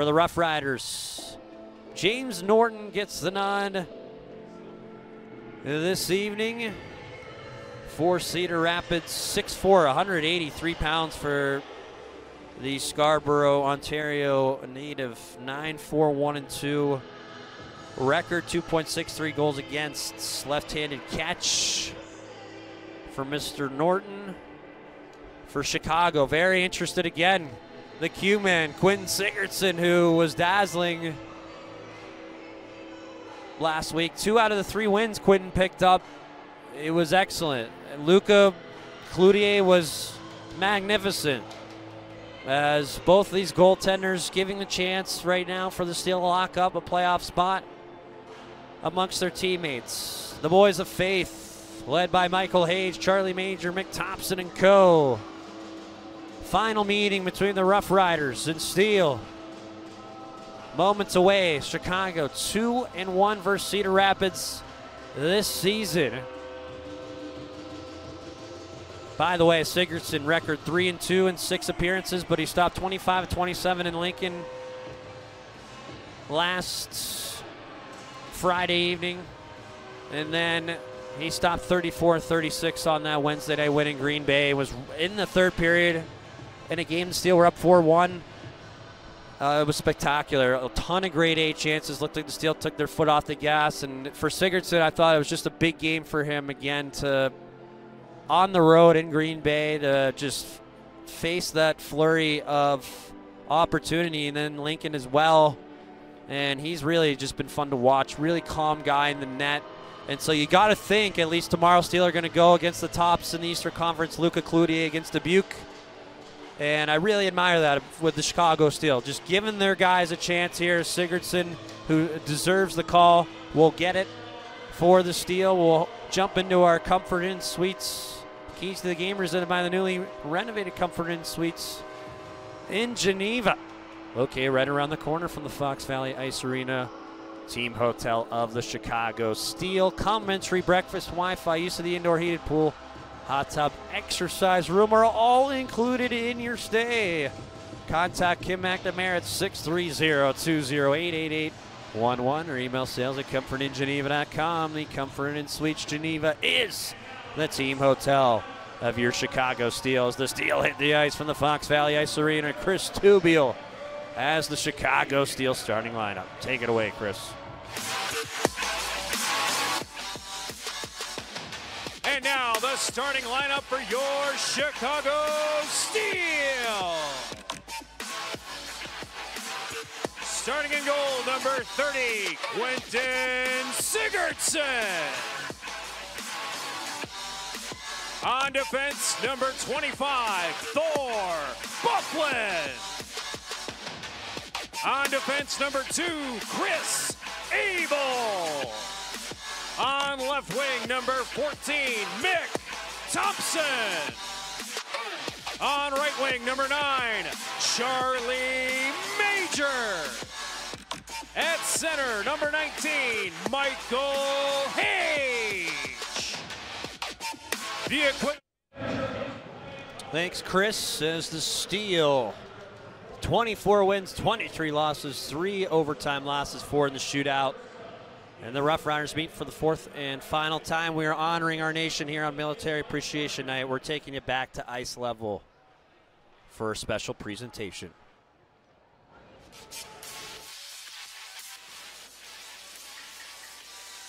for the Rough Riders. James Norton gets the nod this evening for Cedar Rapids. 6'4, 183 pounds for the Scarborough, Ontario native. 9 4 1 and 2. Record 2.63 goals against. Left handed catch for Mr. Norton. For Chicago, very interested again. The Q man, Quinton Sigurdsson, who was dazzling last week. Two out of the three wins Quinton picked up. It was excellent. Luca Cloutier was magnificent. As both these goaltenders giving the chance right now for the Steel lock up a playoff spot amongst their teammates. The boys of faith, led by Michael Hage, Charlie Major, Mick Thompson, and co. Final meeting between the Rough Riders and Steel. Moments away, Chicago 2 and 1 versus Cedar Rapids this season. By the way, Sigurdsson record 3 and 2 in 6 appearances, but he stopped 25 27 in Lincoln last Friday evening. And then he stopped 34 36 on that Wednesday night win in Green Bay. Was in the third period in a game the Steel were up 4 1. Uh, it was spectacular. A ton of grade A chances. Looked like the Steel took their foot off the gas. And for Sigurdsson, I thought it was just a big game for him again to, on the road in Green Bay, to just face that flurry of opportunity. And then Lincoln as well. And he's really just been fun to watch. Really calm guy in the net. And so you got to think at least tomorrow Steel are going to go against the tops in the Eastern Conference. Luca Cloutier against Dubuque. And I really admire that with the Chicago Steel. Just giving their guys a chance here. Sigurdsson, who deserves the call, will get it for the Steel. We'll jump into our Comfort Inn Suites. Keys to the game presented by the newly renovated Comfort Inn Suites in Geneva. Located right around the corner from the Fox Valley Ice Arena team hotel of the Chicago Steel. Complimentary breakfast, Wi Fi, use of the indoor heated pool hot tub, exercise room are all included in your stay. Contact Kim McNamara at 630-208-8811 or email sales at comfortingeneva.com. The Comfort Inn Suites Geneva is the team hotel of your Chicago Steels. The Steel hit the ice from the Fox Valley Ice Arena. Chris Tubiel as the Chicago Steel starting lineup. Take it away, Chris. Now the starting lineup for your Chicago Steel. Starting in goal, number 30, Quinton Sigurdsson. On defense, number 25, Thor Buckland. On defense, number two, Chris Abel. On left wing, number 14, Mick Thompson. On right wing, number nine, Charlie Major. At center, number 19, Michael Hage. The equipment. Thanks, Chris. Says the Steel. 24 wins, 23 losses, three overtime losses, four in the shootout. And the Rough Riders meet for the fourth and final time. We are honoring our nation here on Military Appreciation Night. We're taking it back to ice level for a special presentation.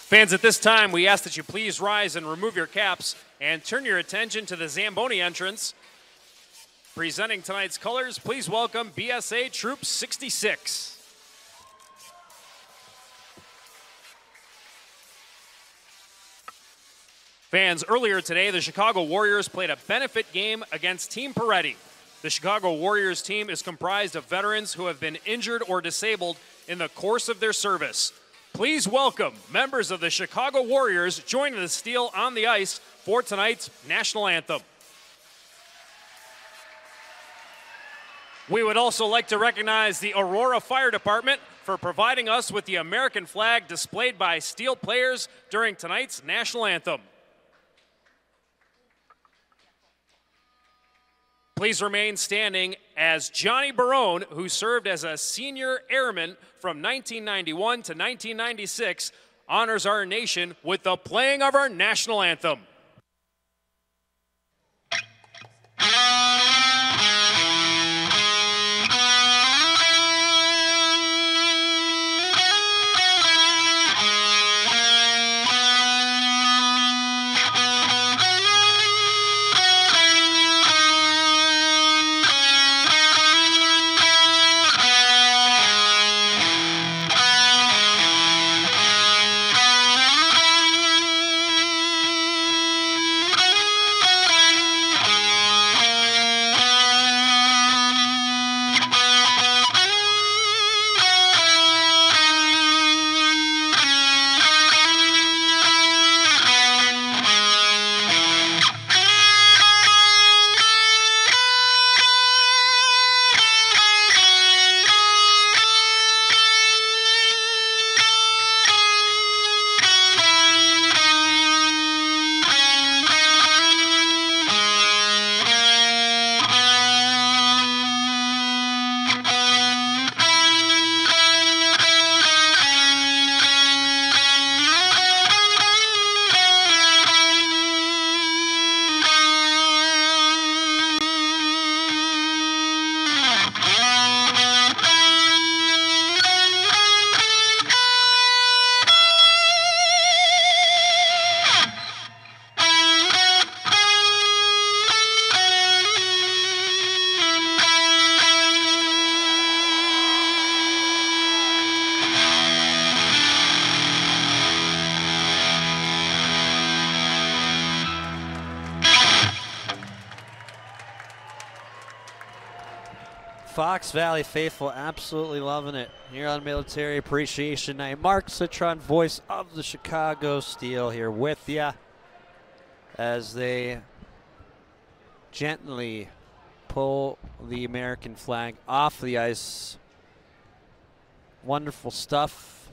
Fans, at this time, we ask that you please rise and remove your caps and turn your attention to the Zamboni entrance. Presenting tonight's colors, please welcome BSA Troop 66. Fans, earlier today, the Chicago Warriors played a benefit game against Team Peretti. The Chicago Warriors team is comprised of veterans who have been injured or disabled in the course of their service. Please welcome members of the Chicago Warriors joining the Steel on the ice for tonight's national anthem. We would also like to recognize the Aurora Fire Department for providing us with the American flag displayed by Steel players during tonight's national anthem. Please remain standing as Johnny Barone, who served as a senior airman from 1991 to 1996, honors our nation with the playing of our national anthem. Fox Valley faithful absolutely loving it here on Military Appreciation Night. Mark Citron, voice of the Chicago Steel, here with you as they gently pull the American flag off the ice. Wonderful stuff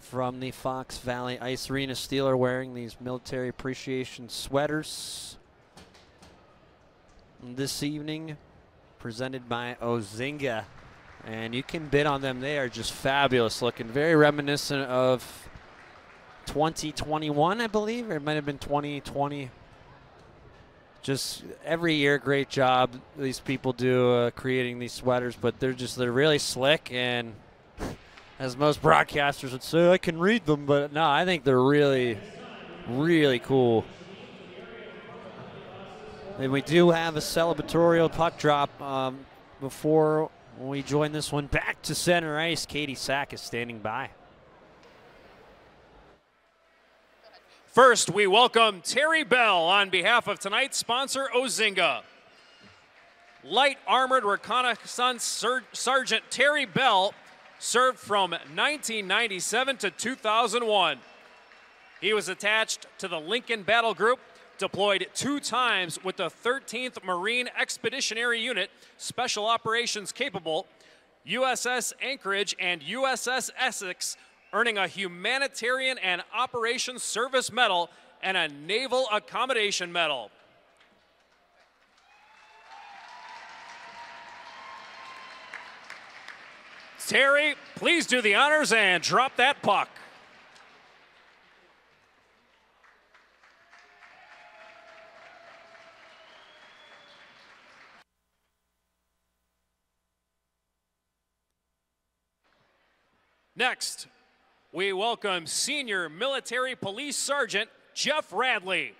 from the Fox Valley Ice Arena Steeler wearing these military appreciation sweaters this evening presented by Ozinga. And you can bid on them. They are just fabulous looking. Very reminiscent of 2021, I believe, or it might have been 2020. Just every year, great job these people do uh, creating these sweaters, but they're just they're really slick and as most broadcasters would say, I can read them, but no, I think they're really, really cool. And we do have a celebratorial puck drop um, before we join this one back to center ice. Katie Sack is standing by. First, we welcome Terry Bell on behalf of tonight's sponsor, Ozinga. Light Armored Reconnaissance Ser- Sergeant Terry Bell served from 1997 to 2001. He was attached to the Lincoln Battle Group deployed two times with the 13th Marine Expeditionary Unit, Special Operations Capable, USS Anchorage, and USS Essex, earning a Humanitarian and Operations Service Medal and a Naval Accommodation Medal. Terry, please do the honors and drop that puck. Next, we welcome Senior Military Police Sergeant Jeff Radley.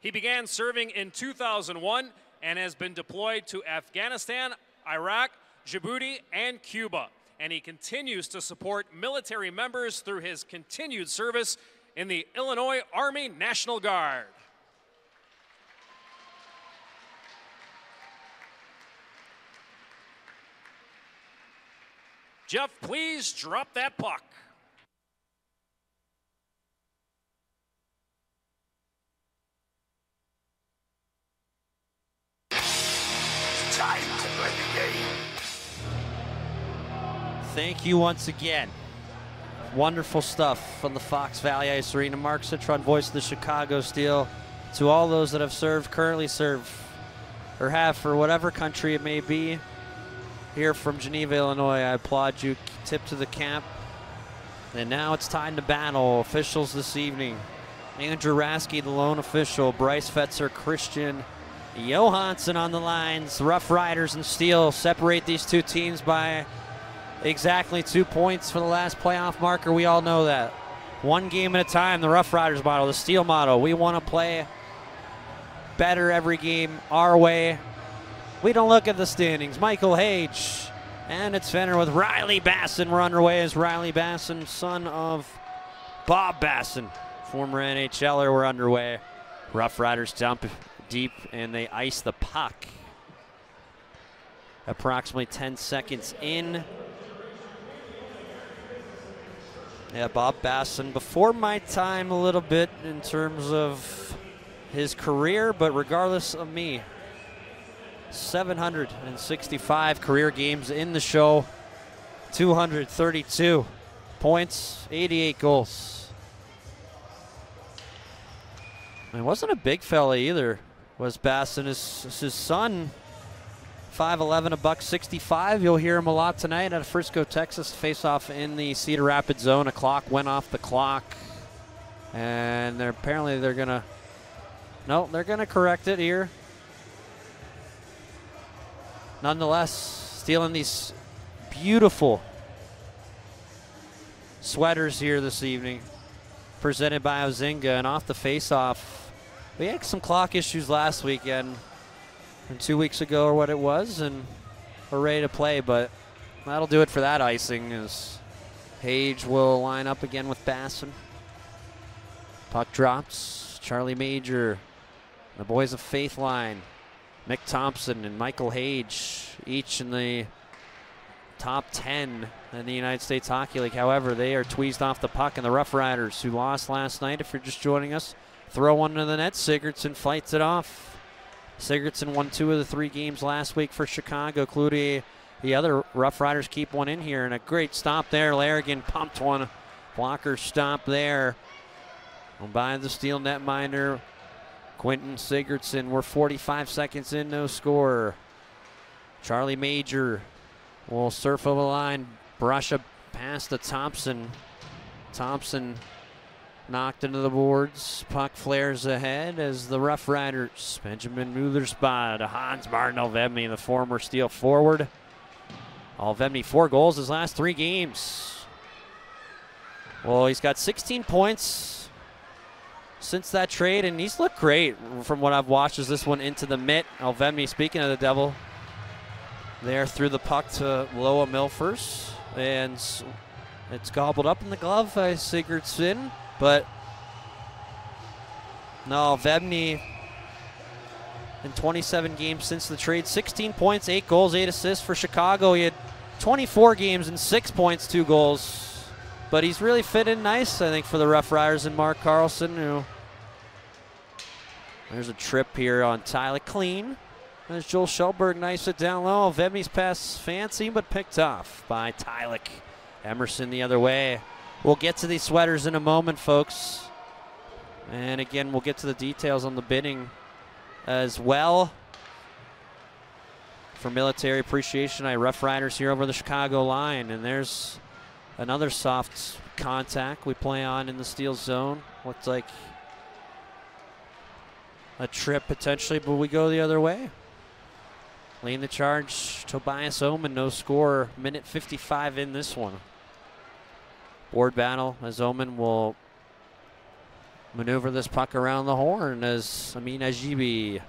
He began serving in 2001 and has been deployed to Afghanistan, Iraq, Djibouti, and Cuba. And he continues to support military members through his continued service in the Illinois Army National Guard. Jeff, please drop that puck. time to play the game. Thank you once again. Wonderful stuff from the Fox Valley Ice Arena. Mark Citron, voice of the Chicago Steel. To all those that have served, currently serve, or have for whatever country it may be. Here from Geneva, Illinois, I applaud you. Tip to the cap. And now it's time to battle. Officials this evening. Andrew Rasky, the lone official. Bryce Fetzer, Christian Johansson on the lines. Rough Riders and Steel separate these two teams by exactly two points for the last playoff marker. We all know that. One game at a time, the Rough Riders model, the Steel model. We want to play better every game our way. We don't look at the standings. Michael Hage and it's Fenner with Riley Bassen. We're underway as Riley Bassen, son of Bob Bassen, former NHLer. We're underway. Rough Riders dump deep and they ice the puck. Approximately 10 seconds in. Yeah, Bob Bassen, before my time a little bit in terms of his career, but regardless of me, 765 career games in the show, 232 points, 88 goals. He wasn't a big fella either. Was Bassen his, his son? 5'11", a buck 65. You'll hear him a lot tonight at Frisco, Texas. Face-off in the Cedar Rapids zone. A clock went off the clock, and they're apparently they're gonna. No, they're gonna correct it here nonetheless, stealing these beautiful sweaters here this evening, presented by Ozinga. And off the face-off, we had some clock issues last weekend, and two weeks ago or what it was, and we're ready to play. But that'll do it for that icing. As Hage will line up again with Bassen. Puck drops. Charlie Major, the boys of Faith line. Mick Thompson and Michael Hage, each in the top 10 in the United States Hockey League. However, they are tweezed off the puck, and the Rough Riders, who lost last night, if you're just joining us, throw one to the net. Sigurdsson fights it off. Sigurdsson won two of the three games last week for Chicago. Cloutier, the other Rough Riders keep one in here, and a great stop there. Larrigan pumped one. Blocker stop there by the steel netminder. Quentin Sigurdsson, we're 45 seconds in, no score. Charlie Major will surf over the line, brush up past the Thompson. Thompson knocked into the boards. Puck flares ahead as the Rough Riders. Benjamin Muthersbod, Hans Martin Alvemi, the former Steel forward. Alvemi, four goals his last three games. Well, he's got 16 points, since that trade, and he's looked great from what I've watched. Is this one into the mitt? Alvemi, speaking of the devil, there through the puck to Loa Milfers, and it's gobbled up in the glove by Sigurdsson, but no, Vebny in 27 games since the trade, 16 points, 8 goals, 8 assists for Chicago. He had 24 games and 6 points, 2 goals. But he's really fit in nice, I think, for the Rough Riders and Mark Carlson, who there's a trip here on Tyler Clean. There's Joel Schellberg, nice it down low. Vemi's pass fancy, but picked off by Tylik. Emerson the other way. We'll get to these sweaters in a moment, folks. And again, we'll get to the details on the bidding as well. For military appreciation, I Rough Riders here over the Chicago line. And there's another soft contact we play on in the steel zone. Looks like a trip potentially, but we go the other way. Leading the charge, Tobias Omen, no score, minute 55 in this one. Board battle as Omen will maneuver this puck around the horn as Amin Ajibi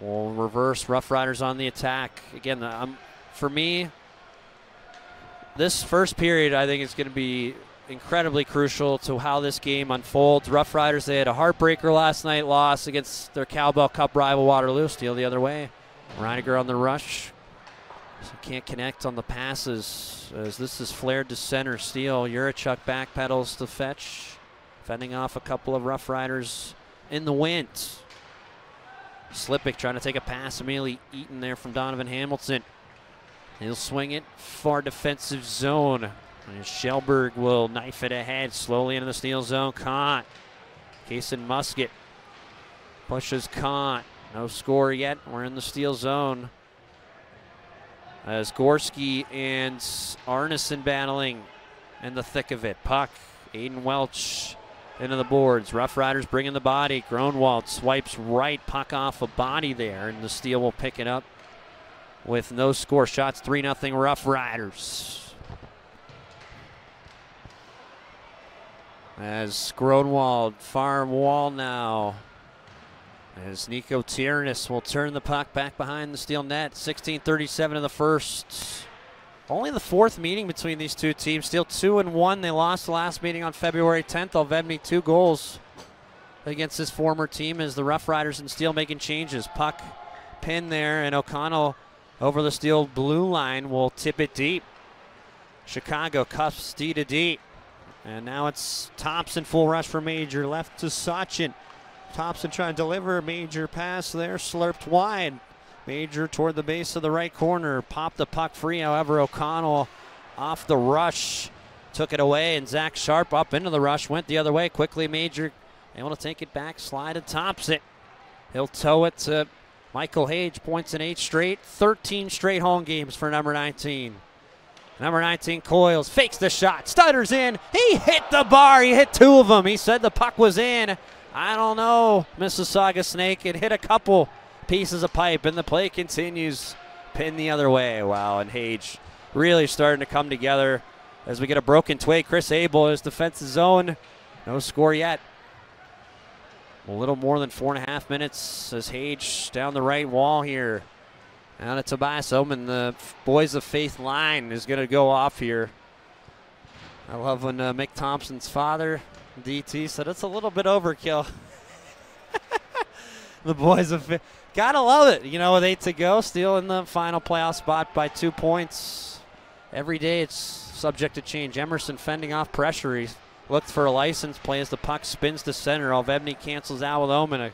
will reverse Rough Riders on the attack. Again, um, for me, this first period I think is going to be incredibly crucial to how this game unfolds. Rough Riders, they had a heartbreaker last night, loss against their Cowbell Cup rival Waterloo. Steel the other way. Reiniger on the rush. So can't connect on the passes as this is flared to center. Steel, Yurichuk back pedals to fetch. Fending off a couple of Rough Riders in the wind. Slipik trying to take a pass. Immediately eaten there from Donovan Hamilton. He'll swing it. Far defensive zone. And Schellberg will knife it ahead slowly into the steel zone. Kant. Kason Musket pushes Kant. No score yet. We're in the steel zone. As Gorski and Arneson battling in the thick of it. Puck, Aiden Welch into the boards. Rough Riders bringing the body. Gronwald swipes right. Puck off a body there, and the steel will pick it up with no score. Shots 3 0 Rough Riders. As Gronwald, far wall now. As Nico Tiernis will turn the puck back behind the steel net. 16:37 in the first. Only the fourth meeting between these two teams. Still two and one. They lost the last meeting on February 10th. Alvedmy two goals against his former team as the Rough Riders and Steel making changes. Puck pin there, and O'Connell over the steel blue line will tip it deep. Chicago cuffs D to D. And now it's Thompson full rush for Major. Left to Sachin. Thompson trying to deliver a major pass there, slurped wide. Major toward the base of the right corner, popped the puck free. However, O'Connell off the rush took it away, and Zach Sharp up into the rush, went the other way quickly. Major able to take it back, slide to Thompson. He'll tow it to Michael Hage, points in eight straight, 13 straight home games for number 19. Number 19, Coils, fakes the shot, stutters in. He hit the bar. He hit two of them. He said the puck was in. I don't know, Mississauga Snake. It hit a couple pieces of pipe, and the play continues. Pin the other way. Wow, and Hage really starting to come together as we get a broken twig. Chris Abel is defensive zone. No score yet. A little more than four and a half minutes as Hage down the right wall here. Down to Tobias Oman. The Boys of Faith line is going to go off here. I love when uh, Mick Thompson's father, DT, said it's a little bit overkill. the Boys of Faith. Gotta love it. You know, with eight to go, still in the final playoff spot by two points. Every day it's subject to change. Emerson fending off pressure. He looked for a license play as the puck spins to center. Alvedny cancels out with Omen. A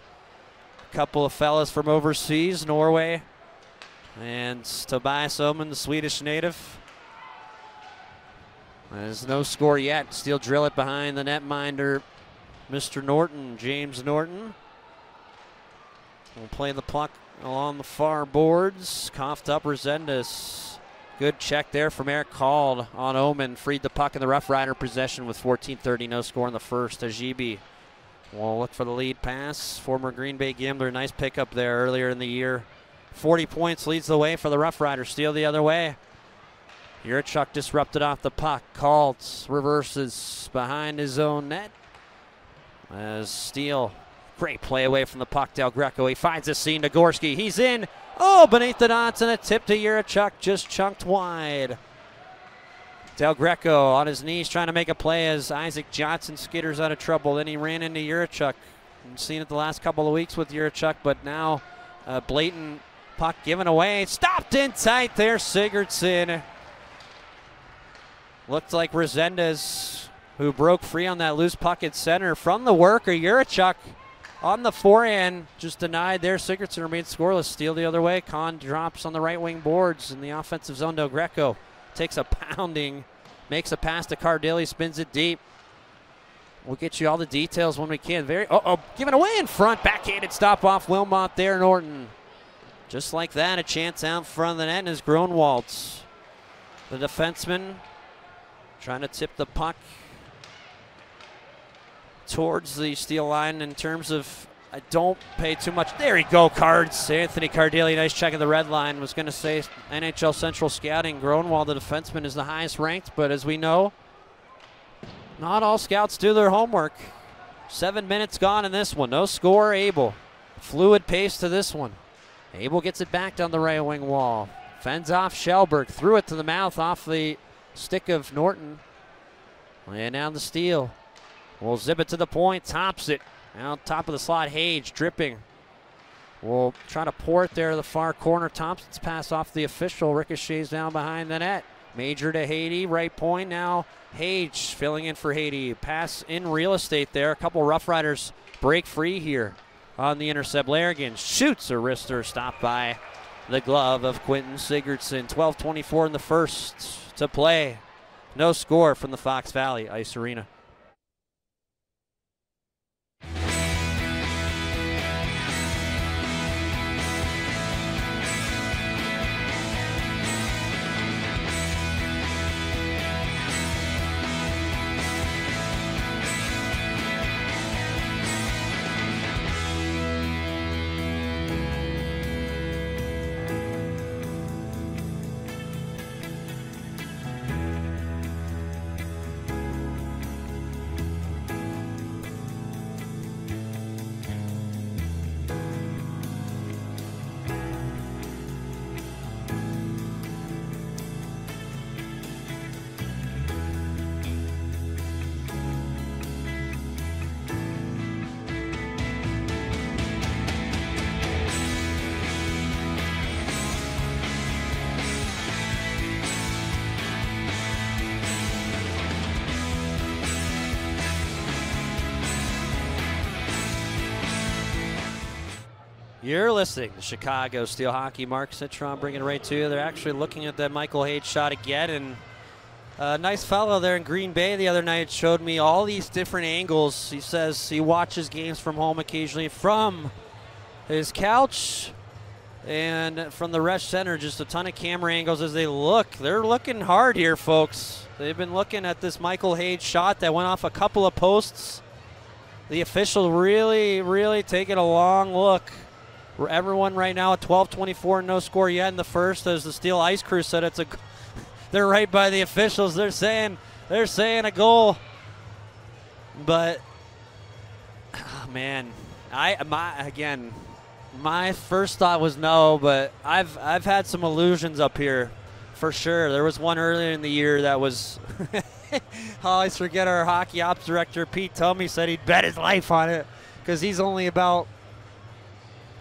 couple of fellas from overseas, Norway, and Tobias Oman, the Swedish native. There's no score yet. Still drill it behind the netminder, Mr. Norton, James Norton. Will play the puck along the far boards. Coughed up Resendez. Good check there from Eric Called on Omen. Freed the puck in the Rough Rider possession with 14:30, no score in the first. Ajibi will look for the lead pass. Former Green Bay Gambler, nice pickup there earlier in the year. 40 points leads the way for the Rough Riders. Steal the other way. Yurchuk disrupted off the puck. Called reverses behind his own net. As Steele, great play away from the puck. Del Greco. He finds a seam. Nagorski. He's in. Oh, beneath the dots and a tip to Yurchuk. Just chunked wide. Del Greco on his knees trying to make a play as Isaac Johnson skitters out of trouble. Then he ran into Yurchuk. Seen it the last couple of weeks with Yurchuk, but now blatant puck given away. Stopped in tight there, Sigurdsson. Looked like Resendez, who broke free on that loose puck at center from the worker. Yurichuk on the forehand, just denied there. Sigurdsson remains scoreless. Steal the other way. Kahn drops on the right wing boards in the offensive zone. Del Greco takes a pounding, makes a pass to Cardilli, spins it deep. We'll get you all the details when we can. Very, uh oh, given away in front. Backhanded stop off Wilmot there, Norton. Just like that, a chance out front of the net is Gronwaltz. The defenseman trying to tip the puck towards the steel line in terms of I don't pay too much. There you go, cards. Anthony Cardilli, nice check of the red line. Was going to say NHL Central Scouting. Gronwald, the defenseman, is the highest ranked, but as we know, not all scouts do their homework. Seven minutes gone in this one. No score, Abel. Fluid pace to this one. Abel gets it back down the right wing wall. Fends off Schellberg, Threw it to the mouth off the stick of Norton. Laying down the steal. We'll zip it to the point. Tops it. Now top of the slot. Hage dripping. We'll try to pour it there to the far corner. Thompson's pass off the official. Ricochets down behind the net. Major to Haiti. Right point now. Hage filling in for Haiti. Pass in real estate there. A couple Rough Riders break free here on the intercept. Larrigan shoots a wrister. Stopped by the glove of Quentin Sigurdsson. 12-24 in the first to play. No score from the Fox Valley Ice Arena. You're listening to Chicago Steel Hockey. Mark Citron bringing it right to you. They're actually looking at that Michael Hage shot again. And a nice fellow there in Green Bay the other night showed me all these different angles. He says he watches games from home occasionally from his couch and from the Resch Center. Just a ton of camera angles as they look. They're looking hard here, folks. They've been looking at this Michael Hage shot that went off a couple of posts. The official really, really taking a long look Everyone right now at 12-24, no score yet in the first. As the Steel Ice Crew said, it's a. They're right by the officials. They're saying they're saying a goal, but oh man, I my again, my first thought was no, but I've I've had some illusions up here, for sure. There was one earlier in the year that was. I always forget our hockey ops director Pete Tummy said he'd bet his life on it because he's only about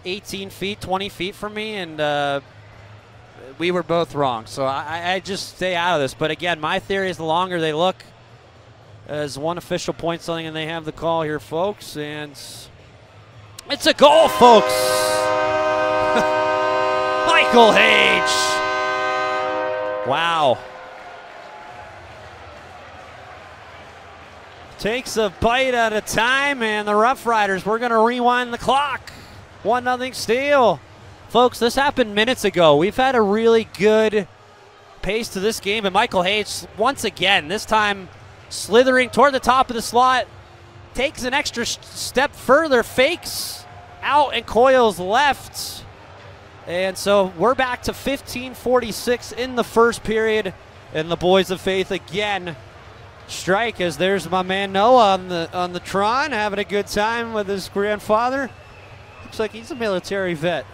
18 feet, 20 feet from me, and uh, we were both wrong. So I, I, just stay out of this. But again, my theory is the longer they look, as one official points something, and they have the call here, folks, and it's a goal, folks. Michael Hage. Wow. Takes a bite at a time, and the Rough Riders, we're going to rewind the clock. 1 0 Steel. Folks, this happened minutes ago. We've had a really good pace to this game, and Michael Hage, once again, this time slithering toward the top of the slot, takes an extra step further, fakes out, and coils left. And so we're back to 15:46 in the first period, and the boys of faith again strike as there's my man Noah on the on the Tron having a good time with his grandfather. Looks like he's a military vet.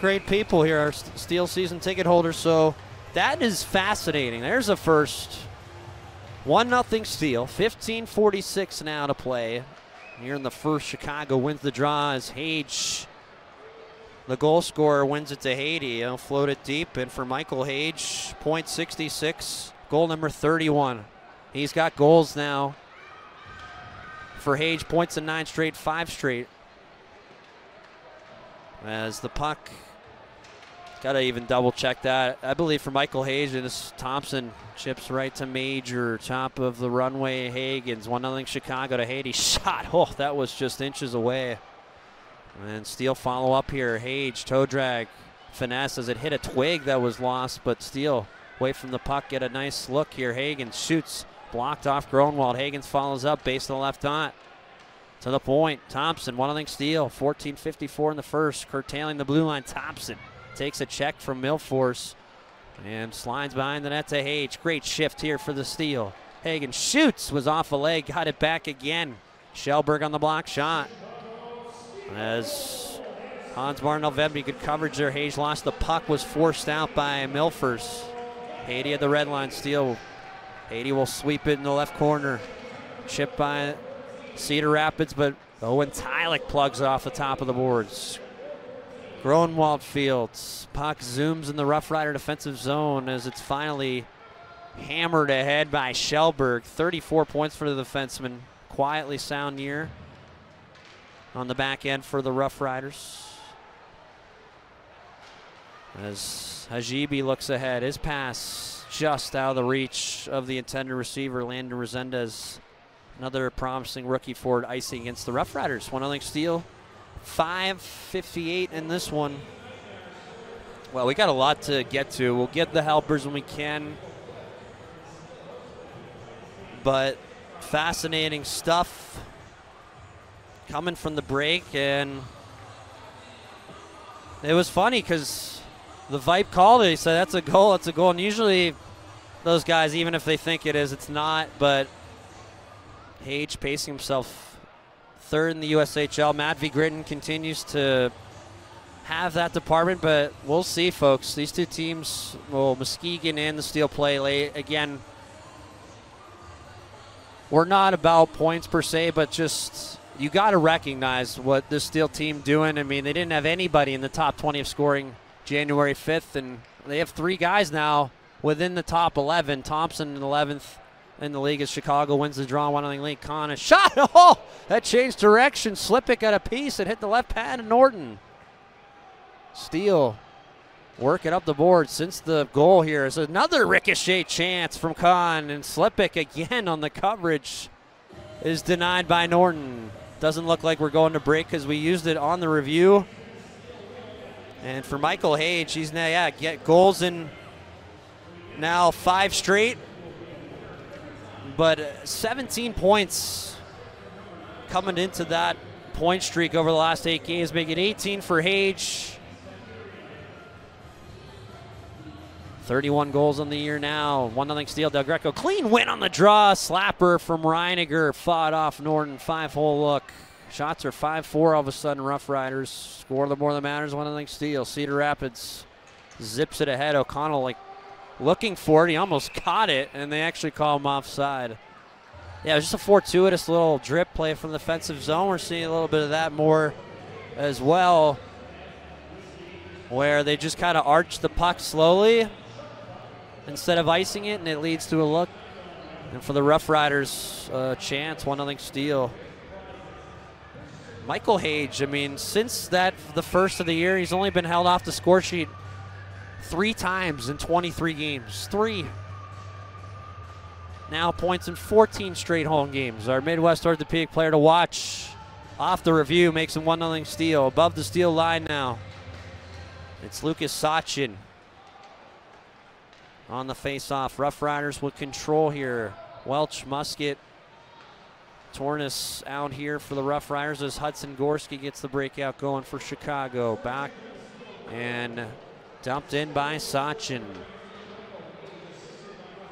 Great people here, our Steel season ticket holders. So that is fascinating. There's a first. 1 0 Steel. 15.46 now to play. Here in the first, Chicago wins the draw as Hage, the goal scorer, wins it to Haiti. He'll float it deep. And for Michael Hage, point 66, goal number 31. He's got goals now. For Hage, points in nine straight, five straight as the puck. Got to even double check that. I believe for Michael Hage, Thompson chips right to Major, top of the runway. Hagens, 1 0 Chicago to Haiti. Shot. Oh, that was just inches away. And Steel follow up here. Hage, toe drag, finesse as it hit a twig that was lost, but Steel away from the puck, get a nice look here. Hagen shoots, blocked off Gronwald. Hagens follows up, base to the left dot to the point. Thompson, one on link steal. 14.54 in the first, curtailing the blue line. Thompson takes a check from Milforce and slides behind the net to Hage. Great shift here for the steal. Hagen shoots, was off a leg, got it back again. Schellberg on the block shot. As Hans Martinel Vedby good coverage there. Hage lost the puck, was forced out by Milfors. Haiti at the red line steal. Haiti will sweep it in the left corner. Chip by Cedar Rapids, but Owen Tylik plugs it off the top of the boards. Gronwald Fields. Puck zooms in the Rough Rider defensive zone as it's finally hammered ahead by Shellberg. 34 points for the defenseman. Quietly sound year on the back end for the Rough Riders. As Hajibi looks ahead, his pass just out of the reach of the intended receiver, Landon Resendez. Another promising rookie forward icing against the Rough Riders. One on steal. 5.58 in this one. Well, we got a lot to get to. We'll get the helpers when we can. But fascinating stuff coming from the break. And it was funny because the Vipe called it. He said, that's a goal, that's a goal. And usually those guys, even if they think it is, it's not. But Hage pacing himself third in the USHL. Matt V. Gritton continues to have that department, but we'll see, folks. These two teams, well, Muskegon and the Steel play late. Again, we're not about points per se, but just you got to recognize what this Steel team doing. I mean, they didn't have anybody in the top 20 of scoring January 5th, and they have three guys now within the top 11. Thompson in 11th, in the league as Chicago wins the draw. One nothing lead. Con a shot. Oh, that changed direction. Slipik got a piece and hit the left pad of Norton. Steele working up the board since the goal here is another ricochet chance from Con and Slipik again on the coverage is denied by Norton. Doesn't look like we're going to break because we used it on the review. And for Michael Hage, he's now yeah get goals in now five straight, but uh, 17 points coming into that point streak over the last eight games, making 18 for Hage. 31 goals on the year now. 1 0 steal. Del Greco. Clean win on the draw. Slapper from Reiniger. Fought off Norton. Five hole look. Shots are 5 4 all of a sudden. Rough Riders score the more that matters. 1 0 steal. Cedar Rapids zips it ahead. O'Connell like looking for it. He almost caught it, and they actually call him offside. Yeah, it was just a fortuitous little drip play from the defensive zone. We're seeing a little bit of that more as well, where they just kind of arch the puck slowly instead of icing it, and it leads to a look. And for the Rough Riders, uh, chance, 1 0 steal. Michael Hage, I mean, since that the first of the year, he's only been held off the score sheet three times in 23 games. Three. Now points in 14 straight home games. Our Midwest Orthopedic player to watch off the review makes him 1 0 steal. Above the steal line now. It's Lucas Sachin on the face-off. Rough Riders with control here. Welch, Musket, Tornis out here for the Rough Riders as Hudson Gorski gets the breakout going for Chicago. Back and dumped in by Sachin.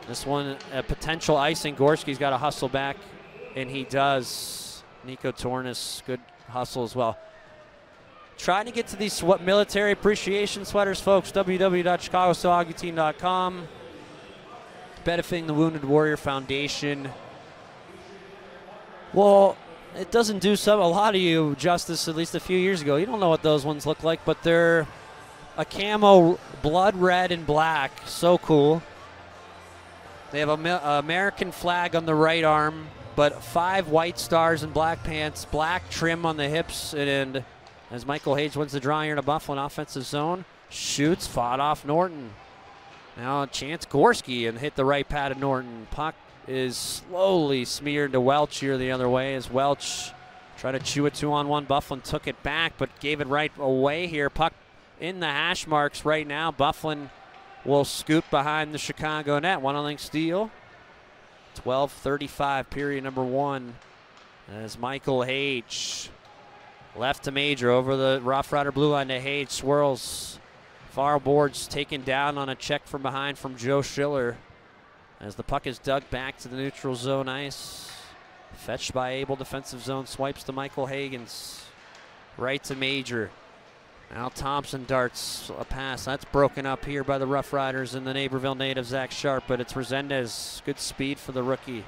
This one, a potential icing. Gorski's got to hustle back, and he does. Nico Tornis, good hustle as well. Trying to get to these military appreciation sweaters, folks. www.chicagostillahockeyteam.com. Benefiting the Wounded Warrior Foundation. Well, it doesn't do some a lot of you justice. At least a few years ago, you don't know what those ones look like, but they're a camo blood red and black. So cool. They have a American flag on the right arm, but five white stars and black pants, black trim on the hips, and as Michael Hage wins the draw here in a Buffalo offensive zone, shoots, fought off Norton. Now Chance Gorski and hit the right pad of Norton. Puck is slowly smeared to Welch here the other way as Welch tried to chew it two on one. Bufflin took it back but gave it right away here. Puck in the hash marks right now. Bufflin will scoop behind the Chicago net. One on steal. 12:35 period number one as Michael Hage left to Major over the Rough Rider blue line to Hage swirls Far boards taken down on a check from behind from Joe Schiller. As the puck is dug back to the neutral zone ice. Fetched by Abel, defensive zone, swipes to Michael Hagens. Right to Major. Now Thompson darts a pass. That's broken up here by the Rough Riders and the Naperville native Zach Sharp, but it's Resendez. Good speed for the rookie.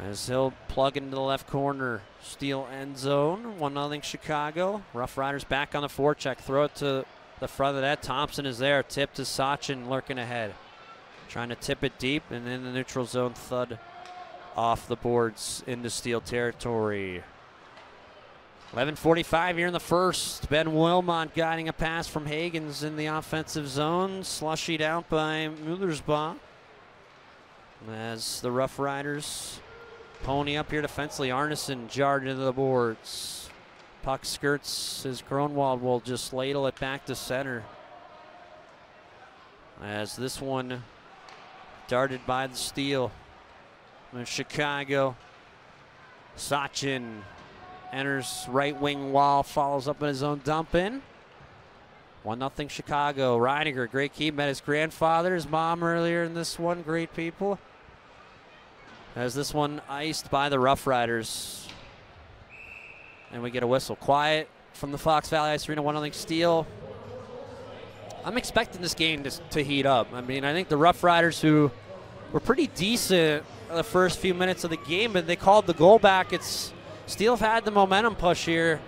As he'll plug into the left corner, steal end zone. 1 0 Chicago. Rough Riders back on the forecheck. Throw it to the front of that. Thompson is there. Tip to Sachin lurking ahead. Trying to tip it deep and in the neutral zone thud off the boards into steel territory. 11.45 here in the first. Ben Wilmot guiding a pass from Hagens in the offensive zone. Slushied out by Mullersbaugh. As the Rough Riders pony up here defensively. Arneson jarred into the boards. Puck skirts as Kronwald will just ladle it back to center. As this one darted by the steel. In Chicago. Sachin enters right wing wall, follows up in his own dump in. 1 0 Chicago. Reiniger, great keep. Met his grandfather, his mom earlier in this one. Great people. As this one iced by the Rough Riders. And we get a whistle. Quiet from the Fox Valley Ice Arena, 1 0 steal. I'm expecting this game to, to heat up. I mean, I think the Rough Riders, who were pretty decent the first few minutes of the game, but they called the goal back. It's Steel have had the momentum push here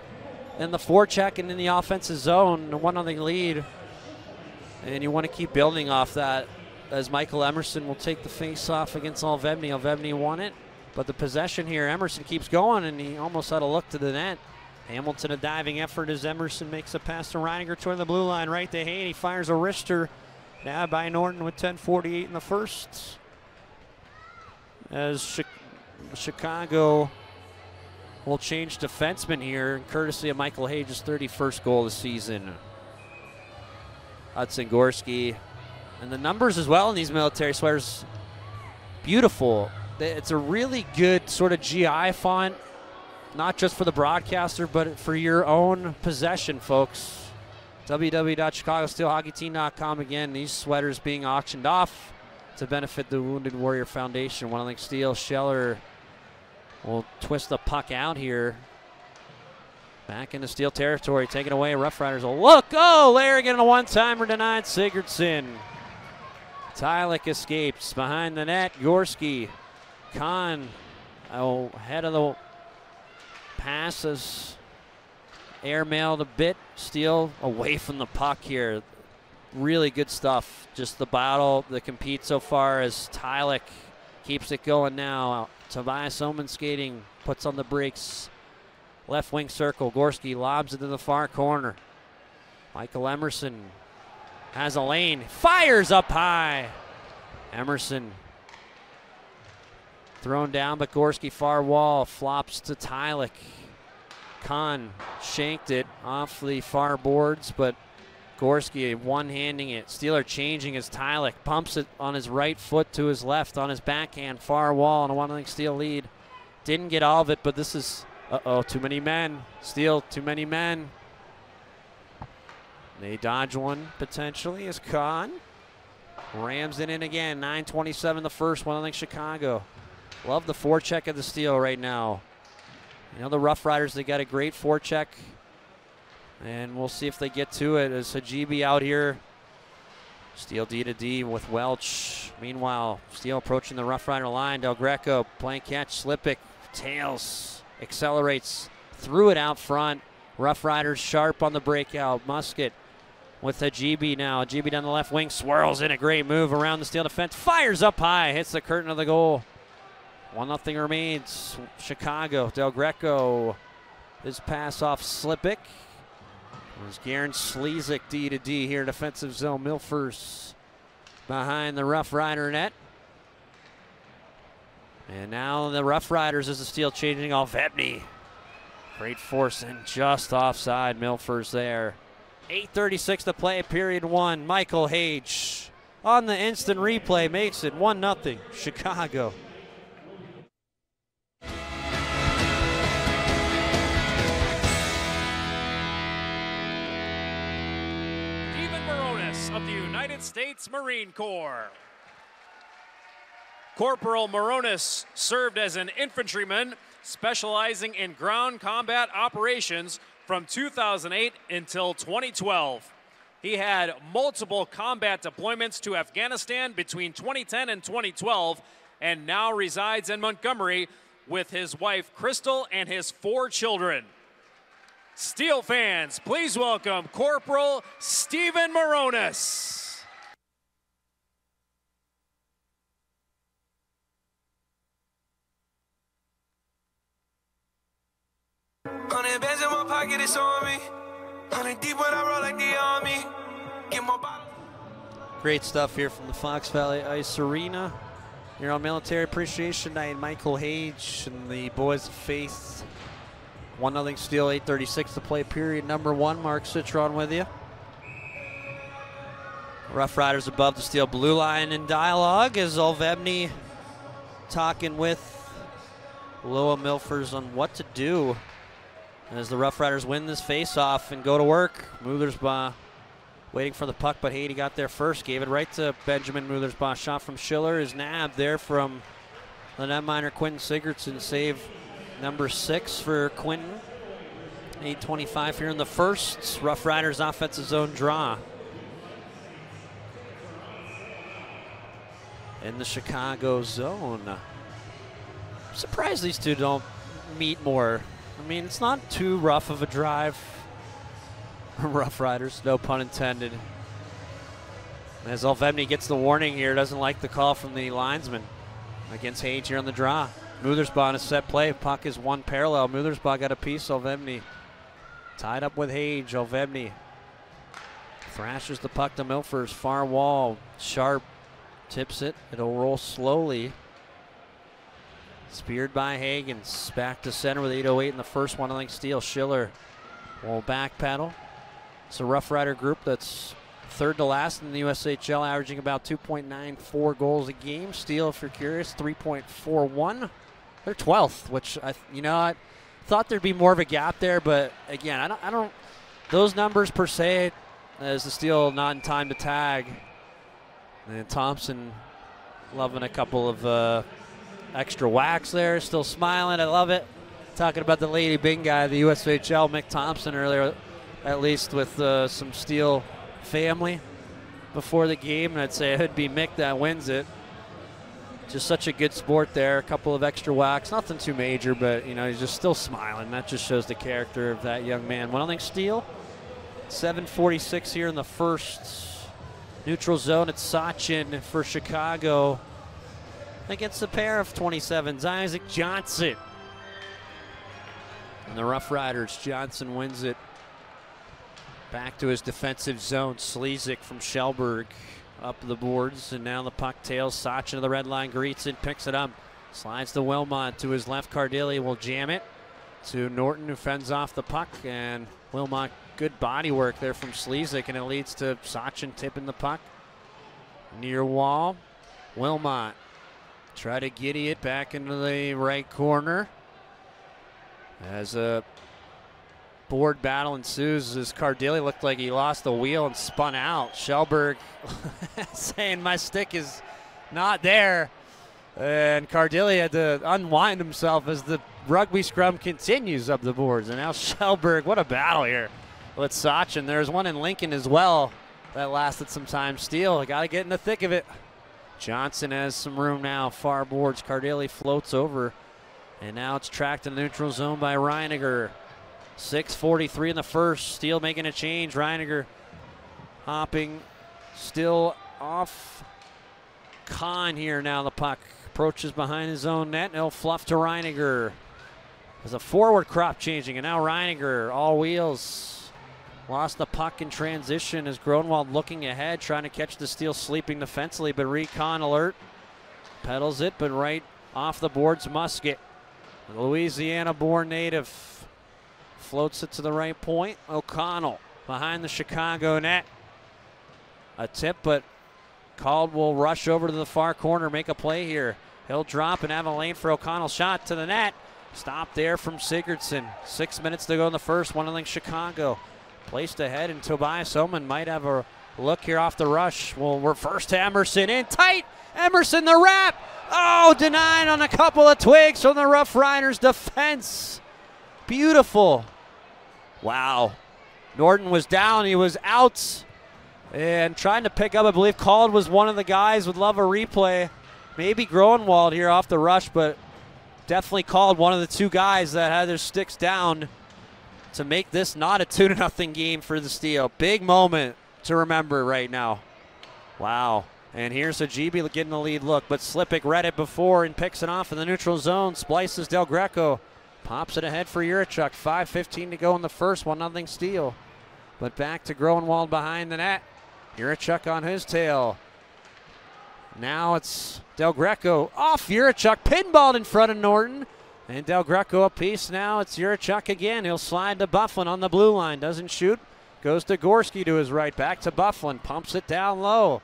in the forecheck and in the offensive zone, the one on the lead. And you want to keep building off that as Michael Emerson will take the face off against Alvebny. Alvebny won it, but the possession here, Emerson keeps going, and he almost had a look to the net. Hamilton a diving effort as Emerson makes a pass to Reininger toward the blue line, right to Haney, fires a wrister. Now by Norton with 10:48 in the first. As Chicago will change defenseman here, courtesy of Michael Hage's 31st goal of the season. Hudson Gorski. And the numbers as well in these military sweaters, beautiful. It's a really good sort of GI font, not just for the broadcaster, but for your own possession, folks. www.chicagosteelhockeyteam.com. Again, these sweaters being auctioned off to benefit the Wounded Warrior Foundation. One like Steel Scheller will twist the puck out here. Back into Steel territory, taken away. Rough Riders will look. Oh, Larry getting a one timer denied. Sigurdsson. Tylik escapes behind the net. Gorski. Kahn oh, head of the passes. Airmailed a bit. Steel away from the puck here. Really good stuff. Just the battle, the compete so far as Tylik keeps it going now. Tobias Oman skating, puts on the brakes. Left wing circle. Gorski lobs it to the far corner. Michael Emerson has a lane. Fires up high. Emerson thrown down, but Gorski far wall flops to Tylik. Kahn shanked it off the far boards, but Gorski one-handing it. Steeler changing his Tylik pumps it on his right foot to his left on his backhand, far wall, and a one-link Steel lead. Didn't get all of it, but this is uh-oh, too many men. Steel, too many men. They dodge one potentially as Kahn rams it in again. 9:27 the first one. I think Chicago. Love the forecheck of the Steel right now. You know the Rough Riders. They got a great forecheck, and we'll see if they get to it. As Hajibi out here. Steel D to D with Welch. Meanwhile, Steel approaching the Rough Rider line. Del Greco playing catch. Slipik tails accelerates, threw it out front. Rough Riders sharp on the breakout. Musket with Hajibi now. Hajibi down the left wing, swirls in a great move around the steel defense, fires up high, hits the curtain of the goal. 1 nothing remains. Chicago, Del Greco. His pass off Slipik. There's Garen Slezik D to D here, defensive zone. Milfers behind the Rough Rider net. And now the Rough Riders is the steel changing off Ebney. Great force and just offside. Milfers there. 8.36 to play, period one. Michael Hage on the instant replay makes it 1 0 Chicago. States Marine Corps. Corporal Moronis served as an infantryman specializing in ground combat operations from 2008 until 2012. He had multiple combat deployments to Afghanistan between 2010 and 2012 and now resides in Montgomery with his wife Crystal and his four children. Steel fans, please welcome Corporal Stephen Moronis. Hundred bands in my pocket, it's on me. Hundred deep when I roll like the army. Get my. Great stuff here from the Fox Valley Ice Arena. Here on Military Appreciation Night, Michael Hage and the Boys of Faith. 1 0 Steel, 8.36 to play, period number one. Mark Citron with you. Rough Riders above the steel blue line in dialogue as Alvebny talking with Loa Milfers on what to do as the Rough Riders win this face-off and go to work. Muthersbaugh waiting for the puck, but Haiti got there first. Gave it right to Benjamin Muthersbaugh. Shot from Schiller is nabbed there from the netminer Quinton Sigurdsson. Save number six for Quinton. 8.25 here in the first. Rough Riders offensive zone draw. In the Chicago zone. I'm surprised these two don't meet more. I mean, it's not too rough of a drive. rough Riders, no pun intended. As Olvemny gets the warning here, doesn't like the call from the linesman against Hage here on the draw. Muthersbaugh on a set play. Puck is one parallel. Muthersbaugh got a piece. Olvemny tied up with Hage. Olvemny thrashes the puck to Milford's far wall. Sharp tips it. It'll roll slowly. Speared by Hagens. Back to center with 8.08 in the first one. I think Steele. Schiller will back pedal. It's a Rough Rider group that's third to last in the USHL, averaging about 2.94 goals a game. Steele, if you're curious, 3.41. They're 12th, which I, you know, I thought there'd be more of a gap there, but again, I don't, I don't those numbers per se, as the Steele not in time to tag. And Thompson loving a couple of uh, extra wax there, still smiling. I love it. Talking about the Lady Byng guy, the USHL, Mick Thompson earlier, at least with uh, some Steele family before the game, and I'd say it'd be Mick that wins it. Just such a good sport there. A couple of extra whacks, nothing too major, but you know he's just still smiling. That just shows the character of that young man. One thing, Steele. 7:46 here in the first. Neutral zone at Sachin for Chicago against the pair of 27s. Isaac Johnson. And the Rough Riders. Johnson wins it Back to his defensive zone. Slezik from Schellberg up the boards, and now the puck tails. Sachin to the red line, greets it, picks it up. Slides to Wilmot to his left. Cardilli will jam it to Norton, who fends off the puck, and Wilmot, good body work there from Slezik, and it leads to Sachin tipping the puck near wall. Wilmot try to giddy it back into the right corner as a board battle ensues as Cardilli looked like he lost the wheel and spun out. Schellberg saying my stick is not there. And Cardilli had to unwind himself as the rugby scrum continues up the boards. And now Schellberg, what a battle here with Sachin. There's one in Lincoln as well that lasted some time. Steele, got to get in the thick of it. Johnson has some room now. Far boards. Cardilli floats over. And now it's tracked in the neutral zone by Reiniger. 6.43 in the first. Steele making a change. Reiniger hopping still off Kahn here now. The puck approaches behind his own net. and he'll fluff to Reiniger. There's a forward crop changing, and now Reiniger, all wheels. Lost the puck in transition as Gronwald looking ahead, trying to catch the Steele sleeping defensively, but Recon alert. Pedals it, but right off the boards, Musket. Louisiana born native Floats it to the right point. O'Connell behind the Chicago net. A tip, but Caldwell rush over to the far corner, make a play here. He'll drop and have a lane for O'Connell. Shot to the net. Stop there from Sigurdsson. Six minutes to go in the first. One link Chicago. Placed ahead, and Tobias Oman might have a look here off the rush. Will reverse to Emerson in tight. Emerson the wrap. Oh, denied on a couple of twigs from the Rough Riders defense. Beautiful. Wow. Norton was down. He was out and trying to pick up. I believe Called was one of the guys. Would love a replay. Maybe Groenwald here off the rush, but definitely called one of the two guys that had their sticks down to make this not a 2 0 game for the Steel. Big moment to remember right now. Wow. And here's a GB getting the lead look, but Slipik read it before and picks it off in the neutral zone. Splices Del Greco. Pops it ahead for Yurichuk. 5.15 to go in the first, 1 nothing Steel. But back to Groenwald behind the net. Yurichuk on his tail. Now it's Del Greco off Yurichuk. Pinballed in front of Norton. And Del Greco a piece now. It's Yurichuk again. He'll slide to Bufflin on the blue line. Doesn't shoot. Goes to Gorski to his right. Back to Bufflin. Pumps it down low.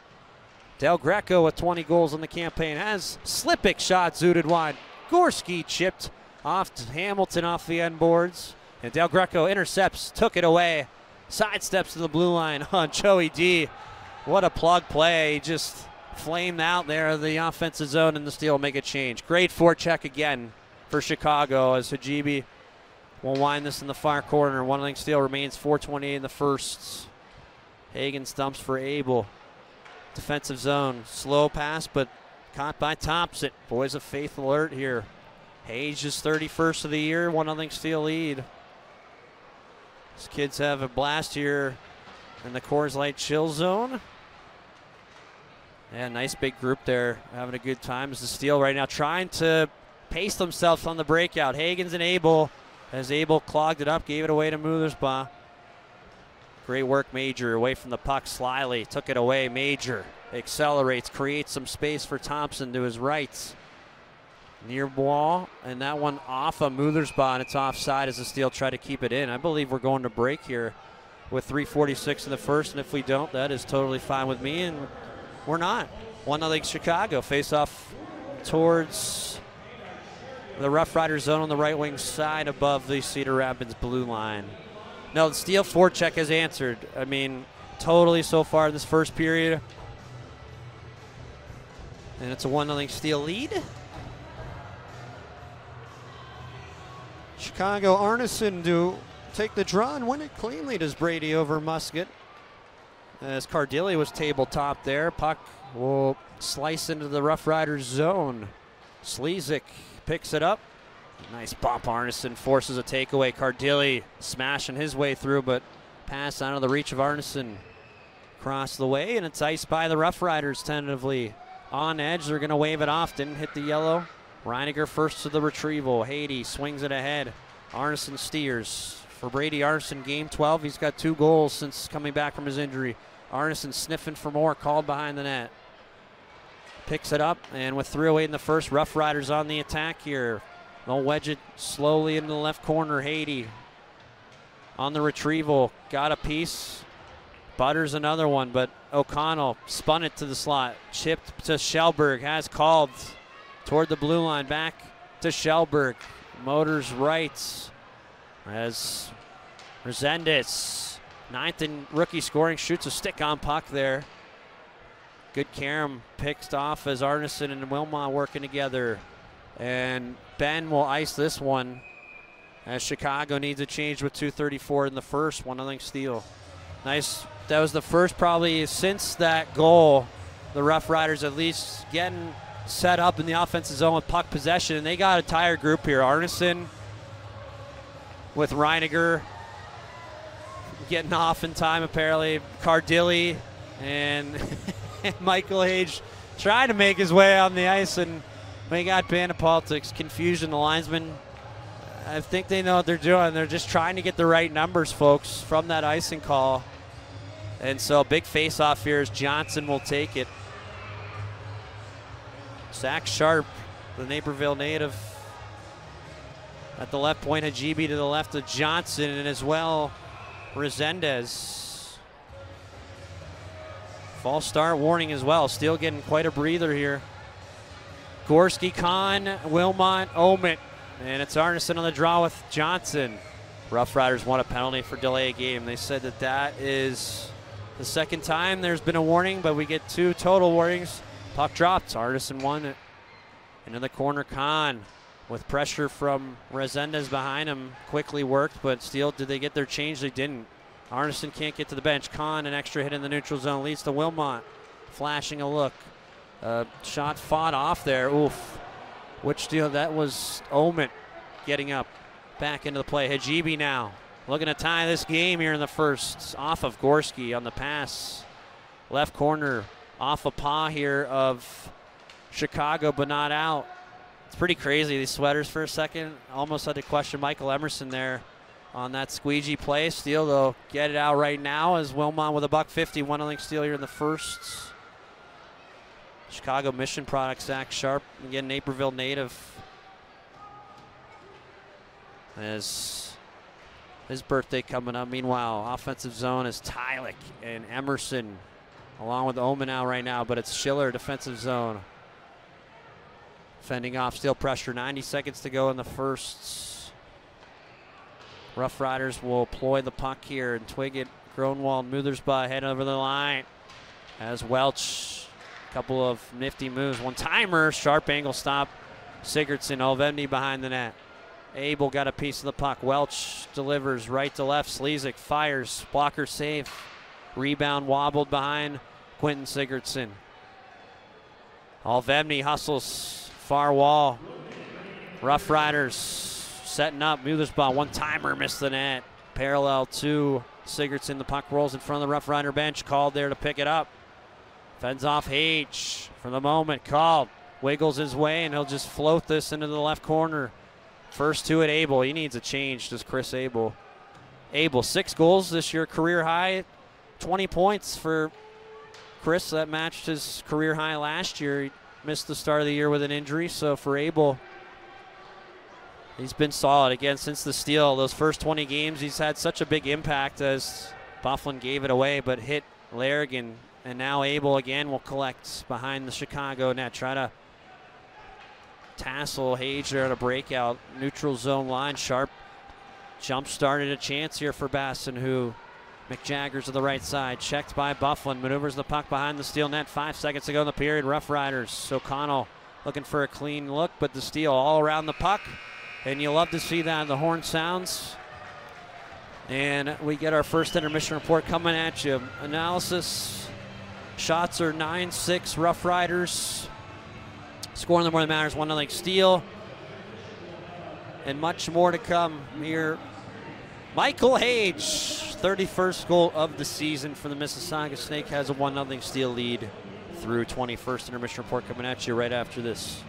Del Greco with 20 goals in the campaign. Has Slipik shot zooted wide. Gorski chipped off to Hamilton off the end boards. And Del Greco intercepts, took it away. Sidesteps to the blue line on Joey D. What a plug play. He just flamed out there the offensive zone and the Steel make a change. Great forecheck again for Chicago as Hajibi will wind this in the far corner. One link Steel remains 420 in the first. Hagen stumps for Abel. Defensive zone. Slow pass, but caught by Thompson. Boys of Faith alert here. Hage is 31st of the year, 1 0 Steel lead. These kids have a blast here in the Coors Light chill zone. Yeah, nice big group there, having a good time. As the Steel right now trying to pace themselves on the breakout. Hagens and Abel, as Abel clogged it up, gave it away to Muthersbaugh. Great work, Major, away from the puck slyly, took it away. Major accelerates, creates some space for Thompson to his right. Near ball, and that one off of Muthersbaugh, and it's offside as the Steel try to keep it in. I believe we're going to break here with 346 in the first, and if we don't, that is totally fine with me, and we're not. 1 of 0 Chicago. Face off towards the Rough Riders zone on the right wing side above the Cedar Rapids blue line. No, the Steel forecheck has answered. I mean, totally so far in this first period. And it's a 1 0 Steel lead. Chicago Arneson to take the draw and win it cleanly, does Brady over Musket. As Cardilli was tabletop there, puck will slice into the Rough Riders zone. Slezik picks it up. Nice bump. Arneson forces a takeaway. Cardilli smashing his way through, but pass out of the reach of Arneson. Across the way, and it's iced by the Rough Riders tentatively. On edge, they're going to wave it off. Didn't hit the yellow. Reiniger first to the retrieval. Haiti swings it ahead. Arneson steers. For Brady Arneson, game 12. He's got two goals since coming back from his injury. Arneson sniffing for more, called behind the net. Picks it up, and with 3.08 in the first, Rough Riders on the attack here. They'll wedge it slowly into the left corner. Haiti on the retrieval. Got a piece. Butters another one, but O'Connell spun it to the slot. Chipped to Schellberg, Has called toward the blue line. Back to Schellberg. Motors right as Resendez, ninth in rookie scoring, shoots a stick on puck there. Good carom picked off as Arneson and Wilmot working together. And Ben will ice this one as Chicago needs a change with 234 in the first. One nothing steal. Nice. That was the first probably since that goal. The Rough Riders at least getting set up in the offensive zone with puck possession, and they got a tired group here. Arneson with Reiniger getting off in time apparently. Cardilli and Michael Hage trying to make his way on the ice, and we got banned of politics, confusion. The linesmen, I think they know what they're doing. They're just trying to get the right numbers, folks, from that icing call. And so big face-off here as Johnson will take it. Zach Sharp, the Naperville native, at the left point, Hajibi to the left of Johnson, and as well, Resendez. False start warning as well. Still getting quite a breather here. Gorski, Khan, Wilmot, Omit, and it's Arneson on the draw with Johnson. Rough Riders want a penalty for delay game. They said that that is the second time there's been a warning, but we get two total warnings. Puck dropped. Arneson won it. And in the corner, Khan with pressure from Resendez behind him. Quickly worked, but still, did they get their change? They didn't. Arneson can't get to the bench. Khan, an extra hit in the neutral zone, leads to Wilmot. Flashing a look. Uh, shot fought off there. Oof. Which deal? That was Omen getting up back into the play. Hajibi now looking to tie this game here in the first. Off of Gorski on the pass. Left corner off a paw here of Chicago, but not out. It's pretty crazy, these sweaters for a second. Almost had to question Michael Emerson there on that squeegee play. Steel, though, get it out right now as Wilmot with a buck 50. One link steal here in the first. Chicago Mission product, Zach Sharp, again, Naperville native. As his birthday coming up. Meanwhile, offensive zone is Tylik and Emerson, along with Omen now right now, but it's Schiller defensive zone. Fending off steel pressure. 90 seconds to go in the first. Rough Riders will ploy the puck here and twig it. Gronwald, Muthersbaugh head over the line. As Welch, a couple of nifty moves. One timer, sharp angle stop. Sigurdsson, Olvemny behind the net. Abel got a piece of the puck. Welch delivers right to left. Slezik fires. Blocker safe. Rebound wobbled behind Quentin Sigurdsson. Olvemny hustles far wall. Rough Riders setting up. Muthersbaugh, one timer, missed the net. Parallel to Sigurdsson. The puck rolls in front of the Rough Rider bench. Called there to pick it up. Fends off Hage for the moment. Called. Wiggles his way, and he'll just float this into the left corner. First two at Abel. He needs a change, does Chris Abel. Abel, six goals this year, career high. 20 points for Chris. That matched his career high last year. He missed the start of the year with an injury, so for Abel, he's been solid again since the steal. Those first 20 games, he's had such a big impact as Bufflin gave it away, but hit Larrigan, and now Abel again will collect behind the Chicago net. Try to tassel Hage there at a breakout neutral zone line. Sharp jump started a chance here for Bassen, who McJaggers to the right side, checked by Bufflin. maneuvers the puck behind the steel net. Five seconds to go in the period. Rough Riders. O'Connell looking for a clean look, but the steal all around the puck. And you love to see that. The horn sounds. And we get our first intermission report coming at you. Analysis shots are 9 6 Rough Riders. Scoring the more that matters 1 0 Steel. And much more to come here. Michael Hage, 31st goal of the season for the Mississauga Snake, has a 1 0 Steel lead through 21st intermission report coming at you right after this.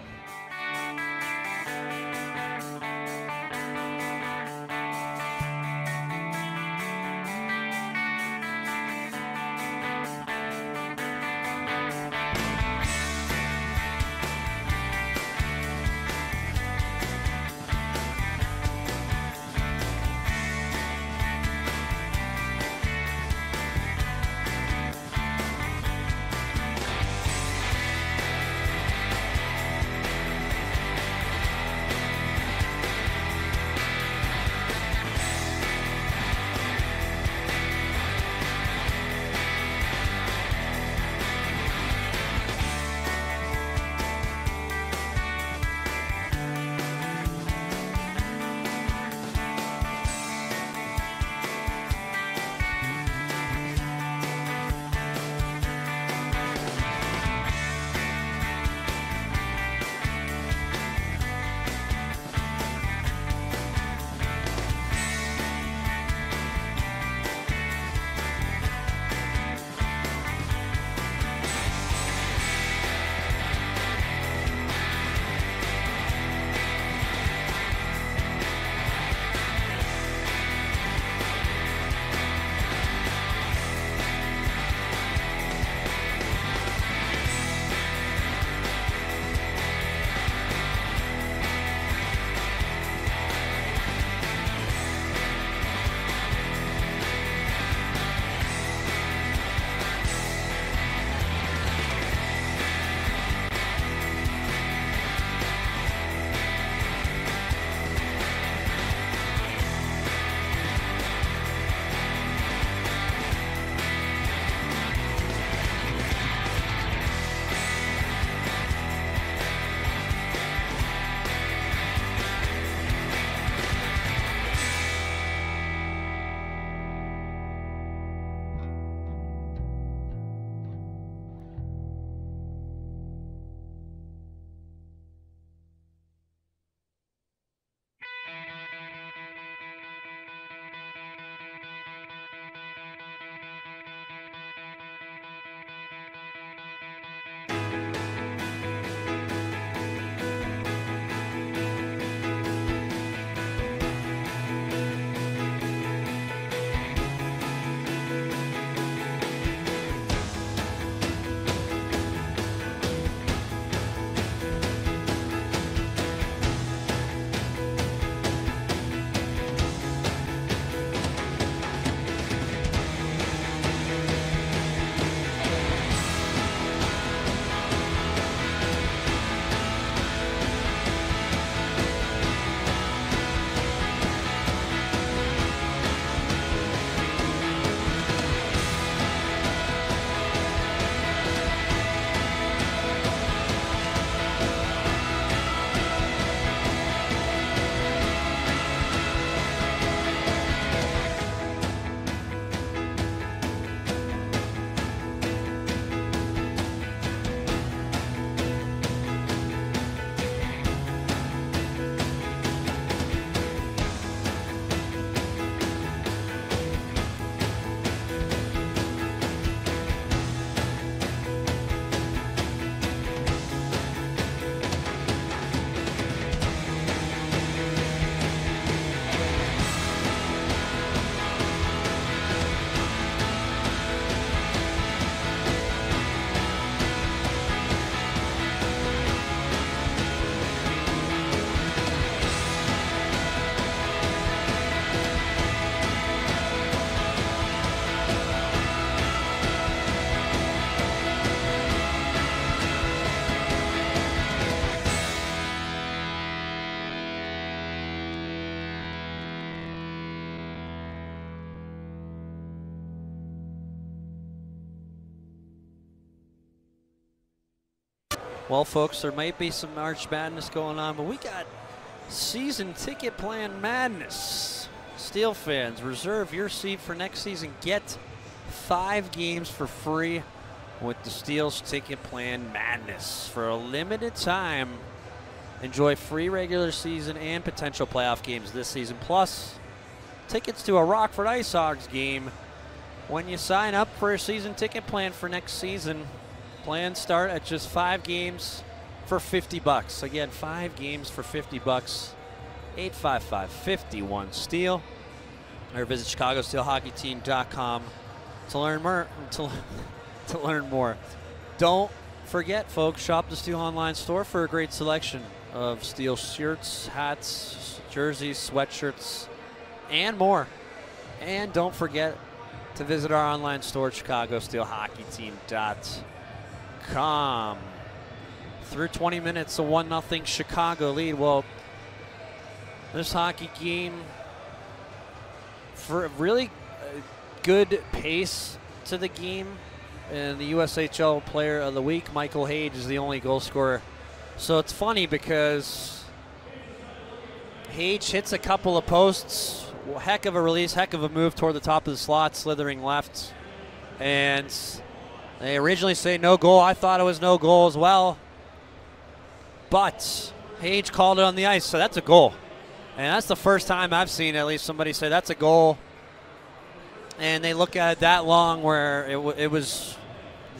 Well, folks, there might be some March Madness going on, but we got season ticket plan madness. Steel fans, reserve your seat for next season. Get five games for free with the Steel's ticket plan madness for a limited time. Enjoy free regular season and potential playoff games this season, plus tickets to a Rockford Ice Hogs game when you sign up for a season ticket plan for next season. Plans start at just five games for 50 bucks. Again, five games for 50 bucks. 855 51 Steel. Or visit ChicagoSteelHockeyTeam.com to learn more. To, to learn more. Don't forget, folks, shop the Steel Online store for a great selection of Steel shirts, hats, jerseys, sweatshirts, and more. And don't forget to visit our online store, ChicagoSteelHockeyTeam.com. Through 20 minutes, a 1 0 Chicago lead. Well, this hockey game, for a really uh, good pace to the game, and the USHL Player of the Week, Michael Hage, is the only goal scorer. So it's funny because Hage hits a couple of posts. Heck of a release, heck of a move toward the top of the slot, slithering left. And they originally say no goal. I thought it was no goal as well. But Hage called it on the ice, so that's a goal. And that's the first time I've seen at least somebody say that's a goal. And they look at it that long where it, it was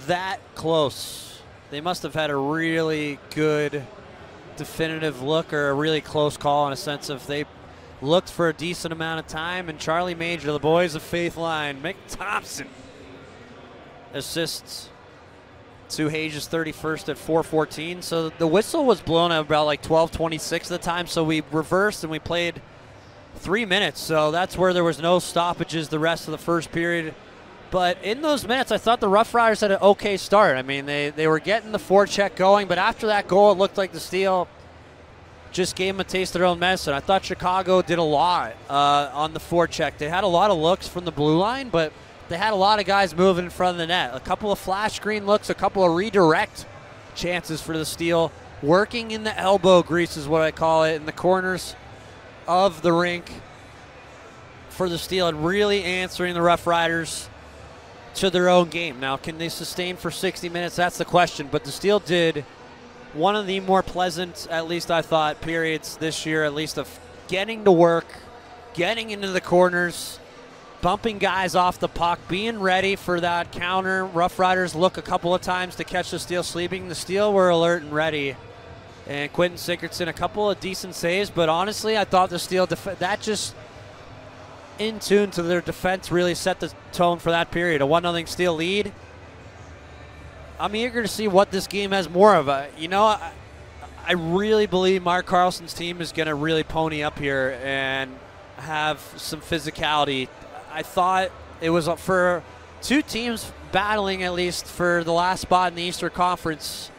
that close. They must have had a really good definitive look or a really close call in a sense of they looked for a decent amount of time. And Charlie Major, the boys of Faith Line, Mick Thompson assists to Hage's 31st at 4:14. So the whistle was blown at about like 12:26 at the time. So we reversed and we played three minutes. So that's where there was no stoppages the rest of the first period. But in those minutes, I thought the Rough Riders had an okay start. I mean, they, they were getting the forecheck going, but after that goal, it looked like the Steel just gave them a taste of their own medicine. I thought Chicago did a lot uh, on the forecheck. They had a lot of looks from the blue line, but they had a lot of guys moving in front of the net. A couple of flash screen looks, a couple of redirect chances for the Steel. Working in the elbow grease is what I call it, in the corners of the rink for the Steel and really answering the Rough Riders to their own game. Now, can they sustain for 60 minutes? That's the question. But the Steel did one of the more pleasant, at least I thought, periods this year, at least of getting to work, getting into the corners, bumping guys off the puck, being ready for that counter. Rough Riders look a couple of times to catch the Steel sleeping. The Steel were alert and ready. And Quentin Sigurdsson, a couple of decent saves, but honestly, I thought the Steel, def- that just in tune to their defense really set the tone for that period. A 1 0 Steel lead. I'm eager to see what this game has more of. A, you know, I, I really believe Mark Carlson's team is going to really pony up here and have some physicality. I thought it was for two teams battling at least for the last spot in the Eastern Conference.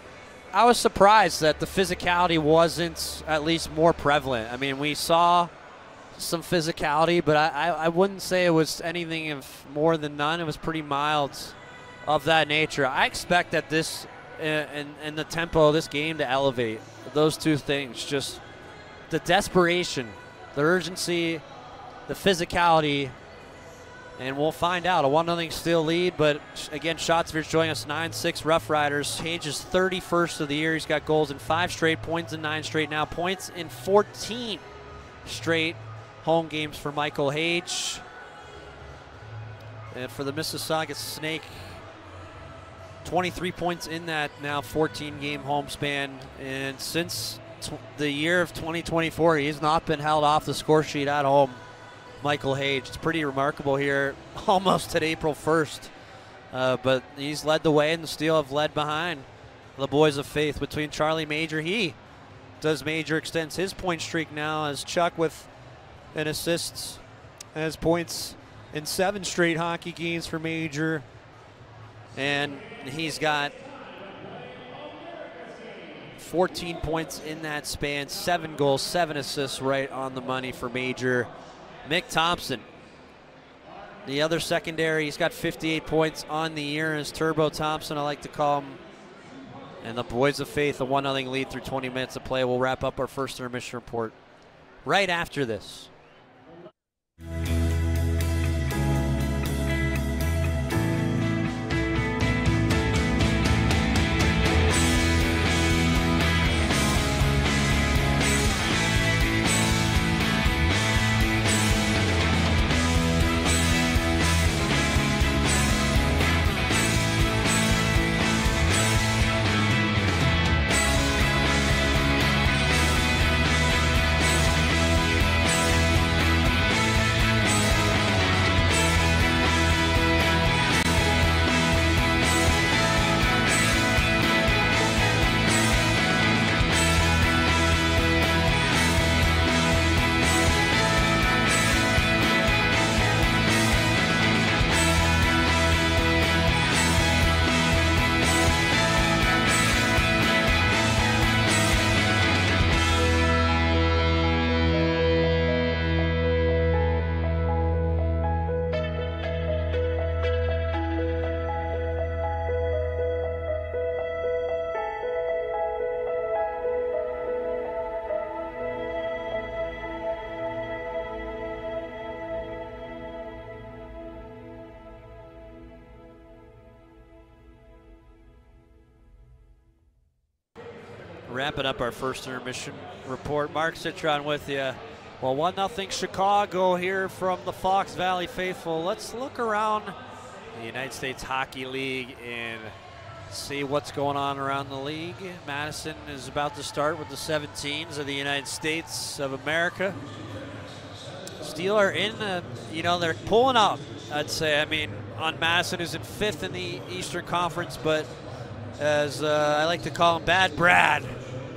I was surprised that the physicality wasn't at least more prevalent. I mean, we saw some physicality, but I, I, wouldn't say it was anything of more than none. It was pretty mild of that nature. I expect that this uh, and, and the tempo of this game to elevate those two things. Just the desperation, the urgency, the physicality, and we'll find out. A 1 0 Steel lead, but again, Shotsville's joining us 9 6 Rough Riders. Hage is 31st of the year. He's got goals in five straight, points in nine straight now, points in 14 straight home games for Michael Hage. And for the Mississauga Snake, 23 points in that now 14 game home span. And since the year of 2024, he's not been held off the score sheet at home. Michael Hage. It's pretty remarkable here, almost at April 1st. Uh, but he's led the way, and the Steel have led behind the boys of faith between Charlie Major. He does Major extends his point streak now as Chuck with an assist as points in seven straight hockey games for Major. And he's got 14 points in that span, seven goals, seven assists right on the money for Major. Mick Thompson, the other secondary, he's got 58 points on the year as Turbo Thompson, I like to call him. And the Boys of Faith, a 1 0 lead through 20 minutes of play. We'll wrap up our first intermission report right after this. Wrapping up our first intermission report. Mark Citron with you. Well, 1 0 Chicago here from the Fox Valley Faithful. Let's look around the United States Hockey League and see what's going on around the league. Madison is about to start with the 17s of the United States of America. Steel are in the, you know, they're pulling up, I'd say. I mean, on Madison is in fifth in the Eastern Conference, but as uh, I like to call him, Bad Brad,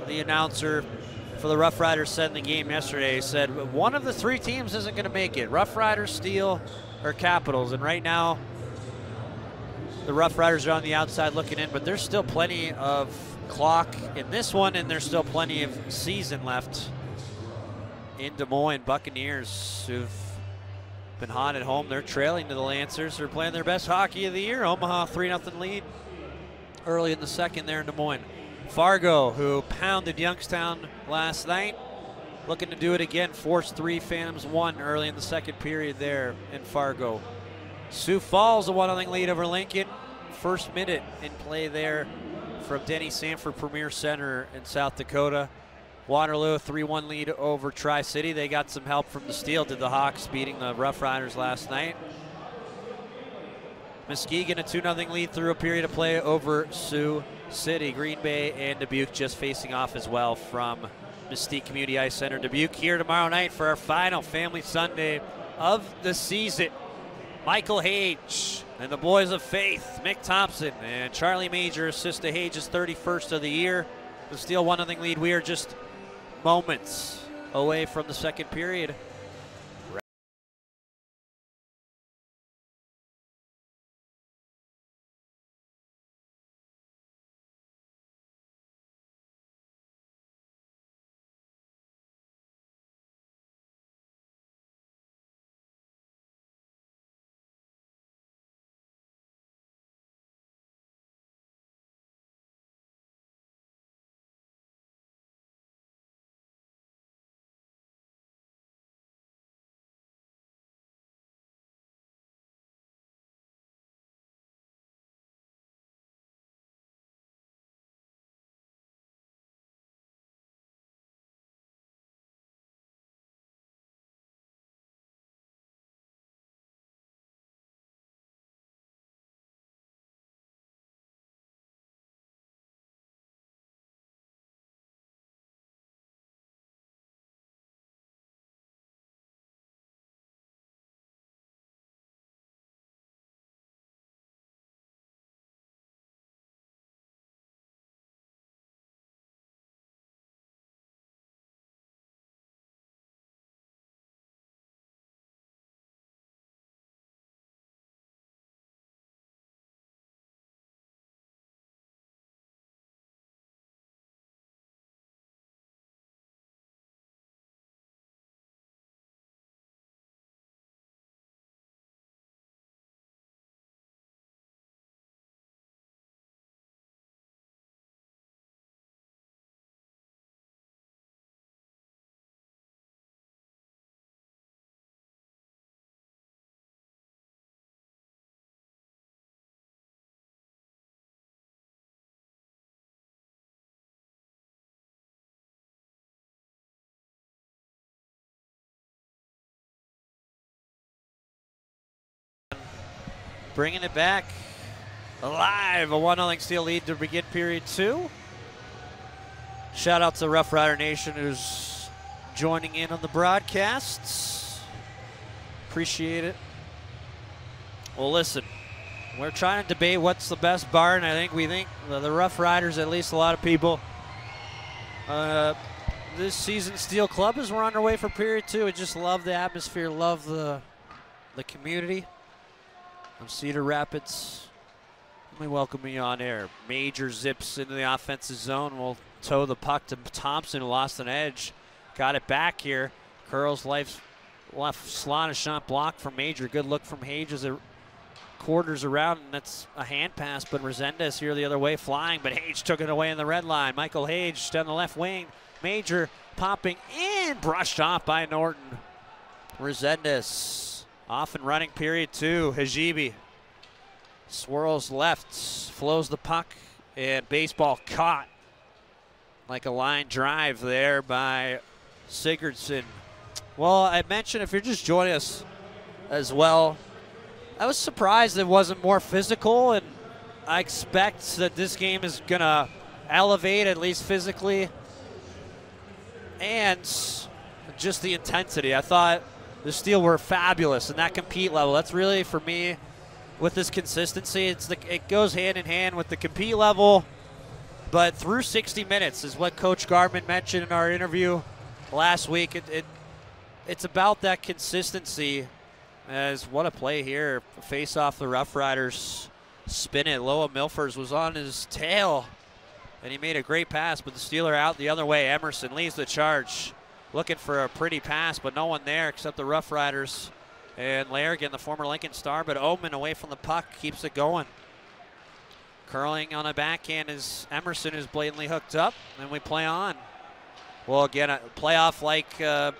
the announcer for the Rough Riders said in the game yesterday, said one of the three teams isn't going to make it. Rough Riders, Steel, or Capitals. And right now, the Rough Riders are on the outside looking in, but there's still plenty of clock in this one, and there's still plenty of season left in Des Moines. Buccaneers who've been hot at home. They're trailing to the Lancers. They're playing their best hockey of the year. Omaha 3 0 lead early in the second there in Des Moines. Fargo, who pounded Youngstown last night, looking to do it again. Force three, Phantoms one early in the second period there in Fargo. Sioux Falls, a 1 0 lead over Lincoln. First minute in play there from Denny Sanford Premier Center in South Dakota. Waterloo, 3 1 lead over Tri City. They got some help from the Steel, did the Hawks beating the Rough Riders last night. Muskegon, a 2 0 lead through a period of play over Sioux City. Green Bay and Dubuque just facing off as well from Mesquite Community Ice Center. Dubuque here tomorrow night for our final Family Sunday of the season. Michael Hage and the boys of Faith, Mick Thompson and Charlie Major assist to Hage's 31st of the year. The Steel 1 0 lead. We are just moments away from the second period. Bringing it back alive. A 1 0 Steel lead to begin period two. Shout out to Rough Rider Nation who's joining in on the broadcasts. Appreciate it. Well, listen, we're trying to debate what's the best bar, and I think we think the Rough Riders, at least a lot of people, uh, this season Steel Club is we're on our way for period two. I just love the atmosphere, love the the community. I'm Cedar Rapids. Let me welcome you on air. Major zips into the offensive zone. We'll toe the puck to Thompson, who lost an edge. Got it back here. Curls left, left slot, a shot block from Major. Good look from Hage as it quarters around, and that's a hand pass, but Resendez here the other way flying, but Hage took it away in the red line. Michael Hage down the left wing. Major popping in, brushed off by Norton. Resendez off and running period two. Hajibi swirls left, flows the puck, and baseball caught like a line drive there by Sigurdsson. Well, I mentioned if you're just joining us as well, I was surprised it wasn't more physical, and I expect that this game is going to elevate, at least physically, and just the intensity. I thought the Steel were fabulous in that compete level. That's really, for me, with this consistency, it's the, it goes hand in hand with the compete level, but through 60 minutes is what Coach Garman mentioned in our interview last week. It, it it's about that consistency as what a play here. Face off the Rough Riders. Spin it. Loa Milfers was on his tail. And he made a great pass, but the Steeler out the other way. Emerson leads the charge. Looking for a pretty pass, but no one there except the Rough Riders. And Larrigan, the former Lincoln star, but Oman away from the puck, keeps it going. Curling on a backhand is Emerson, who's blatantly hooked up, and we play on. Well, again, a playoff like uh,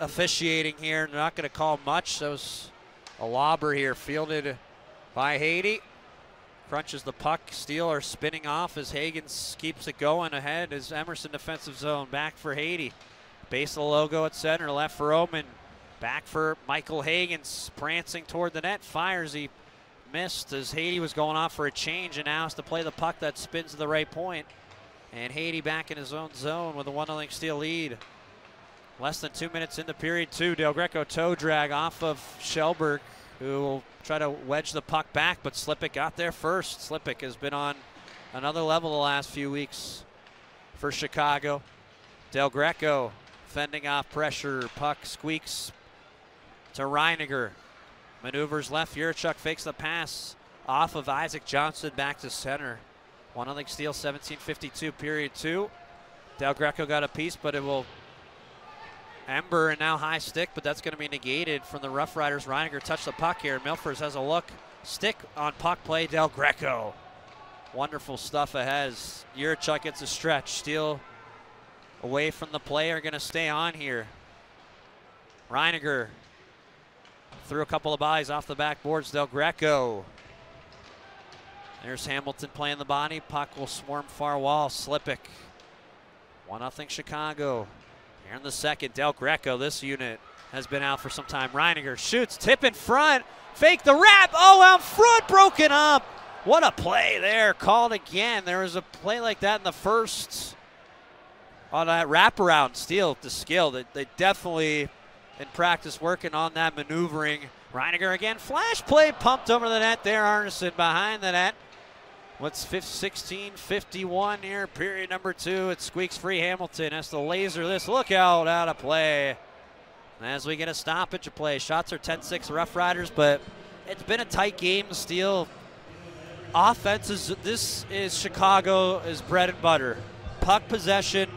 officiating here. They're not going to call much. That was a lobber here, fielded by Haiti. Crunches the puck. Steeler spinning off as Hagens keeps it going ahead as Emerson defensive zone. Back for Haiti. Base of the logo at center. Left for Oman. Back for Michael Hagens. Prancing toward the net. Fires. He missed as Haiti was going off for a change and now has to play the puck that spins to the right point. And Haiti back in his own zone with a 1 0 steal lead. Less than two minutes into period two. Del Greco toe drag off of Schellberg, who will try to wedge the puck back, but Slipik got there first. Slipik has been on another level the last few weeks for Chicago. Del Greco fending off pressure. Puck squeaks to Reiniger. Maneuvers left. Yurchuk fakes the pass off of Isaac Johnson back to center. One on the Steel 1752 period two. Del Greco got a piece, but it will Ember and now high stick, but that's going to be negated from the Rough Riders. Reiniger touched the puck here. Milfers has a look. Stick on puck play. Del Greco. Wonderful stuff ahead. Yurchuk gets a stretch. Steal away from the play are going to stay on here. Reiniger threw a couple of bodies off the backboards. Del Greco. There's Hamilton playing the body. Puck will swarm far wall. Slipik. 1 0 Chicago. Here in the second, Del Greco, this unit has been out for some time. Reiniger shoots, tip in front, fake the wrap. Oh, out front, broken up. What a play there, called again. There was a play like that in the first on that wraparound steal to skill. They, they definitely in practice working on that maneuvering. Reiniger again, flash play, pumped over the net there. Arneson behind the net. What's 16 51 here, period number two. It squeaks free. Hamilton has to laser this. Look out, out of play. As we get a stoppage of play, shots are 10 6 Rough Riders, but it's been a tight game. Steel offense is this is Chicago is bread and butter. Puck possession,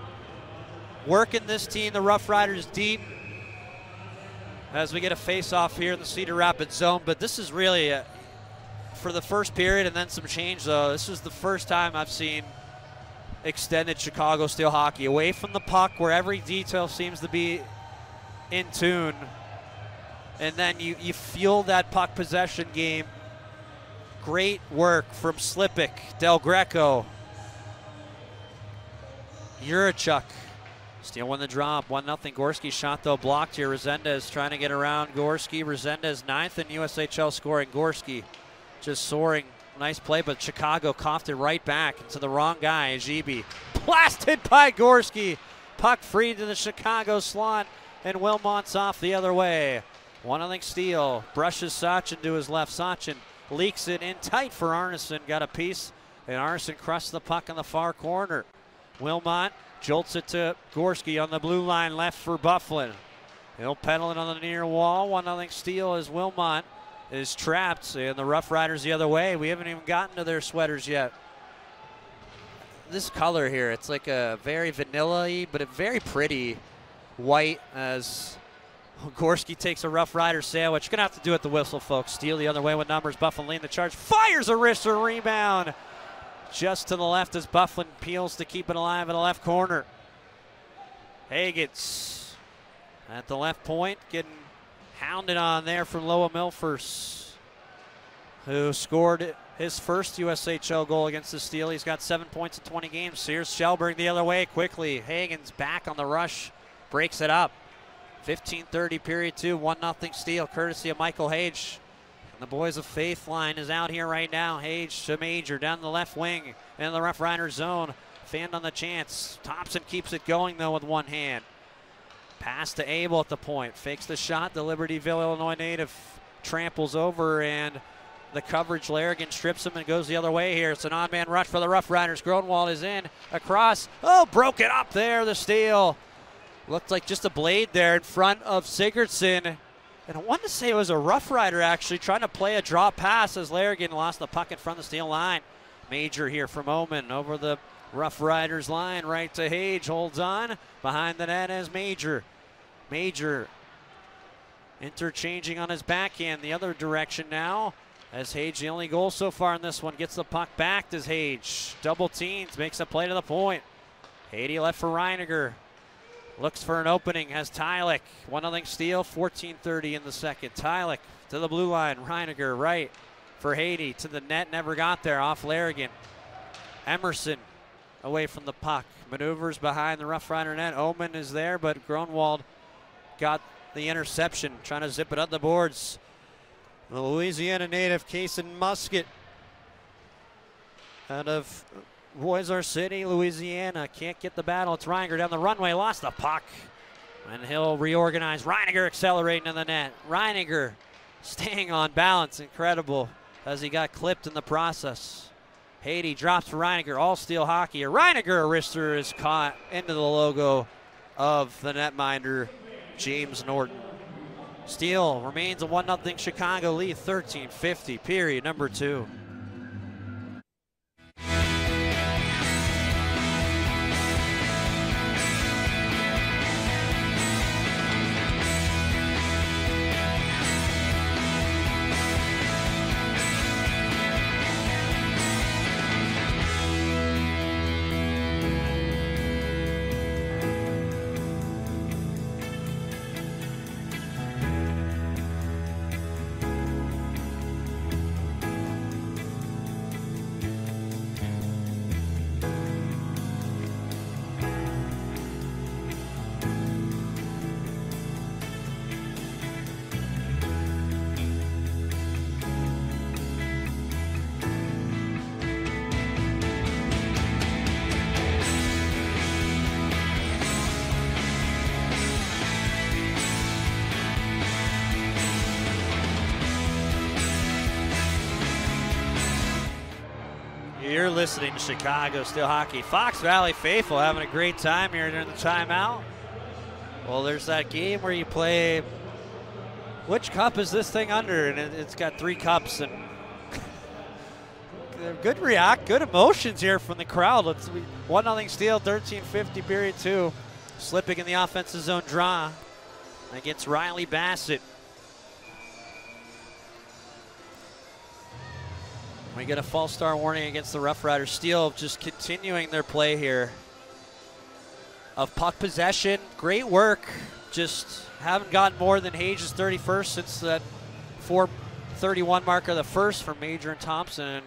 working this team, the Rough Riders deep. As we get a face off here in the Cedar Rapids zone, but this is really a, for the first period and then some change, though. This is the first time I've seen extended Chicago Steel hockey away from the puck where every detail seems to be in tune. And then you, you feel that puck possession game. Great work from Slipik, Del Greco, Yurichuk. Steel won the drop, 1 0. Gorski shot though blocked here. Resendez trying to get around Gorski. Resendez ninth in USHL scoring. Gorski just soaring. Nice play, but Chicago coughed it right back into the wrong guy, Ajibi. Blasted by Gorski. Puck free to the Chicago slot, and Wilmot's off the other way. One nothing steal. Brushes Sachin to his left. Sachin leaks it in tight for Arneson. Got a piece, and Arneson crushed the puck in the far corner. Wilmot jolts it to Gorski on the blue line left for Byfuglien. He'll pedal it on the near wall. One nothing steal as Wilmot is trapped, and the Rough Riders the other way. We haven't even gotten to their sweaters yet. This color here, it's like a very vanilla y, but a very pretty white as Gorski takes a Rough Rider sandwich. Gonna have to do it the whistle, folks. Steal the other way with numbers. Byfuglien leading the charge. Fires a wrister rebound. Just to the left as Byfuglien peels to keep it alive in the left corner. Hagans at the left point, getting hounded on there from Loa Milfers, who scored his first USHL goal against the Steel. He's got seven points in 20 games. Sears Schellberg the other way quickly. Hagans back on the rush, breaks it up. 15-30 period two, one nothing Steel, courtesy of Michael Hage. The boys of Faith line is out here right now. Hage to Major down the left wing in the Rough Rider zone. Fanned on the chance. Thompson keeps it going though with one hand. Pass to Abel at the point. Fakes the shot. The Libertyville, Illinois native tramples over and the coverage. Larrigan strips him and goes the other way here. It's an odd man rush for the Rough Riders. Gronwald is in. Across. Oh, broke it up there. The steal. Looked like just a blade there in front of Sigurdsson. And I wanted to say it was a Rough Rider actually trying to play a draw pass as Larrigan lost the puck in front of the steel line. Major here from Omen over the Rough Riders line right to Hage. Holds on behind the net as Major. Major interchanging on his backhand the other direction now. As Hage, the only goal so far in this one, gets the puck back as Hage. Double teams, makes a play to the point. Haiti left for Reiniger. Looks for an opening, has Tylik. 1 0 steal, 14.30 in the second. Tylik to the blue line. Reiniger right for Haiti to the net, never got there off Larrigan. Emerson away from the puck. Maneuvers behind the Rough Rider net. Omen is there, but Gronwald got the interception, trying to zip it up the boards. The Louisiana native, Kason Musket, out of Bossier City, Louisiana. Can't get the battle. It's Reiniger down the runway, lost the puck. And he'll reorganize. Reiniger accelerating in the net. Reiniger staying on balance. Incredible as he got clipped in the process. Haiti drops for Reiniger. All steel hockey. Reiniger, a wrister, is caught into the logo of the netminder, James Norton. Steel remains a 1 0 Chicago lead, 13 50, period number two. You're listening to Chicago Steel Hockey. Fox Valley Faithful having a great time here during the timeout. Well, there's that game where you play. Which cup is this thing under? And it, has got three cups and good react, good emotions here from the crowd. Let's one nothing Steel, 13:50 period two, slipping in the offensive zone draw against Riley Bassett. We get a false star warning against the Rough Riders. Steel just continuing their play here of puck possession. Great work. Just haven't gotten more than Hage's 31st since that 431 mark of the first from Major and Thompson.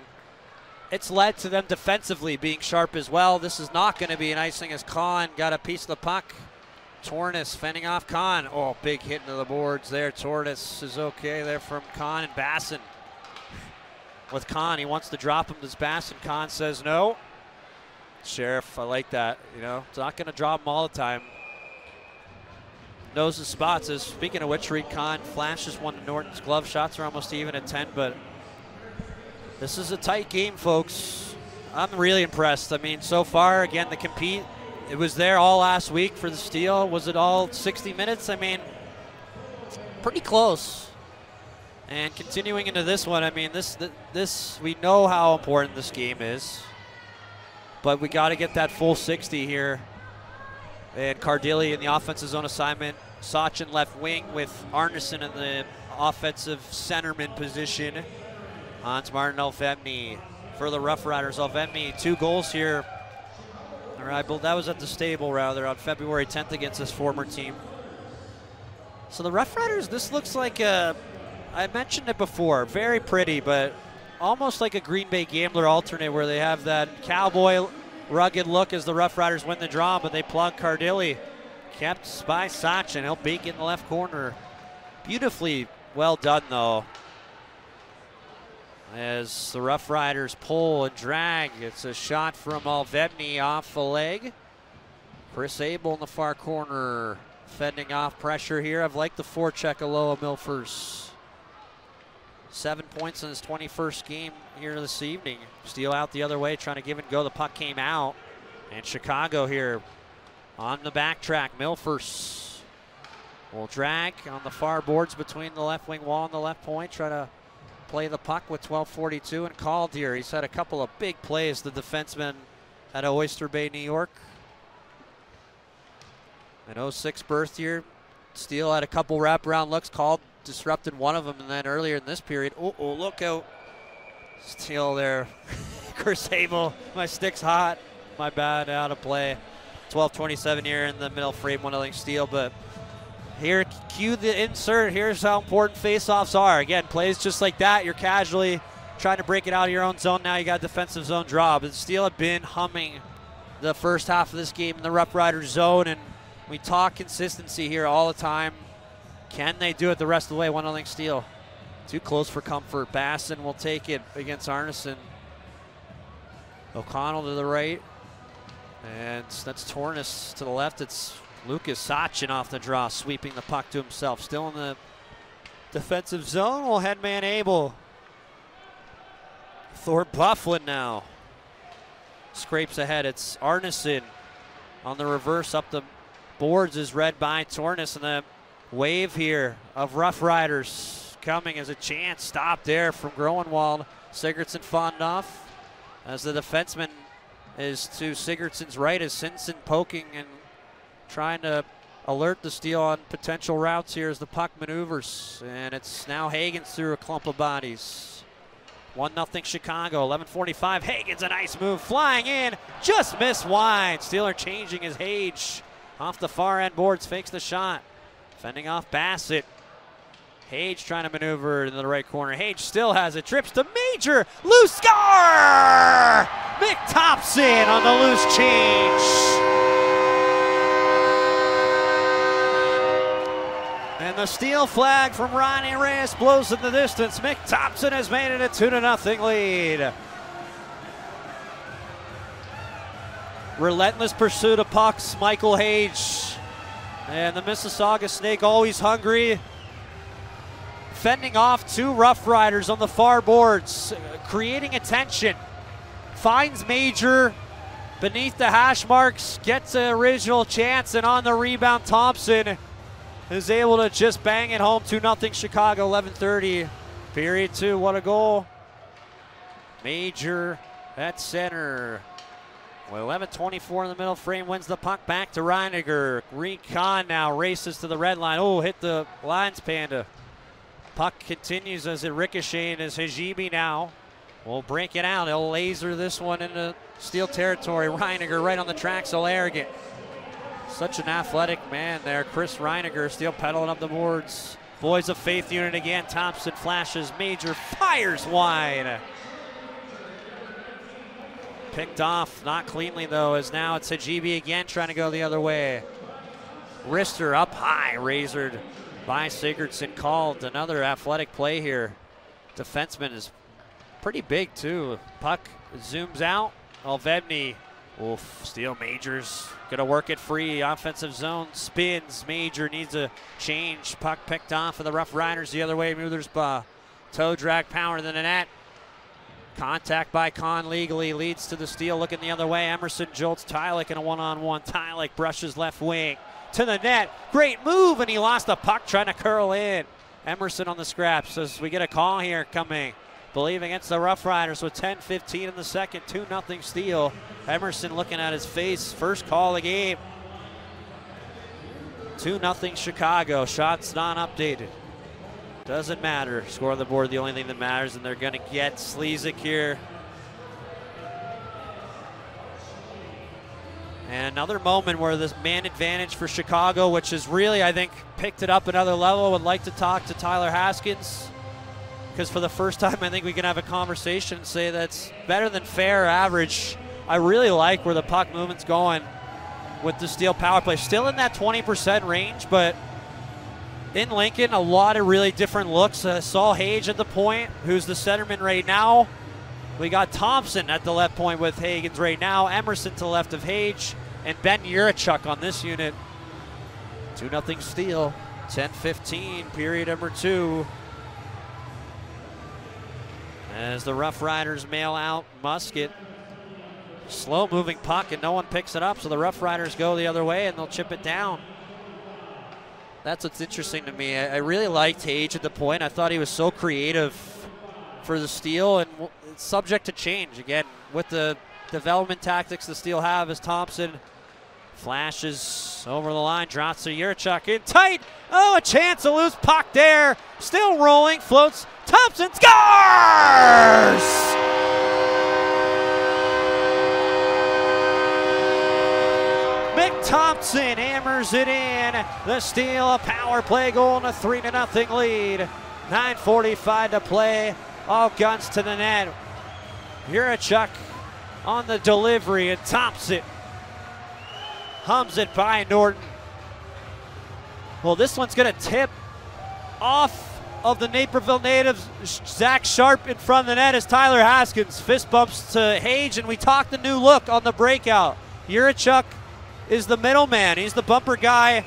It's led to them defensively being sharp as well. This is not going to be an icing as Kahn got a piece of the puck. Tornis fending off Kahn. Oh, big hit into the boards there. Tornis is okay there from Kahn and Bassen with Khan. He wants to drop him. Does and Khan says no. Sheriff, I like that. You know, it's not going to drop him all the time. Knows the spots. As speaking of which, Reed Kahn flashes one to Norton's glove. Shots are almost even at 10, but this is a tight game, folks. I'm really impressed. I mean, so far, again, the compete, it was there all last week for the Steel. Was it all 60 minutes? I mean, pretty close. And continuing into this one, I mean, this this we know how important this game is, but we got to get that full 60 here. And Cardilli in the offensive zone assignment, Sachin left wing with Arneson in the offensive centerman position. Hans Martin Alfemny for the Rough Riders. Two goals here. All right, well, that was at the stable rather on February 10th against his former team. So the Rough Riders, this looks like a I mentioned it before. Very pretty, but almost like a Green Bay Gambler alternate where they have that cowboy rugged look as the Rough Riders win the draw, but they plug Cardilli. Kept by Sachin. He'll bake in the left corner. Beautifully well done, though. As the Rough Riders pull and drag, it's a shot from Alvemny off the leg. Chris Abel in the far corner, fending off pressure here. I've liked the forecheck of Loa Milfers. Seven points in his 21st game here this evening. Steel out the other way, trying to give and go. The puck came out. And Chicago here on the backtrack. Milfers will drag on the far boards between the left wing wall and the left point. Try to play the puck with 12.42 and called here. He's had a couple of big plays, the defenseman at Oyster Bay, New York. An 06 birth year. Steel had a couple wraparound looks called disrupted one of them, and then earlier in this period, oh, oh look out. Steal there. Chris Abel, my stick's hot. My bad, out of play. 12-27 here in the middle frame, one nothing steal, but here, cue the insert. Here's how important faceoffs are. Again, plays just like that. You're casually trying to break it out of your own zone. Now you got defensive zone draw. But Steel had been humming the first half of this game in the Rough Riders zone, and we talk consistency here all the time. Can they do it the rest of the way? One nothing steal. Too close for comfort. Bassen will take it against Arneson. O'Connell to the right. And that's Tornis to the left. It's Lucas Sachin off the draw, sweeping the puck to himself. Still in the defensive zone. Will headman Abel. Thor Byfuglien now. Scrapes ahead. It's Arneson on the reverse up the boards is read by Tornis. And the wave here of Rough Riders coming as a chance stop there from Groenwald. Sigurdsson fond off as the defenseman is to Sigurdsson's right as Sinson poking and trying to alert the Steel on potential routes here as the puck maneuvers. And it's now Hagens through a clump of bodies. 1 0 Chicago, 11.45. Hagens, a nice move, flying in, just missed wide. Steeler changing his age off the far end boards, fakes the shot. Fending off Bassett. Hage trying to maneuver in the right corner. Hage still has it. Trips to Major. Loose score! Mick Thompson on the loose change. And the steel flag from Ronnie Reyes blows in the distance. Mick Thompson has made it a 2 0 lead. Relentless pursuit of pucks. Michael Hage and the Mississauga Snake always hungry. Fending off two Rough Riders on the far boards, uh, creating attention. Finds Major beneath the hash marks, gets an original chance, and on the rebound, Thompson is able to just bang it home 2 0 Chicago, 11:30. Period two. What a goal. Major at center. Well, 11-24 in the middle frame wins the puck back to Reiniger. Recon now races to the red line. Oh, hit the lines, Panda. Puck continues as it ricocheted as Hajibi now will break it out. He'll laser this one into steel territory. Reiniger right on the track, so arrogant. Such an athletic man there. Chris Reiniger still pedaling up the boards. Boys of Faith unit again. Thompson flashes, Major fires wide. Picked off, not cleanly though, as now it's Hajibi again trying to go the other way. Wrister up high, razored by Sigurdsson. Called another athletic play here. Defenseman is Pretty big, too. Puck zooms out. Alvedny Oof, Steele Majors gonna work it free. Offensive zone spins. Major needs a change. Puck picked off for the Rough Riders the other way. Muthersbaugh. Toe drag power than the net. Contact by Con legally leads to the steal. Looking the other way. Emerson jolts Tylik in a one-on-one. Tylik brushes left wing to the net. Great move, and he lost the puck trying to curl in. Emerson on the scraps as we get a call here coming. Believe against the Rough Riders with 10-15 in the second. 2-0 steal. Emerson looking at his face. First call of the game. 2-0 Chicago. Shots not updated. Doesn't matter. Score on the board, the only thing that matters, and they're going to get Slezik here. And another moment where this man advantage for Chicago, which has really, I think, picked it up another level. Would like to talk to Tyler Haskins because for the first time, I think we can have a conversation and say that's better than fair average. I really like where the puck movement's going with the steel power play. Still in that 20% range, but in Lincoln, a lot of really different looks. Uh, Saul Hage at the point, who's the centerman right now. We got Thompson at the left point with Hagens right now. Emerson to the left of Hage. And Ben Yurichuk on this unit. 2 0 steal. 10 15, period number two. As the Rough Riders mail out Musket. Slow moving puck and no one picks it up, so the Rough Riders go the other way and they'll chip it down. That's what's interesting to me. I, I really liked Hage at the point. I thought he was so creative for the steal and subject to change again with the development tactics the Steel have as Thompson flashes over the line, drops to Yurchuk in tight. Oh, a chance to lose puck there. Still rolling, floats. Thompson scores! Thompson hammers it in. The steal, a power play goal, and a 3 to nothing lead. 9.45 to play. All guns to the net. Yurichuk on the delivery, and Thompson hums it by Norton. Well, this one's going to tip off of the Naperville natives. Zach Sharp in front of the net as Tyler Haskins fist bumps to Hage, and we talked the new look on the breakout. Yurichuk is the middleman. He's the bumper guy.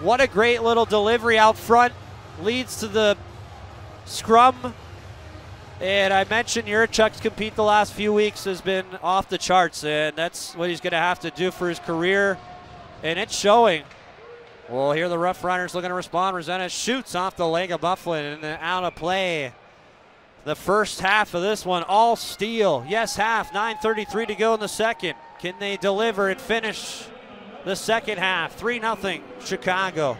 What a great little delivery out front. Leads to the scrum. And I mentioned Yurichuk's compete the last few weeks has been off the charts, and that's what he's going to have to do for his career. And it's showing. Well, here the Rough Riders looking to respond. Rosanna shoots off the leg of Byfuglien and out of play. The first half of this one, all steel. Yes, half. 9.33 to go in the second. Can they deliver and finish the second half? 3 0 Chicago.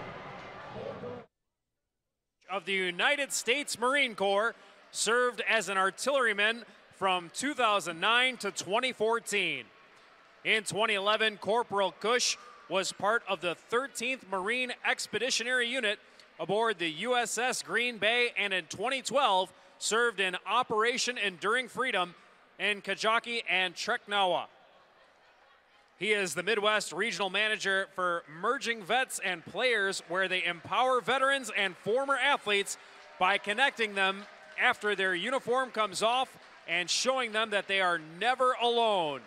Of the United States Marine Corps, served as an artilleryman from 2009 to 2014. In 2011, Corporal Cush was part of the 13th Marine Expeditionary Unit aboard the USS Green Bay and in 2012 served in Operation Enduring Freedom in Kajaki and Treknawa. He is the Midwest Regional Manager for Merging Vets and Players, where they empower veterans and former athletes by connecting them after their uniform comes off and showing them that they are never alone.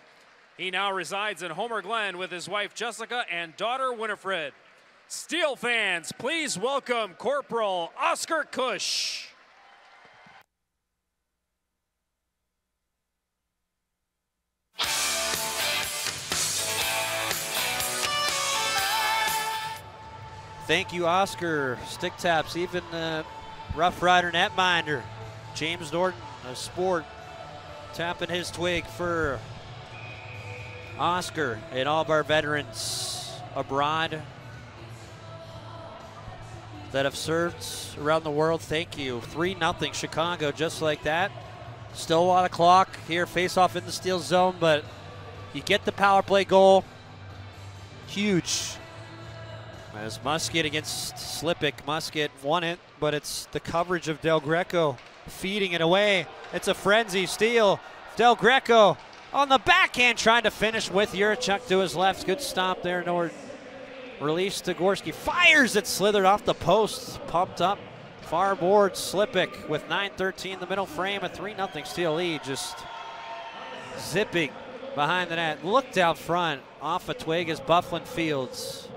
He now resides in Homer Glen with his wife Jessica and daughter Winifred. Steel fans, please welcome Corporal Oscar Cush. Thank you, Oscar. Stick taps, even uh, Rough Rider netminder. James Norton, a sport, tapping his twig for Oscar and all of our veterans abroad that have served around the world. Thank you. 3 0 Chicago, just like that. Still a lot of clock here, face off in the steel zone, but you get the power play goal. Huge as Musket against Slipik. Musket won it, but it's the coverage of Del Greco feeding it away. It's a frenzy steal. Del Greco on the backhand trying to finish with Yurichuk to his left. Good stop there, Nord. Release to Gorski. Fires it, slithered off the post. Pumped up Far board, Slipik with 9-13 the middle frame, a 3-0 steal lead, just zipping behind the net. Looked out front off a twig as Byfuglien fields.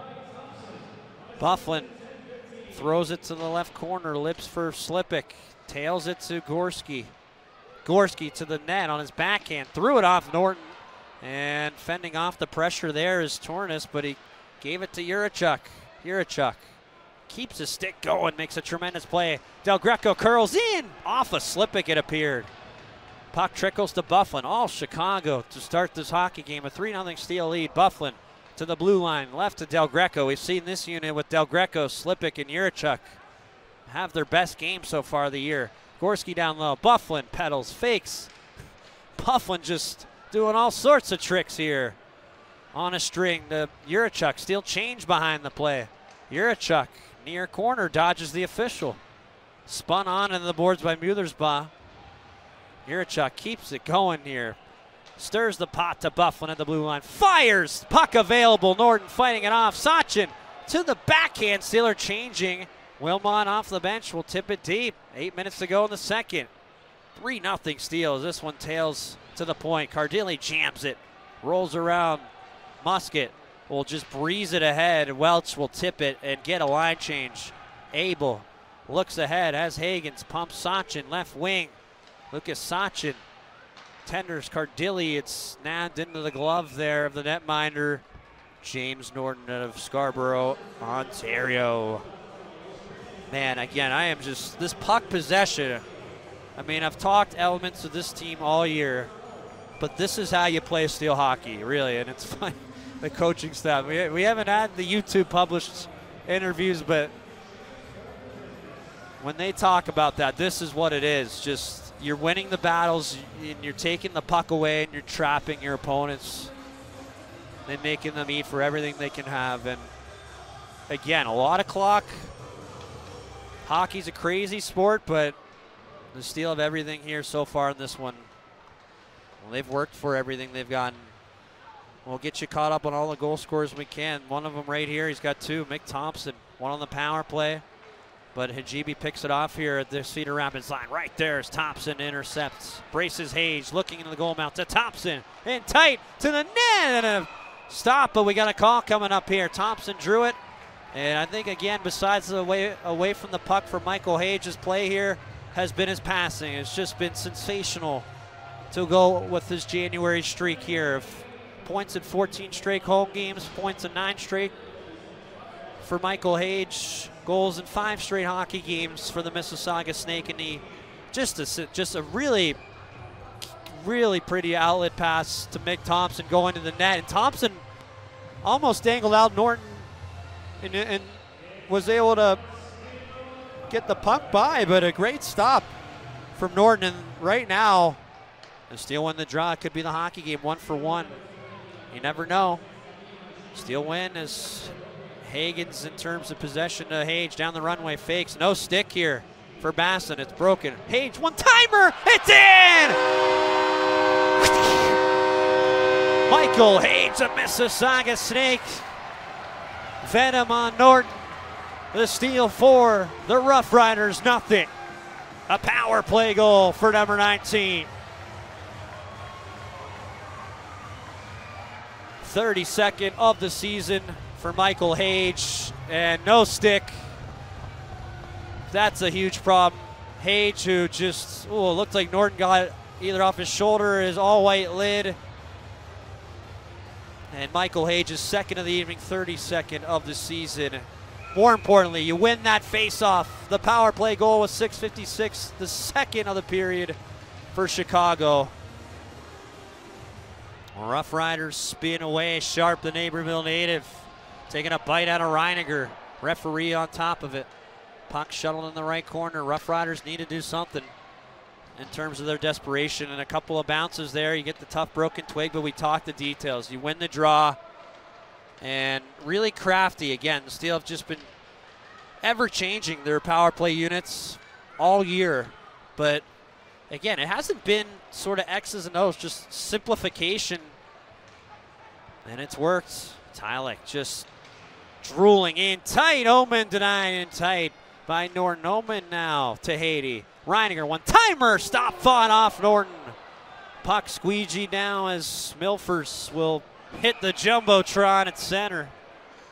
Byfuglien throws it to the left corner, lips for Slipik, tails it to Gorski. Gorski to the net on his backhand, threw it off Norton, and fending off the pressure there is Tornis, but he gave it to Yurichuk. Yurichuk keeps his stick going, makes a tremendous play. Del Greco curls in, off a Slipik it appeared. Puck trickles to Byfuglien, all Chicago to start this hockey game. A 3 0 steal lead. Byfuglien to the blue line, left to Del Greco. We've seen this unit with Del Greco, Slipik, and Yurichuk have their best game so far of the year. Gorski down low. Byfuglien pedals, fakes. Byfuglien just doing all sorts of tricks here on a string to Yurichuk. Still change behind the play. Yurichuk near corner dodges the official. Spun on into the boards by Muethersbaugh. Yurichuk keeps it going here. Stirs the pot to Byfuglien at the blue line. Fires! Puck available. Norton fighting it off. Sachin to the backhand. Steeler changing. Wilmot off the bench will tip it deep. Eight minutes to go in the second. 3 0 steals. This one tails to the point. Cardilli jams it. Rolls around. Musket will just breeze it ahead. Welch will tip it and get a line change. Abel looks ahead as Hagens pumps Sachin left wing. Lucas Sachin tenders Cardilli. It's nabbed into the glove there of the netminder. James Norton of Scarborough, Ontario. Man, again, I am just this puck possession. I mean, I've talked elements of this team all year, but this is how you play steel hockey, really. And it's fun. The coaching staff. We, we haven't had the YouTube published interviews, but when they talk about that, this is what it is. Just you're winning the battles, and you're taking the puck away, and you're trapping your opponents, and making them eat for everything they can have. And again, a lot of clock. Hockey's a crazy sport, but the steal of everything here so far in this one. Well, they've worked for everything they've gotten. We'll get you caught up on all the goal scorers we can. One of them right here. He's got two. Mick Thompson, one on the power play. But Hajibi picks it off here at the Cedar Rapids line. Right there as Thompson intercepts. Braces Hage looking into the goal mouth to Thompson. And tight to the net. And a stop, but we got a call coming up here. Thompson drew it. And I think, again, besides the way away from the puck for Michael Hage's play here, has been his passing. It's just been sensational to go with his January streak here. Of points in 14 straight home games, points in nine straight for Michael Hage, goals in five straight hockey games for the Mississauga Snake, and he just a, just a really, really pretty outlet pass to Mick Thompson going to the net. And Thompson almost dangled out Norton and, and was able to get the puck by, but a great stop from Norton. And right now, the Steel win the draw. Could be the hockey game, one for one. You never know. Steel win is Hagens in terms of possession to Hage down the runway. Fakes. No stick here for Bassen. It's broken. Hage, one timer. It's in! Michael Hage, a Mississauga Snake. Venom on Norton. The steal for the Rough Riders, nothing. A power play goal for number 19. 32nd of the season for Michael Hage, and no stick. That's a huge problem. Hage, who just, oh, looked like Norton got either off his shoulder or his all white lid. And Michael Hage is second of the evening, 32nd of the season. More importantly, you win that face-off. The power play goal was 6:56, the second of the period for Chicago. Rough Riders spin away. Sharp, the Naperville native, taking a bite out of Reiniger. Referee on top of it. Puck shuttled in the right corner. Rough Riders need to do something in terms of their desperation. And a couple of bounces there. You get the tough broken twig, but we talk the details. You win the draw. And really crafty. Again, the Steel have just been ever changing their power play units all year. But again, it hasn't been sort of X's and O's, just simplification. And it's worked. Tylek just drooling in tight. Omen denying in tight. by Norton. Oman now to Haiti. Reiniger, one timer, stop fought off Norton. Puck squeegee now as Milfers will hit the Jumbotron at center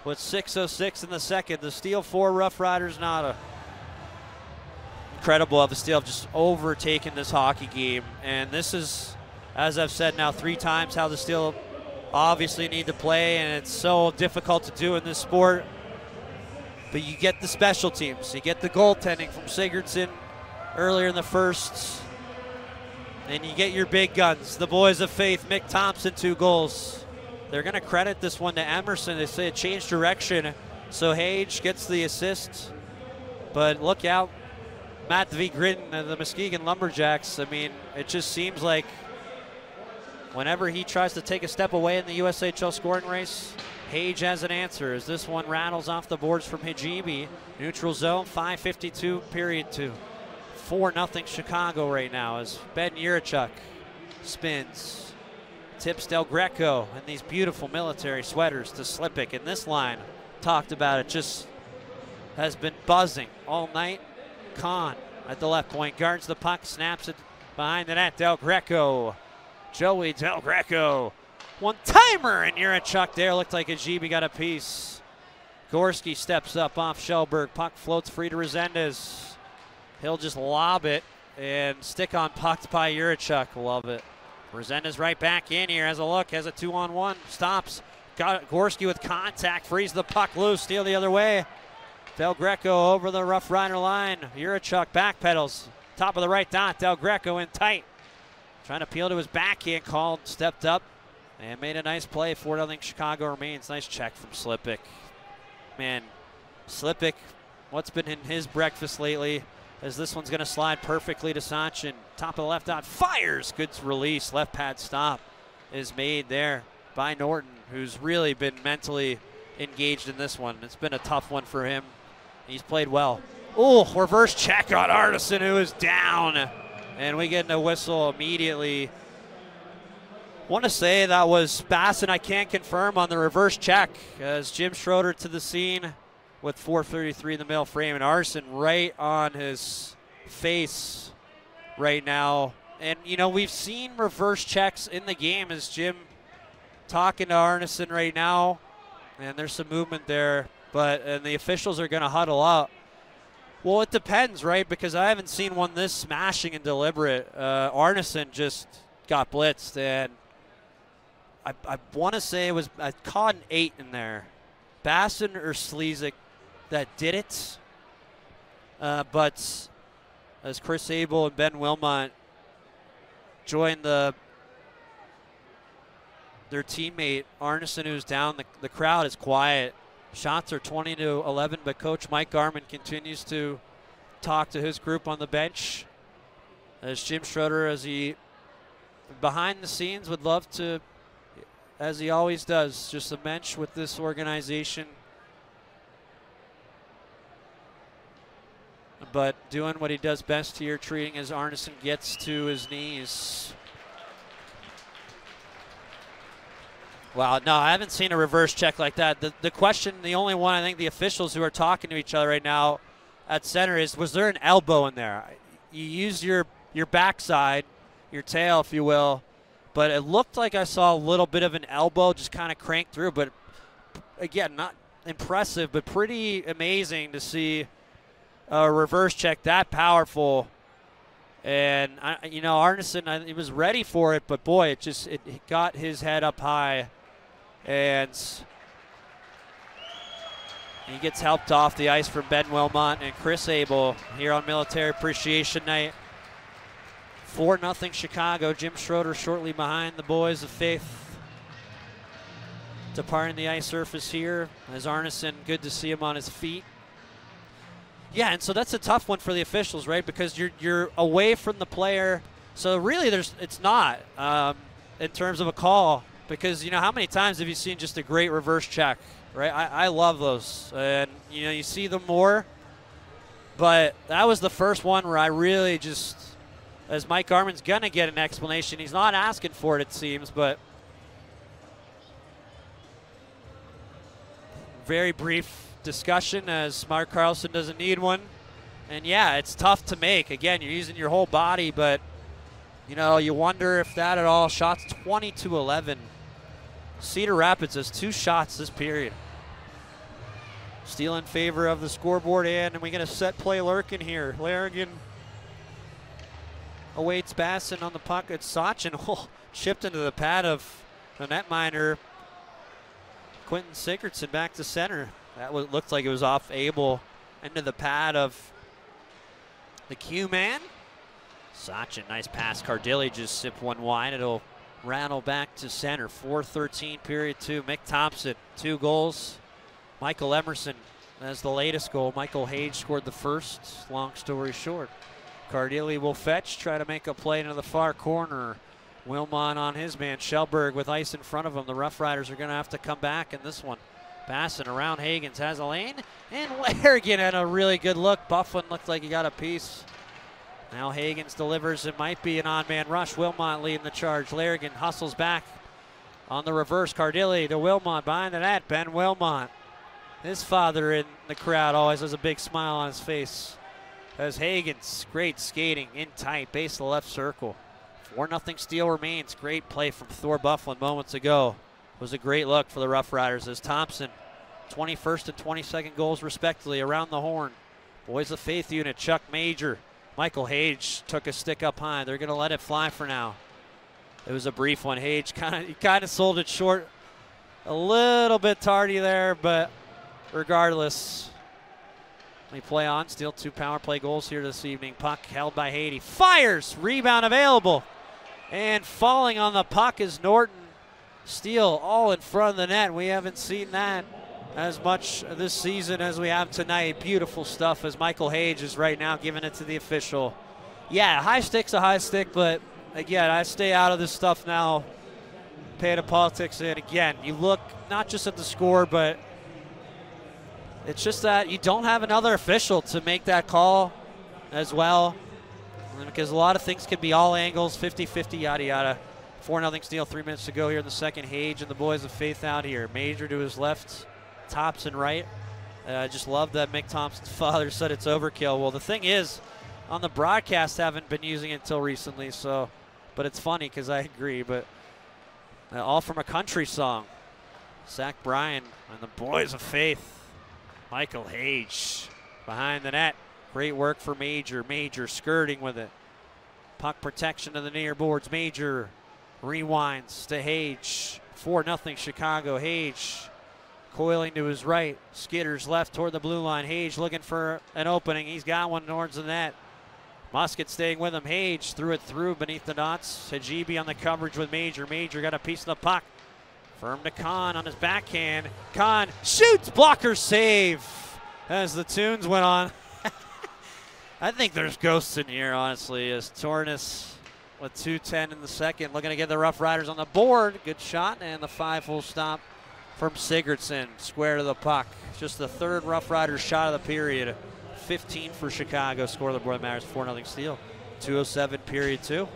with 6.06 in the second. The Steel 4 Rough Riders Nada. Incredible of the Steel just overtaken this hockey game. And this is, as I've said now three times, how the Steel obviously need to play. And it's so difficult to do in this sport. But you get the special teams. You get the goaltending from Sigurdsson earlier in the first. And you get your big guns. The boys of faith, Mick Thompson, two goals. They're going to credit this one to Emerson. They say it changed direction. So Hage gets the assist. But look out, Matt V. Gritton and the Muskegon Lumberjacks. I mean, it just seems like whenever he tries to take a step away in the USHL scoring race, Hage has an answer as this one rattles off the boards from Hijibi. Neutral zone, 5.52, period two. 4 nothing Chicago right now as Ben Yurichuk spins. Tips Del Greco in these beautiful military sweaters to Slipik. And this line, talked about it, just has been buzzing all night. Kahn at the left point guards the puck, snaps it behind the net. Del Greco. Joey Del Greco. One timer, and Yurichuk there looked like a GB got a piece. Gorski steps up off Schellberg. Puck floats free to Resendez. He'll just lob it and stick on puck by Yurichuk. Love it. Resendez right back in here, has a look, has a two on one, stops. Got Gorski with contact, frees the puck loose, steal the other way. Del Greco over the Rough Rider line. Yurichuk back pedals. Top of the right dot. Del Greco in tight. Trying to peel to his backhand, called, stepped up, and made a nice play. 4 0 Chicago remains. Nice check from Slipik. Man, Slipik, what's been in his breakfast lately? As this one's going to slide perfectly to Sachin. Top of the left dot, fires. Good release. Left pad stop is made there by Norton, who's really been mentally engaged in this one. It's been a tough one for him. He's played well. Oh, reverse check on Arneson, who is down. And we get a whistle immediately. Want to say that was Bassen. I can't confirm on the reverse check as Jim Schroeder to the scene with 4:33 in the middle frame, and Arson right on his face right now. And you know we've seen reverse checks in the game as Jim talking to Arneson right now, and there's some movement there. But and the officials are going to huddle up. Well, it depends, right? Because I haven't seen one this smashing and deliberate. Uh, Arneson just got blitzed, and I, I want to say it was I caught an eight in there. Bassen or Slezik that did it. Uh, but as Chris Abel and Ben Wilmot join the their teammate Arneson, who's down, the, the crowd is quiet. Shots are 20 to 11, but Coach Mike Garman continues to talk to his group on the bench. As Jim Schroeder, as he behind the scenes, would love to, as he always does, just a bench with this organization. But doing what he does best here, treating as Arneson gets to his knees. Wow, no, I haven't seen a reverse check like that. The, the question, the only one I think the officials who are talking to each other right now at center is was there an elbow in there? You use your, your backside, your tail, if you will, but it looked like I saw a little bit of an elbow just kind of crank through. But again, not impressive, but pretty amazing to see a reverse check that powerful. And I, you know, Arneson, he was ready for it, but boy, it just it got his head up high and he gets helped off the ice from Ben Wilmot and Chris Abel here on Military Appreciation Night. 4 0 Chicago. Jim Schroeder shortly behind the boys of Faith. Departing the ice surface here as Arneson, good to see him on his feet. Yeah, and so that's a tough one for the officials, right? Because you're you're away from the player. So really, there's it's not um, in terms of a call because you know how many times have you seen just a great reverse check, right? I, I love those, and you know you see them more. But that was the first one where I really just, as Mike Garman's gonna get an explanation. He's not asking for it, it seems, but very brief discussion as Mark Carlson doesn't need one. And yeah, it's tough to make. Again, you're using your whole body, but you know, you wonder if that at all. Shots 20 to 11. Cedar Rapids has two shots this period. Steel in favor of the scoreboard, and we get a set play lurking here. Larrigan awaits Bassen on the puck. It's Sachin oh, chipped into the pad of the net netminder. Quentin Sigurdsson back to center. That was, looked like it was off Abel into the pad of the Q man. Sachin, nice pass. Cardilli just sip one wide. It'll rattle back to center. 4-13 period two. Mick Thompson, two goals. Michael Emerson as the latest goal. Michael Hage scored the first. Long story short. Cardilli will fetch, try to make a play into the far corner. Wilmot on his man. Schellberg with ice in front of him. The Rough Riders are going to have to come back in this one. Passing around Hagens has a lane. And Larrigan had a really good look. Byfuglien looked like he got a piece. Now Hagens delivers. It might be an on man rush. Wilmot leading the charge. Larrigan hustles back on the reverse. Cardilli to Wilmot behind the net. Ben Wilmot. His father in the crowd always has a big smile on his face. As Hagens, great skating in tight, base the left circle. 4 0 Steel remains. Great play from Thor Byfuglien moments ago. It was a great look for the Rough Riders as Thompson, 21st and 22nd goals respectively, around the horn. Boys of Faith unit, Chuck Major Michael Hage took a stick up high. They're going to let it fly for now. It was a brief one. Hage kind of kind of sold it short, a little bit tardy there, but regardless, we play on. Still two power play goals here this evening. Puck held by Haiti. Fires. Rebound available. And falling on the puck is Norton. Steel all in front of the net. We haven't seen that as much this season as we have tonight. Beautiful stuff as Michael Hage is right now giving it to the official. Yeah, high stick's a high stick, but again, I stay out of this stuff now. Pay the politics in. Again, you look not just at the score, but it's just that you don't have another official to make that call as well. Because a lot of things can be all angles, 50 50, yada yada. 4 0 Steel, three minutes to go here in the second. Hage and the boys of Faith out here. Major to his left, Thompson right. Uh, I just love that Mick Thompson's father said it's overkill. Well, the thing is, on the broadcast, haven't been using it until recently. So, but it's funny because I agree. But uh, all from a country song. Zach Bryan and the Boys of Faith. Michael Hage behind the net. Great work for Major. Major skirting with it. Puck protection to the near boards. Major rewinds to Hage. 4 0 Chicago. Hage Coiling to his right. Skitters left toward the blue line. Hage looking for an opening. He's got one towards the net. Musket staying with him. Hage threw it through beneath the dots. Hajibi on the coverage with Major. Major got a piece of the puck. Firm to Khan on his backhand. Khan shoots. Blocker save as the tunes went on. I think there's ghosts in here, honestly, as Tornis with 2.10 in the second. Looking to get the Rough Riders on the board. Good shot, and the five full stop from Sigurdsson, square to the puck. Just the third Rough Riders shot of the period. 15 for Chicago. Score of the board matters 4 0 Steel. 207 period two.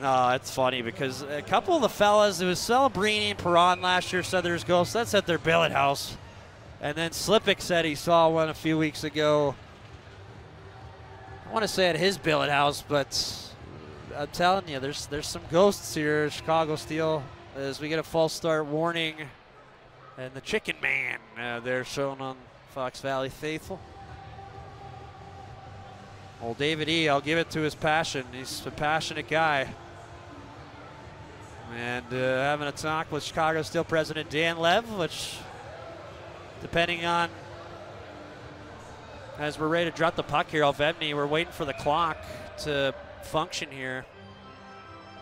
No, it's funny because a couple of the fellas, it was Celebrini and Perron last year said there's ghosts. That's at their billet house. And then Slipik said he saw one a few weeks ago. I want to say at his billet house, but I'm telling you, there's there's some ghosts here. Chicago Steel as we get a false start warning. And the Chicken Man, uh, they're shown on Fox Valley Faithful. Well, David E., I'll give it to his passion. He's a passionate guy. And uh, having a talk with Chicago Steel President Dan Lehv, which, depending on as we're ready to drop the puck here off Ebney, we're waiting for the clock to function here.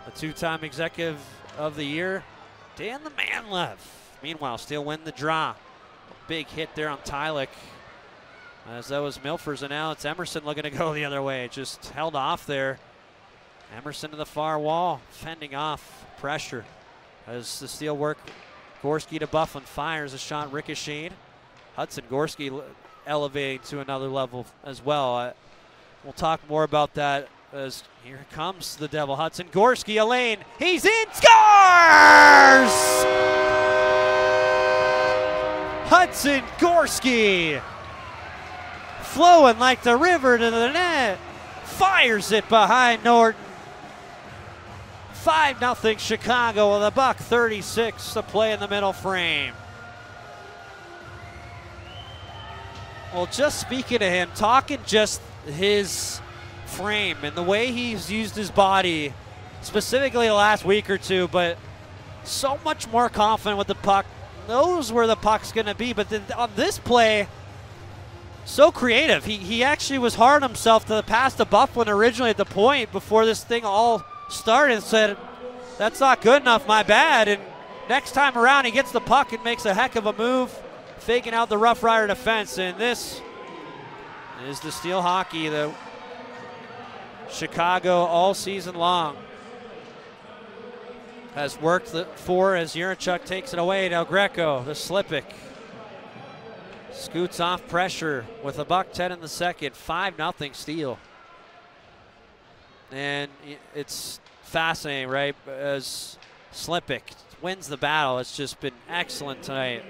A two-time executive of the year, Dan the Man left. Meanwhile, still win the draw. Big hit there on Tylik. As that was Milfors, and now it's Emerson looking to go the other way. Just held off there. Emerson to the far wall, fending off pressure. As the steel work, Gorski to Byfuglien fires a shot ricocheted. Hudson Gorski elevating to another level as well. Uh, we'll talk more about that as here comes the Devil Hudson. Gorski, Elaine, he's in, scores! Hudson Gorski flowing like the river to the net. Fires it behind Norton. 5 0 Chicago with a buck 36 to play in the middle frame. Well, just speaking to him, talking just his frame and the way he's used his body, specifically the last week or two, but so much more confident with the puck, knows where the puck's going to be. But then on this play, so creative. He, he actually was hard on himself to pass to Byfuglien originally at the point before this thing all started and said, that's not good enough, my bad. And next time around, he gets the puck and makes a heck of a move, faking out the Rough Rider defense. And this is the Steel Hockey, the Chicago all season long has worked for as Yurachuk takes it away. Now Greco, the Slipik, scoots off pressure with a buck 10 in the second. 5 nothing steel. And it's fascinating, right? As Slipik wins the battle, it's just been excellent tonight.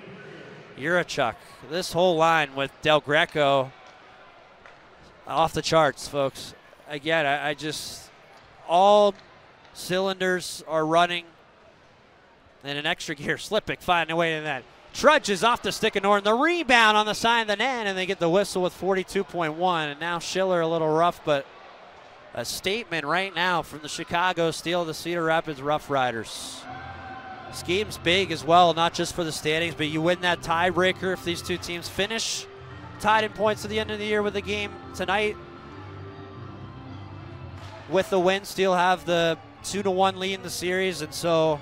Yurachuk, this whole line with Del Greco off the charts, folks. Again, I, I just, all cylinders are running. And an extra gear, Slipik finding a way in that. Trudges off the stick of Norton. The rebound on the side of the net, and they get the whistle with 42.1. And now Schiller a little rough, but a statement right now from the Chicago Steel, the Cedar Rapids Rough Riders. Scheme's big as well, not just for the standings, but you win that tiebreaker if these two teams finish tied in points at the end of the year with the game tonight. With the win, still have the two to one lead in the series, and so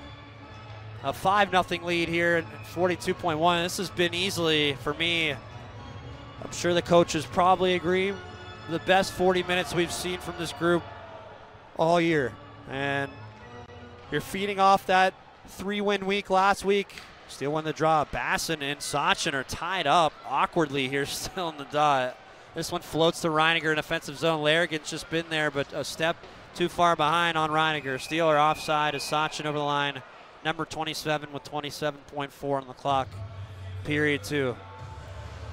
a five nothing lead here, at 42.1. This has been easily for me. I'm sure the coaches probably agree the best 40 minutes we've seen from this group all year. And you're feeding off that three win week last week. Still won the draw. Bassen and Sachin are tied up awkwardly here, still in the dot. This one floats to Reiniger in offensive zone. Larrigan's just been there, but a step too far behind on Reiniger. Steeler offside as Sachin over the line. Number 27 with 27.4 on the clock. Period two.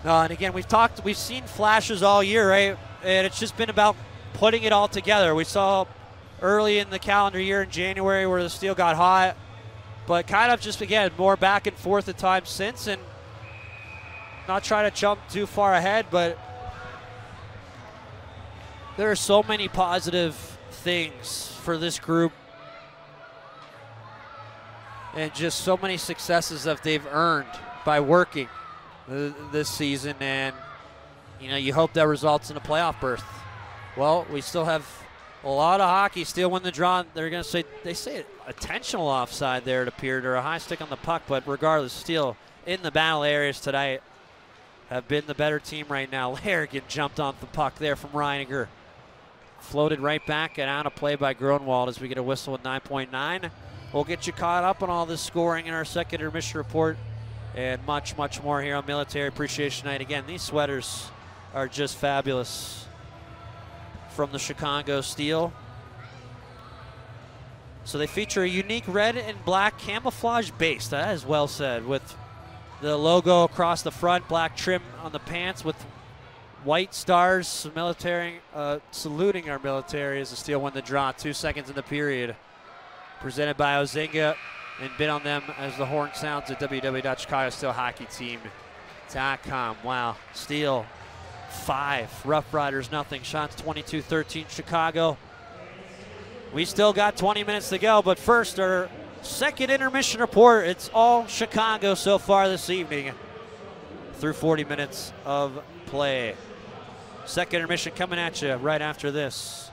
Uh, and again, we've talked, we've seen flashes all year, right? And it's just been about putting it all together. We saw early in the calendar year in January where the steel got hot, but kind of just again more back and forth at times since, and not trying to jump too far ahead, but there are so many positive things for this group and just so many successes that they've earned by working this season, and you know you hope that results in a playoff berth. Well, we still have a lot of hockey. Still win the draw. They're going to say they say intentional offside there. It appeared or a high stick on the puck, but regardless, still in the battle areas tonight have been the better team right now. Larrigan jumped off the puck there from Reiniger. Floated right back and out of play by Gronwald as we get a whistle with 9.9. We'll get you caught up on all this scoring in our second intermission report and much, much more here on Military Appreciation Night. Again, these sweaters are just fabulous from the Chicago Steel. So they feature a unique red and black camouflage base. That is well said. With the logo across the front, black trim on the pants with white stars, military uh, saluting our military as the Steel won the draw. Two seconds in the period. Presented by Ozinga and bid on them as the horn sounds at www.chicagosteelhockeyteam.com. Wow, Steel five, Rough Riders nothing. Shots 22-13 Chicago. We still got 20 minutes to go, but first our second intermission report. It's all Chicago so far this evening through 40 minutes of play. Second intermission coming at you right after this.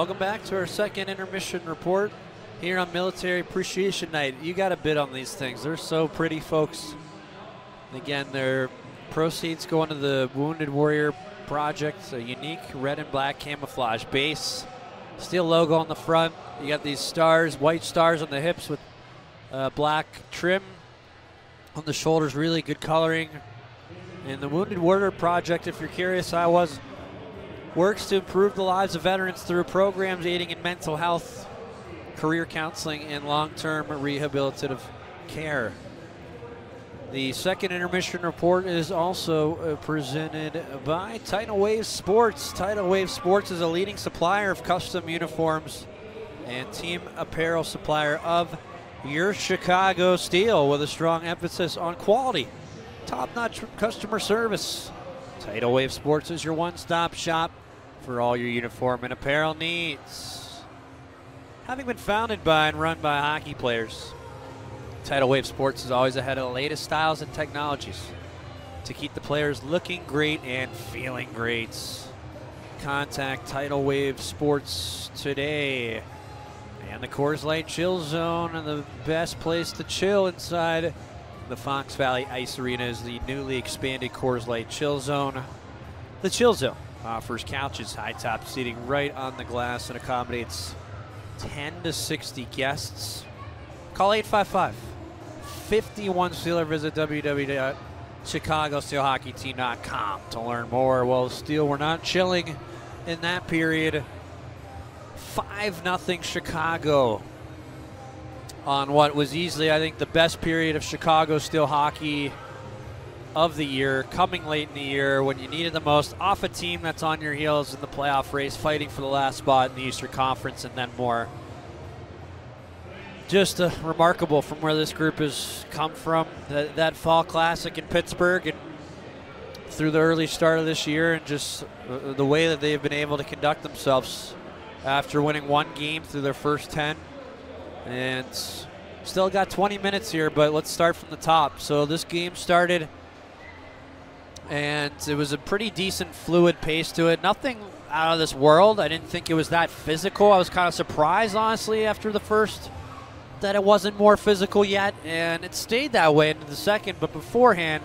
Welcome back to our second intermission report here on Military Appreciation Night. You got a bid on these things. They're so pretty, folks. Again, their proceeds go into the Wounded Warrior Project, a unique red and black camouflage base. Steel logo on the front. You got these stars, white stars on the hips with uh, black trim on the shoulders, really good coloring. And the Wounded Warrior Project, if you're curious, I was works to improve the lives of veterans through programs aiding in mental health, career counseling, and long term rehabilitative care. The second intermission report is also uh, presented by Tidal Wave Sports. Tidal Wave Sports is a leading supplier of custom uniforms and team apparel supplier of your Chicago Steel with a strong emphasis on quality, top notch customer service. Tidal Wave Sports is your one stop shop for all your uniform and apparel needs. Having been founded by and run by hockey players, Tidal Wave Sports is always ahead of the latest styles and technologies to keep the players looking great and feeling great. Contact Tidal Wave Sports today. And the Coors Light Chill Zone, and the best place to chill inside the Fox Valley Ice Arena is the newly expanded Coors Light Chill Zone. The Chill Zone Uh, offers couches, high top seating right on the glass, and accommodates 10 to 60 guests. Call 855 51 Steel or visit www.chicagosteelhockeyteam.com to learn more. Well, Steel, we're not chilling in that period. 5 0 Chicago on what was easily, I think, the best period of Chicago Steel hockey of the year, coming late in the year when you needed the most, off a team that's on your heels in the playoff race, fighting for the last spot in the Eastern Conference and then more. Just uh, remarkable from where this group has come from. That, that fall classic in Pittsburgh and through the early start of this year, and just uh, the way that they've been able to conduct themselves after winning one game through their first 10. And still got 20 minutes here, but let's start from the top. So this game started, and it was a pretty decent fluid pace to it. Nothing out of this world. I didn't think it was that physical. I was kind of surprised, honestly, after the first that it wasn't more physical yet, and it stayed that way into the second. But beforehand,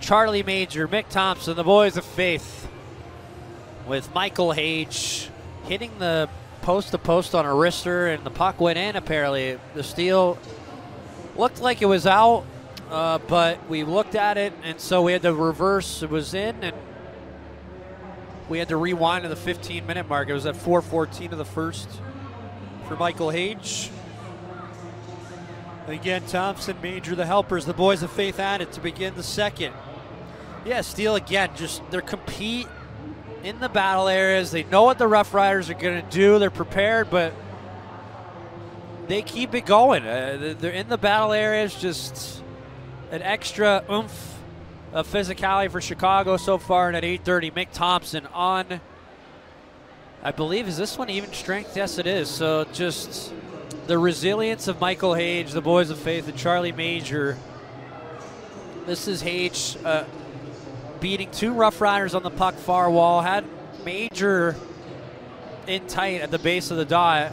Charlie Major, Mick Thompson, the boys of faith, with Michael Hage hitting the post to post on a wrister, and the puck went in. Apparently, the steel looked like it was out, uh, but we looked at it, and so we had to reverse. It was in, and we had to rewind to the 15 minute mark. It was at 4:14 of the first for Michael Hage. Again, Thompson, Major, the helpers, the boys of faith added to begin the second. Yeah, Steel again, just they compete in the battle areas. They know what the Rough Riders are going to do. They're prepared, but they keep it going. Uh, they're in the battle areas, just an extra oomph of physicality for Chicago so far. And at 8:30, Mick Thompson on. I believe is this one even strength? Yes, it is. So just the resilience of Michael Hage, the boys of faith, and Charlie Major. This is Hage uh, beating two Rough Riders on the puck far wall. Had Major in tight at the base of the dot,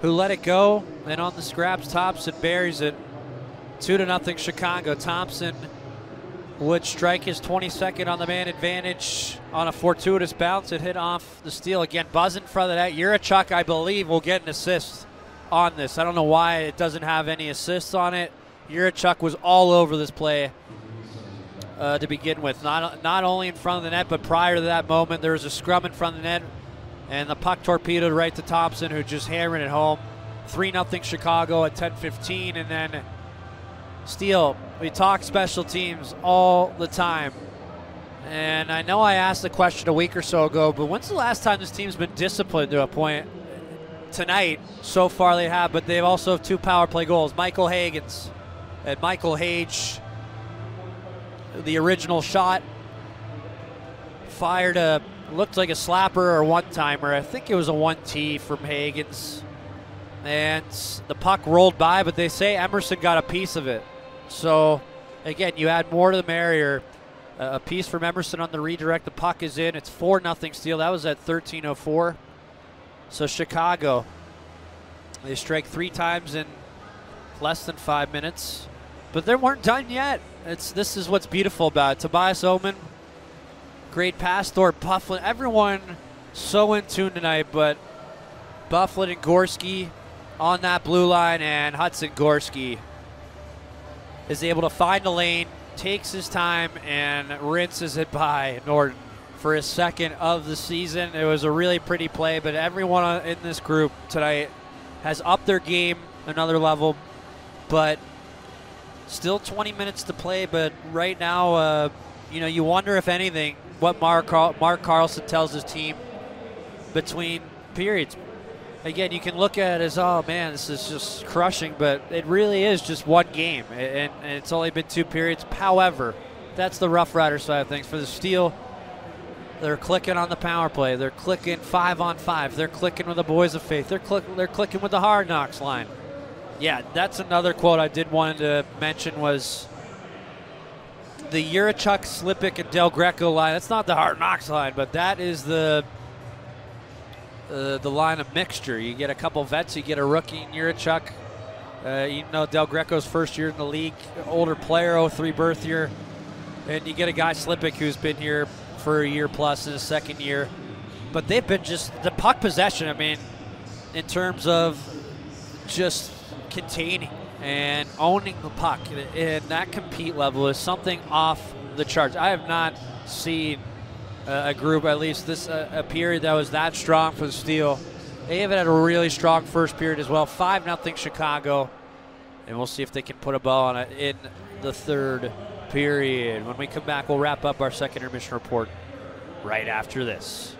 who let it go, and on the scraps, Thompson buries it. Two to nothing Chicago. Thompson would strike his 22nd on the man advantage on a fortuitous bounce. It hit off the steel again. Buzz in front of that. Yurichuk, I believe, will get an assist on this. I don't know why it doesn't have any assists on it. Yurichuk was all over this play uh, to begin with. Not not only in front of the net, but prior to that moment, there was a scrum in front of the net, and the puck torpedoed right to Thompson, who just hammered it home. Three nothing Chicago at 10:15, and then Steel. We talk special teams all the time. And I know I asked the question a week or so ago, but when's the last time this team's been disciplined to a point? tonight. So far they have, but they've also have two power play goals. Michael Hagens and Michael Hage, the original shot, fired a looked like a slapper or one timer. I think it was a one T from Hagens. And the puck rolled by, but they say Emerson got a piece of it. So again, you add more to the merrier. a piece from Emerson on the redirect. The puck is in. It's four nothing steel. That was at 13:04. So Chicago, they strike three times in less than five minutes, but they weren't done yet. It's this is what's beautiful about it. Tobias Omen, great pass, Thor Byfuglien, everyone so in tune tonight, but Byfuglien and Gorski on that blue line, and Hudson Gorski is able to find a lane, takes his time, and rinses it by Norton for his second of the season. It was a really pretty play, but everyone in this group tonight has upped their game another level, but still 20 minutes to play. But right now, uh, you know, you wonder if anything what Mark, Carl- Mark Carlson tells his team between periods. Again, you can look at it as, oh man, this is just crushing, but it really is just one game, and, and it's only been two periods. However, that's the Rough Rider side of things. For the Steel, they're clicking on the power play. They're clicking five on five. They're clicking with the boys of faith. They're click, they're clicking with the hard knocks line. Yeah, that's another quote I did want to mention was the Yurichuk, Slipik, and Del Greco line. That's not the hard knocks line, but that is the uh, the line of mixture. You get a couple vets, you get a rookie in Yurichuk. Uh, you know Del Greco's first year in the league, older player, 03 birth year, and you get a guy Slipik who's been here for a year plus in his second year. But they've been just the puck possession. I mean, in terms of just containing and owning the puck, and that compete level is something off the charts. I have not seen a group, at least this a period that was that strong for the Steel. They even had a really strong first period as well. Five nothing Chicago, and we'll see if they can put a ball on it in the third period. When we come back, we'll wrap up our second intermission report right after this.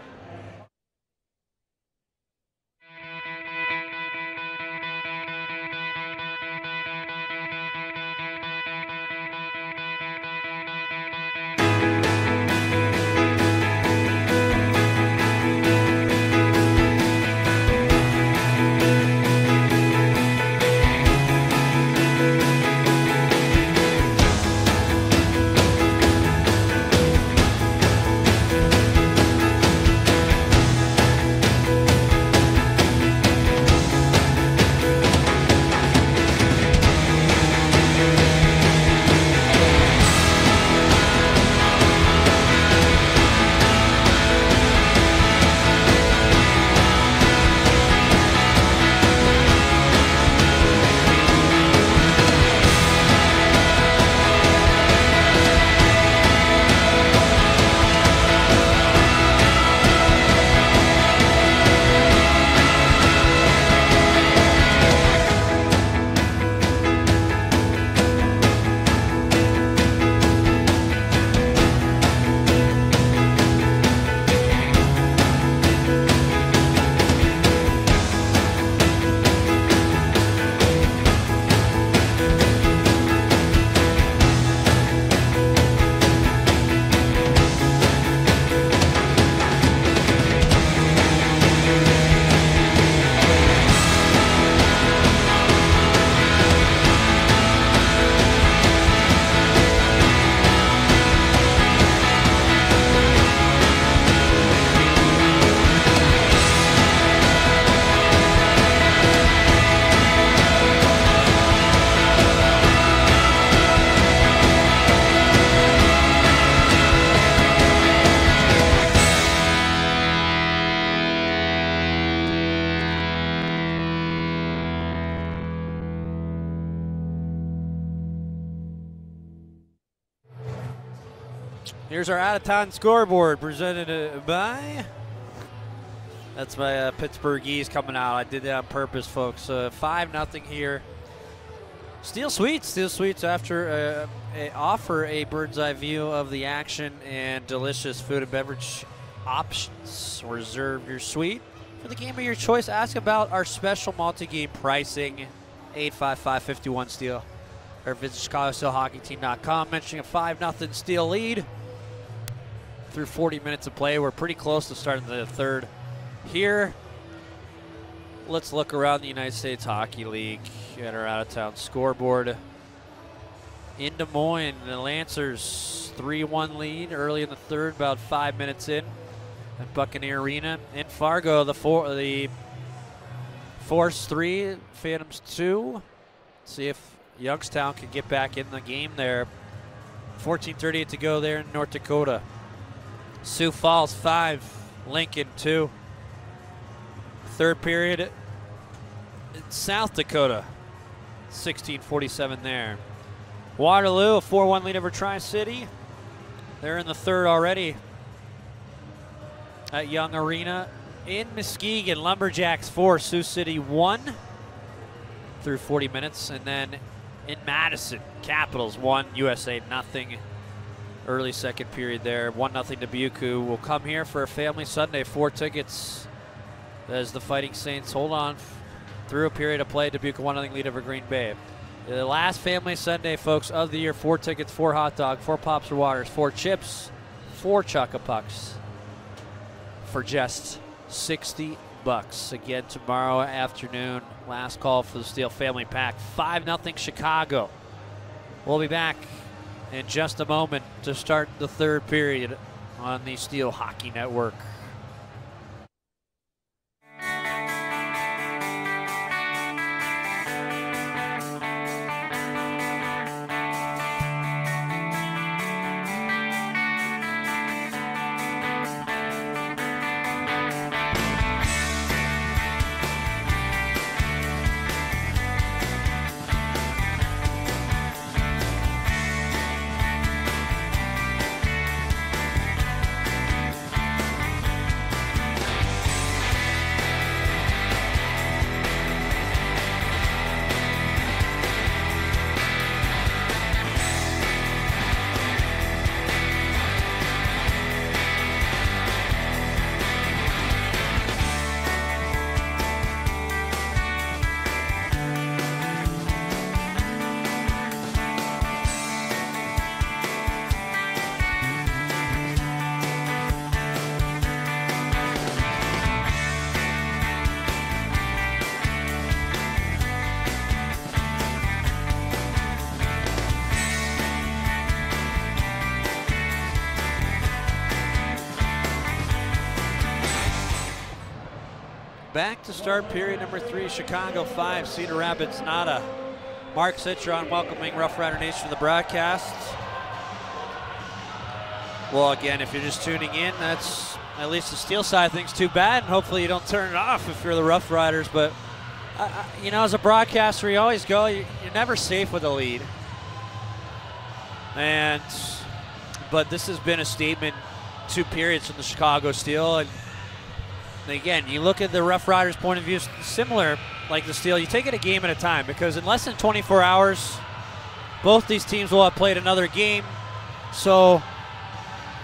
Town scoreboard presented uh, by. That's my uh, Pittsburgh E's coming out. I did that on purpose, folks. Uh, five nothing here. Steel Sweets, Steel Sweets after uh, a, offer a bird's eye view of the action and delicious food and beverage options. Reserve your suite for the game of your choice. Ask about our special multi-game pricing. 855-51 Steel or visit ChicagoSteelHockeyTeam.com. Mentioning a 5 0 Steel lead through 40 minutes of play. We're pretty close to starting the third here. Let's look around the United States Hockey League at our out of town scoreboard. In Des Moines, the Lancers 3 1 lead early in the third, about five minutes in. at Buccaneer Arena in Fargo. The four, the Force three, Phantoms two. See if Youngstown can get back in the game there. 14:38 to go there in North Dakota. Sioux Falls five, Lincoln two. Third period South Dakota. 16:47 there. Waterloo a 4-1 lead over Tri City. They're in the third already at Young Arena. In Muskegon, Lumberjacks 4, Sioux City 1 through 40 minutes. And then in Madison, Capitals 1, USA nothing. Early second period there, 1 0 Dubuque, who will come here for a family Sunday. Four tickets as the Fighting Saints hold on through a period of play. Dubuque 1 0 lead over Green Bay. The last family Sunday, folks, of the year. Four tickets, four hot dog, four pops or waters, four chips, four Chuck-a-Pucks for just 60 bucks. Again, tomorrow afternoon, last call for the Steel Family Pack. 5 0 Chicago. We'll be back in just a moment to start the third period on the Steel Hockey Network. To start period number three, Chicago five, Cedar Rapids nada. Mark Citron welcoming Rough Rider Nation to the broadcast. Well, again, if you're just tuning in, that's at least the steel side thing's too bad, and hopefully you don't turn it off if you're the Rough Riders. But uh, you know, as a broadcaster, you always go. You're never safe with a lead, and but this has been a statement two periods from the Chicago Steel, and again, you look at the Rough Riders' point of view, similar like the Steel. You take it a game at a time because in less than 24 hours, both these teams will have played another game. So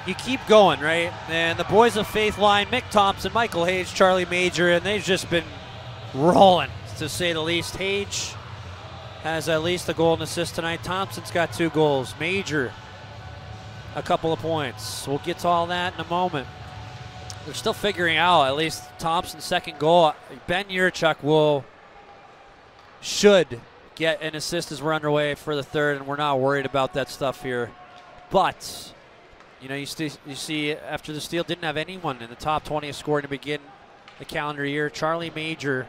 you keep going, right? And the boys of Faith line, Mick Thompson, Michael Hage, Charlie Major, and they've just been rolling, to say the least. Hage has at least a goal and assist tonight. Thompson's got two goals. Major, a couple of points. We'll get to all that in a moment they're still figuring out at least Thompson's second goal. Ben Yurchuk will should get an assist as we're underway for the third, and we're not worried about that stuff here. But you know, you, you see after the steel didn't have anyone in the top 20 scoring to begin the calendar year. Charlie Major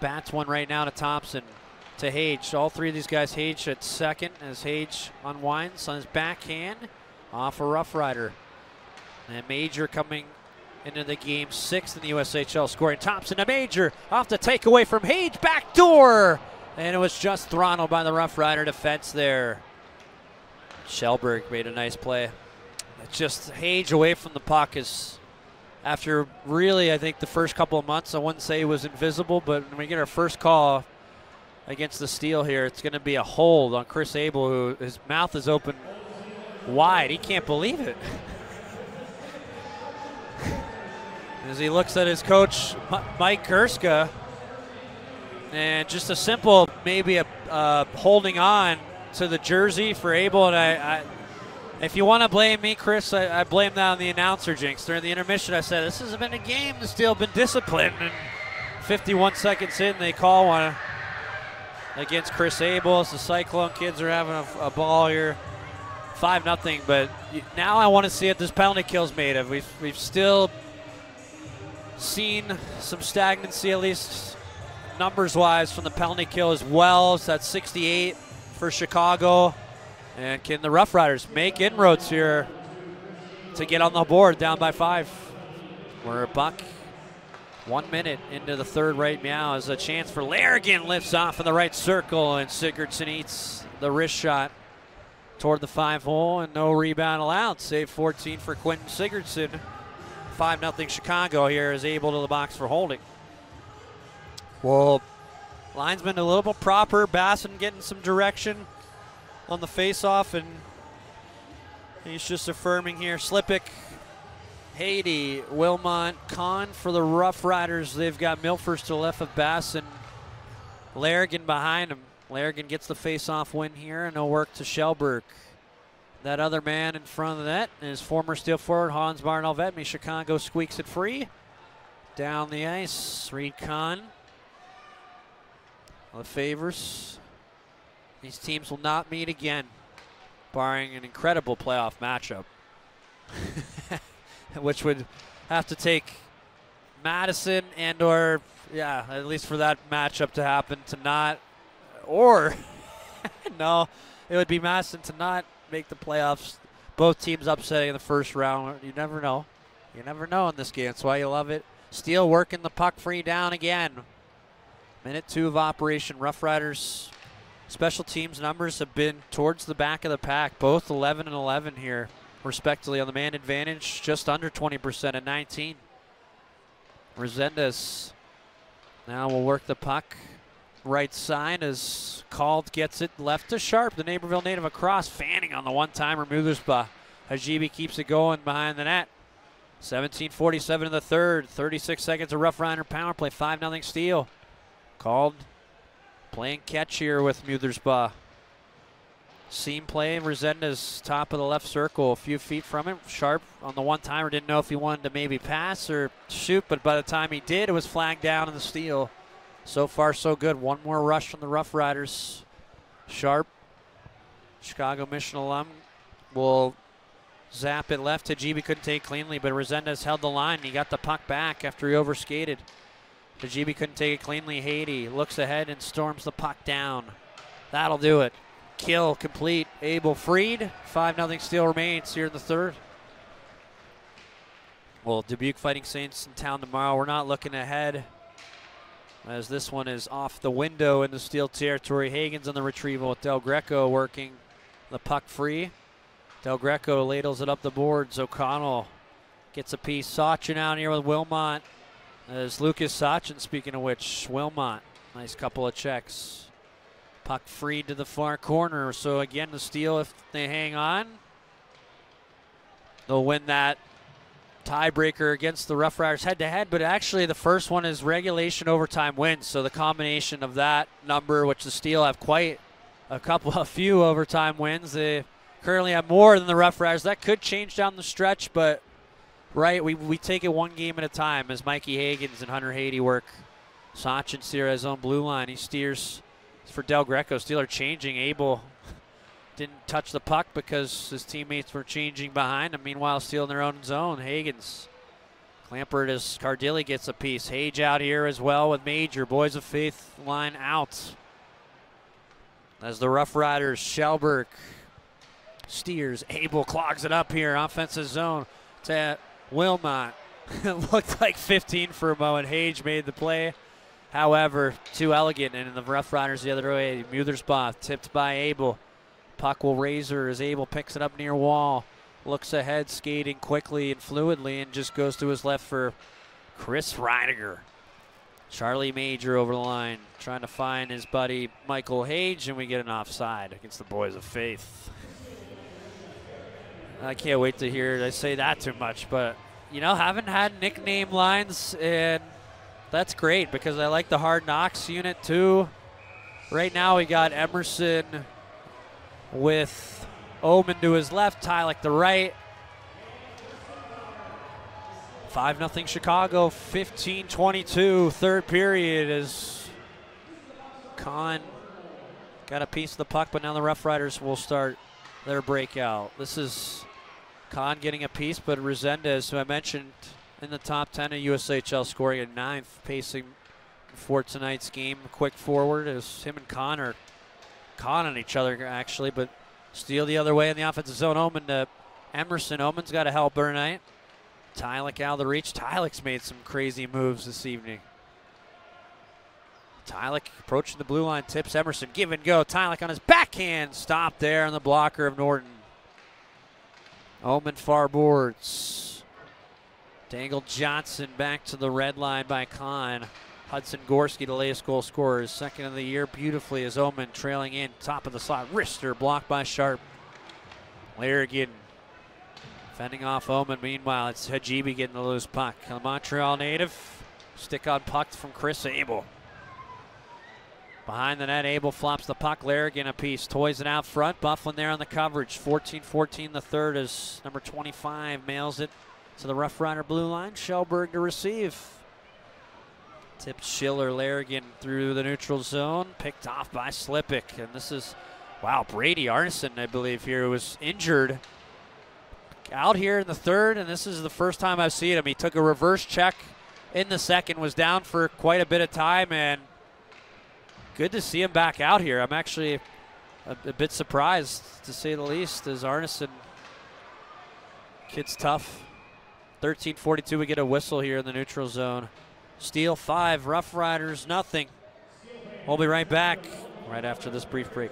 bats one right now to Thompson to Hage. All three of these guys, Hage at second as Hage unwinds on his backhand off a Rough Rider. And Major coming into the game, sixth in the USHL scoring. Thompson a major off the takeaway from Hage, back door. And it was just throttled by the Rough Rider defense there. Schellberg made a nice play. Just Hage away from the puck is, after really, I think the first couple of months, I wouldn't say he was invisible, but when we get our first call against the Steel here, it's going to be a hold on Chris Abel, who his mouth is open wide. He can't believe it. as he looks at his coach, Mike Kurska. And just a simple, maybe a uh, holding on to the jersey for Abel. And I, I if you want to blame me, Chris, I, I, blame that on the announcer jinx. During the intermission, I said, this has been a game that's still been disciplined. And 51 seconds in, they call one against Chris Abel. The Cyclone kids are having a, a ball here. 5 nothing. But now I want to see if this penalty kill's made of. We've, we've still seen some stagnancy, at least numbers wise, from the penalty kill as well. So that's 68 for Chicago. And can the Rough Riders make inroads here to get on the board down by five? We're a buck. One minute into the third right meow as a chance for Larrigan lifts off in the right circle and Sigurdsson eats the wrist shot toward the five hole and no rebound allowed. Save 14 for Quentin Sigurdsson. 5 0 Chicago here is able to the box for holding. Well, linesman a little bit proper. Bassen getting some direction on the face-off, and he's just affirming here. Slipik, Haiti, Wilmot, Kahn for the Rough Riders. They've got Milfors to the left of Bassen, Larrigan behind him. Larrigan gets the face-off win here, and no work to Schellberg. That other man in front of the net is former steel forward Hans Barnalvetmi. Chicago squeaks it free. Down the ice, Reed Kahn. The favors. These teams will not meet again, barring an incredible playoff matchup, which would have to take Madison and or yeah, at least for that matchup to happen to not or no, it would be Madison to not make the playoffs. Both teams upsetting in the first round. You never know. You never know in this game. That's why you love it. Steel working the puck free down again. Minute two of operation. Rough Riders special teams numbers have been towards the back of the pack, both 11 and 11 here, respectively. On the man advantage, just under 20% at 19. Resendez now will work the puck right side as Called gets it left to Sharp, the Naperville native across, fanning on the one-timer Muthersbaugh. Hajibi keeps it going behind the net. 17:47 in the third. 36 seconds of Rough Rider power play. 5 0 Steel. Called playing catch here with Muthersbaugh. Seam play. Resendez top of the left circle, a few feet from him. Sharp on the one timer. Didn't know if he wanted to maybe pass or shoot, but by the time he did, it was flagged down in the steal. So far, so good. One more rush from the Rough Riders. Sharp, Chicago Mission alum, will zap it left. Tajibi couldn't take cleanly, but Resendez held the line. He got the puck back after he overskated. Tajibi couldn't take it cleanly. Haiti looks ahead and storms the puck down. That'll do it. Kill complete. Abel freed. 5 0 still remains here in the third. Well, Dubuque Fighting Saints in town tomorrow. We're not looking ahead as this one is off the window in the steel territory. Hagen's on the retrieval with Del Greco working the puck free. Del Greco ladles it up the boards. O'Connell gets a piece. Sachin out here with Wilmot. As Lucas Sachin, speaking of which, Wilmot, nice couple of checks. Puck free to the far corner. So again, the Steel if they hang on. They'll win that tiebreaker against the Rough Riders head to head, but actually the first one is regulation overtime wins. So the combination of that number, which the Steel have quite a couple, a few overtime wins, they currently have more than the Rough Riders. That could change down the stretch, but right, we, we take it one game at a time as Mikey Hagens and Hunter Haiti work. Sachin his own blue line. He steers for Del Greco. Steeler changing. Abel didn't touch the puck because his teammates were changing behind him. Meanwhile, stealing their own zone. Hagens Clampert as Cardilli gets a piece. Hage out here as well with Major. Boys of Faith line out. As the Rough Riders, Schellberg steers. Abel clogs it up here. Offensive zone to Wilmot. it looked like 15 for a moment. Hage made the play. However, too elegant, and the Rough Riders the other way. Muthersbaugh tipped by Abel. Puck will razor as Abel picks it up near wall. Looks ahead, skating quickly and fluidly, and just goes to his left for Chris Reiniger. Charlie Major over the line, trying to find his buddy Michael Hage, and we get an offside against the Boys of Faith. I can't wait to hear I say that too much, but you know, haven't had nickname lines, and that's great because I like the hard knocks unit too. Right now, we got Emerson with Omen to his left, Tylik the right. 5 0 Chicago, 15 22, third period as Kahn got a piece of the puck, but now the Rough Riders will start their breakout. This is Kahn getting a piece, but Resendez, who I mentioned in the top 10 of USHL, scoring a ninth, pacing for tonight's game. Quick forward as him and Connor on each other, actually, but Steel the other way in the offensive zone. Omen to Emerson. Omen's got a helper tonight. Tylik out of the reach. Tylik's made some crazy moves this evening. Tylik approaching the blue line, tips Emerson, give and go. Tylik on his backhand, stop there on the blocker of Norton. Omen far boards. Dangle Johnson back to the red line by Kahn. Hudson Gorski, the latest goal scorer, his second of the year, beautifully as Omen trailing in, top of the slot. Wrister blocked by Sharp. Larrigan fending off Omen. Meanwhile, it's Hajibi getting the loose puck. A Montreal native, stick on puck from Chris Abel. Behind the net, Abel flops the puck. Larrigan a piece, toys it out front. Byfuglien there on the coverage. 14-14 the third as number 25 mails it to the Rough Rider blue line. Schellberg to receive. Tipped Schiller Larrigan through the neutral zone. Picked off by Slipik. And this is, wow, Brady Arneson, I believe, here was injured out here in the third. And this is the first time I've seen him. He took a reverse check in the second, was down for quite a bit of time, and – good to see him back out here. I'm actually a, a bit surprised, to say the least, as Arneson, kid's tough. 13:42, we get a whistle here in the neutral zone. Steel five, Rough Riders nothing. We'll be right back right after this brief break.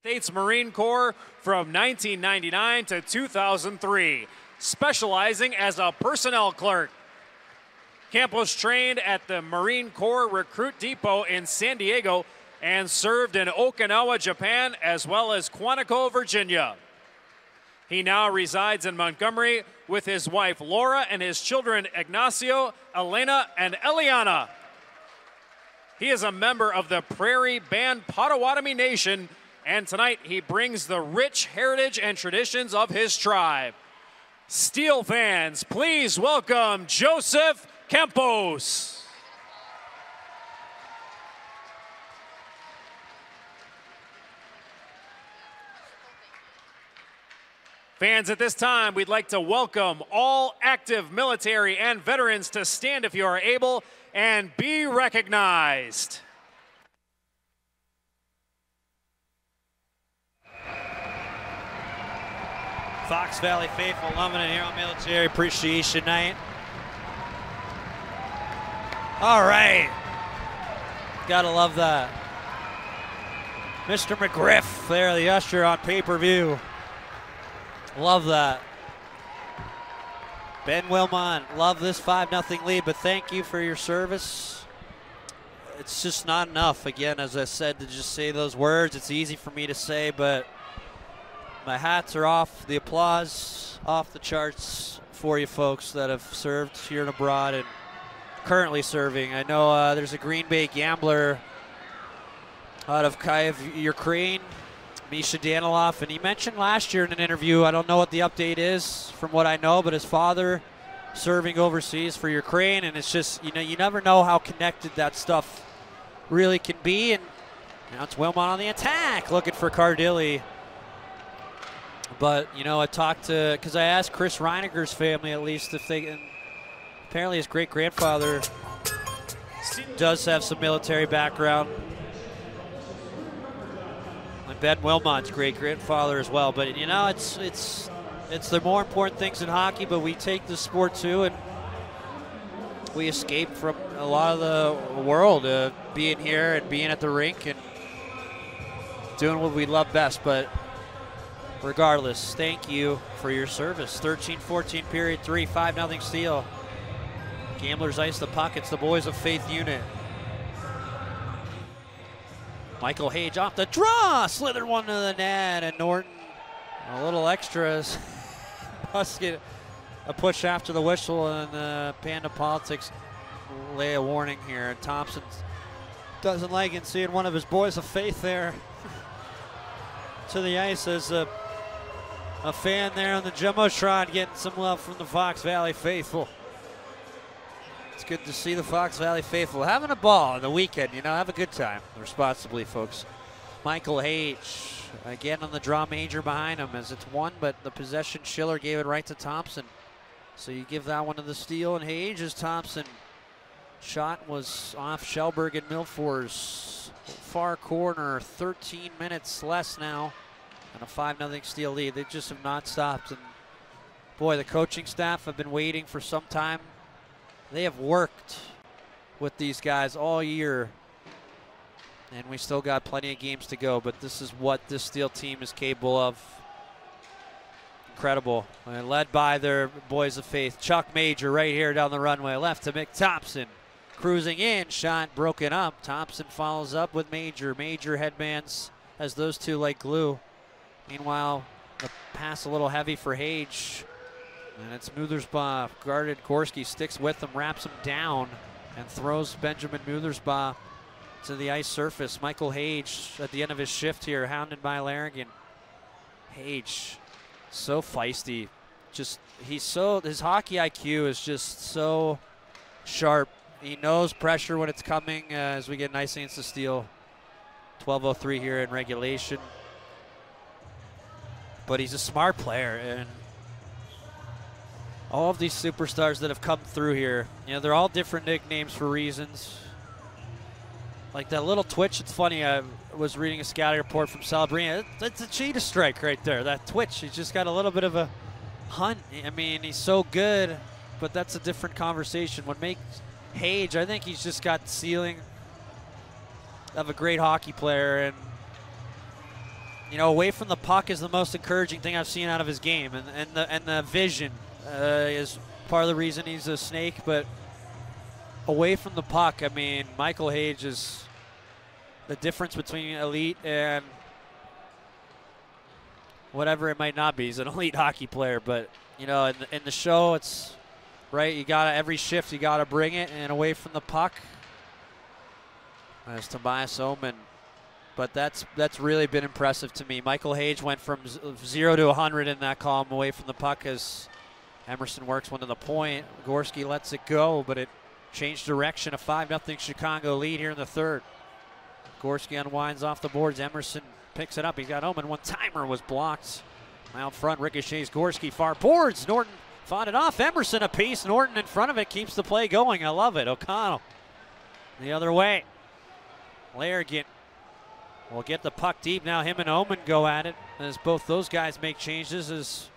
States Marine Corps from 1999 to 2003 specializing as a personnel clerk. Campos trained at the Marine Corps Recruit Depot in San Diego and served in Okinawa, Japan, as well as Quantico, Virginia. He now resides in Montgomery with his wife Laura and his children Ignacio, Elena, and Eliana. He is a member of the Prairie Band Potawatomi Nation, and tonight he brings the rich heritage and traditions of his tribe. Steel fans, please welcome Joseph Campos. Fans, at this time, we'd like to welcome all active military and veterans to stand if you are able and be recognized. Fox Valley faithful loving it here on Military Appreciation Night. All right. Gotta love that. Mr. McGriff there, the usher on pay-per-view. Love that. Ben Wilmot, love this 5-0 lead, but thank you for your service. It's just not enough, again, as I said, to just say those words. It's easy for me to say, but my hats are off. The applause off the charts for you folks that have served here and abroad and currently serving. I know uh, there's a Green Bay gambler out of Kiev, Ukraine, Misha Danilov, and he mentioned last year in an interview, I don't know what the update is from what I know, but his father serving overseas for Ukraine, and it's just, you know, you never know how connected that stuff really can be, and now it's Wilmot on the attack, looking for Cardilli. But, you know, I talked to, because I asked Chris Reiniger's family at least if they, and apparently his great grandfather does have some military background. Ben Wilmot's great grandfather as well. But, you know, it's, it's, it's the more important things in hockey, but we take the sport too, and we escape from a lot of the world, uh, being here and being at the rink and doing what we love best. But regardless, thank you for your service. 13-14 period three, 5 nothing Steel. Gamblers ice the pockets, the boys of Faith unit. Michael Hage off the draw, slithered one to the net, and Norton a little extras. Must get a push after the whistle, and uh, Panda Politics lay a warning here. Thompson doesn't like it, seeing one of his boys of faith there to the ice as uh, a fan there on the Jumbotron getting some love from the Fox Valley faithful. Good to see the Fox Valley faithful having a ball on the weekend. You know, have a good time responsibly, folks. Michael H. Again on the draw major behind him as it's one, but the possession Schiller gave it right to Thompson. So you give that one to the Steel, and Hage as Thompson. Shot was off Schellberg and Milfors. Far corner, 13 minutes less now, and a 5 0 Steel lead. They just have not stopped. And boy, the coaching staff have been waiting for some time. They have worked with these guys all year and we still got plenty of games to go, but this is what this Steel team is capable of. Incredible. And led by their boys of faith. Chuck Major right here down the runway. Left to Mick Thompson. Cruising in. Shot broken up. Thompson follows up with Major. Major headbands as those two like glue. Meanwhile, the pass a little heavy for Hage. And it's Muthersbaugh guarded. Gorski sticks with him, wraps him down, and throws Benjamin Muthersbaugh to the ice surface. Michael Hage at the end of his shift here, hounded by Larrigan. Hage, so feisty. Just, he's so, his hockey IQ is just so sharp. He knows pressure when it's coming uh, as we get nice against the Steel. 12.03 here in regulation. But he's a smart player, and all of these superstars that have come through here, you know, they're all different nicknames for reasons. Like that little twitch, it's funny. I was reading a scouting report from Celebrini. That's a cheetah strike right there. That twitch, he's just got a little bit of a hunt. I mean, he's so good, but that's a different conversation. What makes Hage, I think he's just got the ceiling of a great hockey player. And, you know, away from the puck is the most encouraging thing I've seen out of his game. And, and, the, and the vision uh, is part of the reason he's a snake, but away from the puck, I mean, Michael Hage is the difference between elite and whatever it might not be. He's an elite hockey player, but you know, in the, in the show, it's right. You got to every shift, you got to bring it, and away from the puck. As Tobias Oman, but that's that's really been impressive to me. Michael Hage went from zero to 100 in that column away from the puck as Emerson works one to the point. Gorski lets it go, but it changed direction. A 5 0 Chicago lead here in the third. Gorski unwinds off the boards. Emerson picks it up. He's got Oman. One timer was blocked. Out front, ricochets Gorski far boards. Norton fought it off. Emerson a piece. Norton in front of it keeps the play going. I love it. O'Connell the other way. Larrigan will get the puck deep. Now him and Oman go at it as both those guys make changes as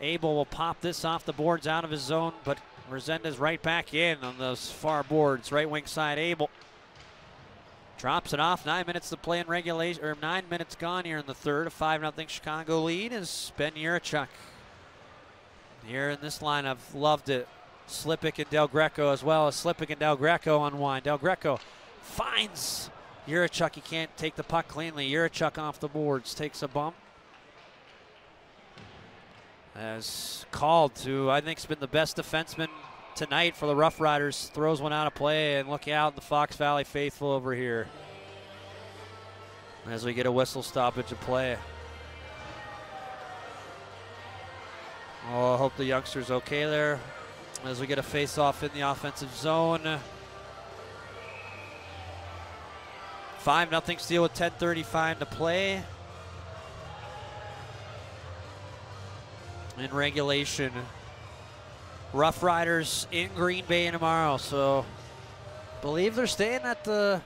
Abel will pop this off the boards out of his zone, but Resendez right back in on those far boards. Right wing side, Abel. Drops it off. Nine minutes to play in regulation, or nine minutes gone here in the third. A 5 0 Chicago lead is Ben Yurachuk. Here in this line, I've loved it. Slipik and Del Greco as well as Slipik and Del Greco unwind. Del Greco finds Yurachuk. He can't take the puck cleanly. Yurachuk off the boards, takes a bump. As called to, I think, has been the best defenseman tonight for the Rough Riders. Throws one out of play, and look out, the Fox Valley faithful over here. As we get a whistle stoppage of play. Oh, I hope the youngster's okay there. As we get a face-off in the offensive zone. 5 nothing Steel with 10.35 to play. In regulation. Rough Riders in Green Bay tomorrow. So, believe they're staying at the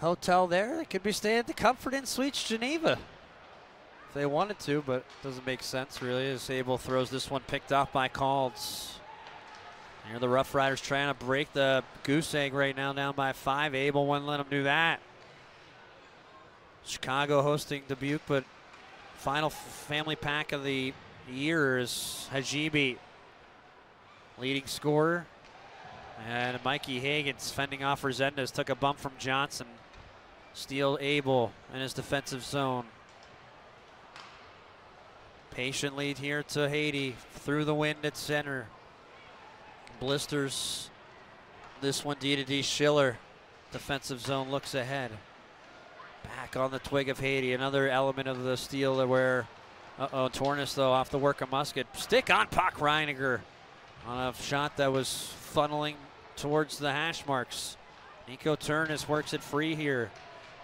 hotel there. They could be staying at the Comfort Inn Suites Geneva if they wanted to, but it doesn't make sense really. As Abel throws this one picked off by Calds. Here the Rough Riders trying to break the goose egg right now, down by five. Abel wouldn't let them do that. Chicago hosting Dubuque, but final family pack of the year is Hajibi, leading scorer. And Mikey Higgins fending off Resendez took a bump from Johnson. Steele Abel in his defensive zone. Patient lead here to Haiti through the wind at center. Blisters this one D to D Schiller. Defensive zone looks ahead. Back on the twig of Haiti. Another element of the Steel where uh-oh, Tornis, though, off the work of Musket. Stick on puck, Reiniger. On a shot that was funneling towards the hash marks. Nico Turnus works it free here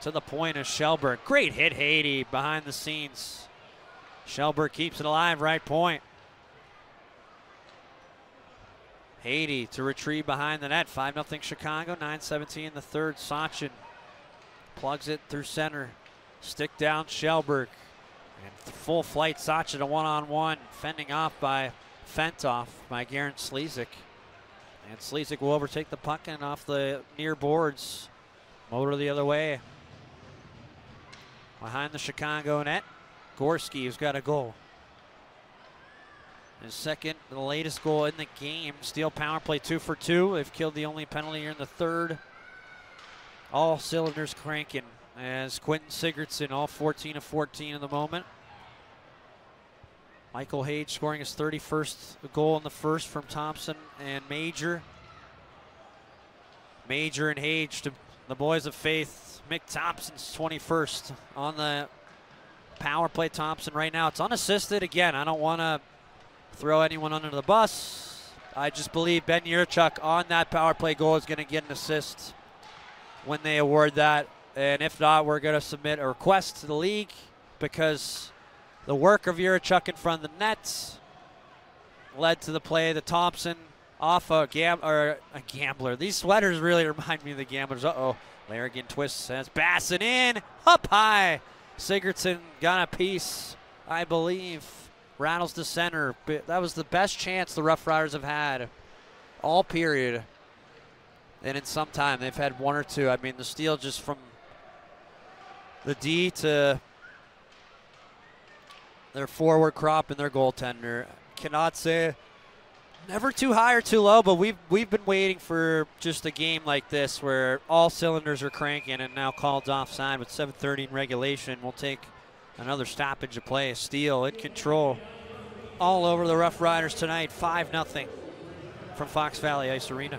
to the point of Schellberg. Great hit, Haiti, behind the scenes. Schellberg keeps it alive, right point. Haiti to retrieve behind the net. 5 0 Chicago, 9 17 in the third. Sachin plugs it through center. Stick down Schellberg. And full flight Sachin a one on one, fending off by Fentoff by Garen Slezik. And Slezik will overtake the puck and off the near boards. Motor the other way. Behind the Chicago net, Gorski has got a goal. His second, the latest goal in the game. Steel power play two for two. They've killed the only penalty here in the third. All cylinders cranking as Quentin Sigurdsson, all 14 of 14 in the moment. Michael Hage scoring his 31st goal in the first from Thompson and Major. Major and Hage to the boys of faith. Mick Thompson's 21st on the power play. Thompson right now. It's unassisted again. I don't want to throw anyone under the bus. I just believe Ben Yurchuk on that power play goal is going to get an assist when they award that. And if not, we're going to submit a request to the league because the work of Yurchuk in front of the nets led to the play The Thompson off a gam or a gambler. These sweaters really remind me of the gamblers. Uh oh. Larrigan twists as Bassett in up high. Sigurdsson got a piece, I believe rattles the center. That was the best chance the Rough Riders have had all period. And in some time, they've had one or two. I mean, the Steel just from the D to their forward crop and their goaltender. Cannot say never too high or too low, but we've we've been waiting for just a game like this where all cylinders are cranking and now called offside with 7:30 in regulation. We'll take – Another stoppage of play. Steel in control. All over the Rough Riders tonight. 5 0 from Fox Valley Ice Arena.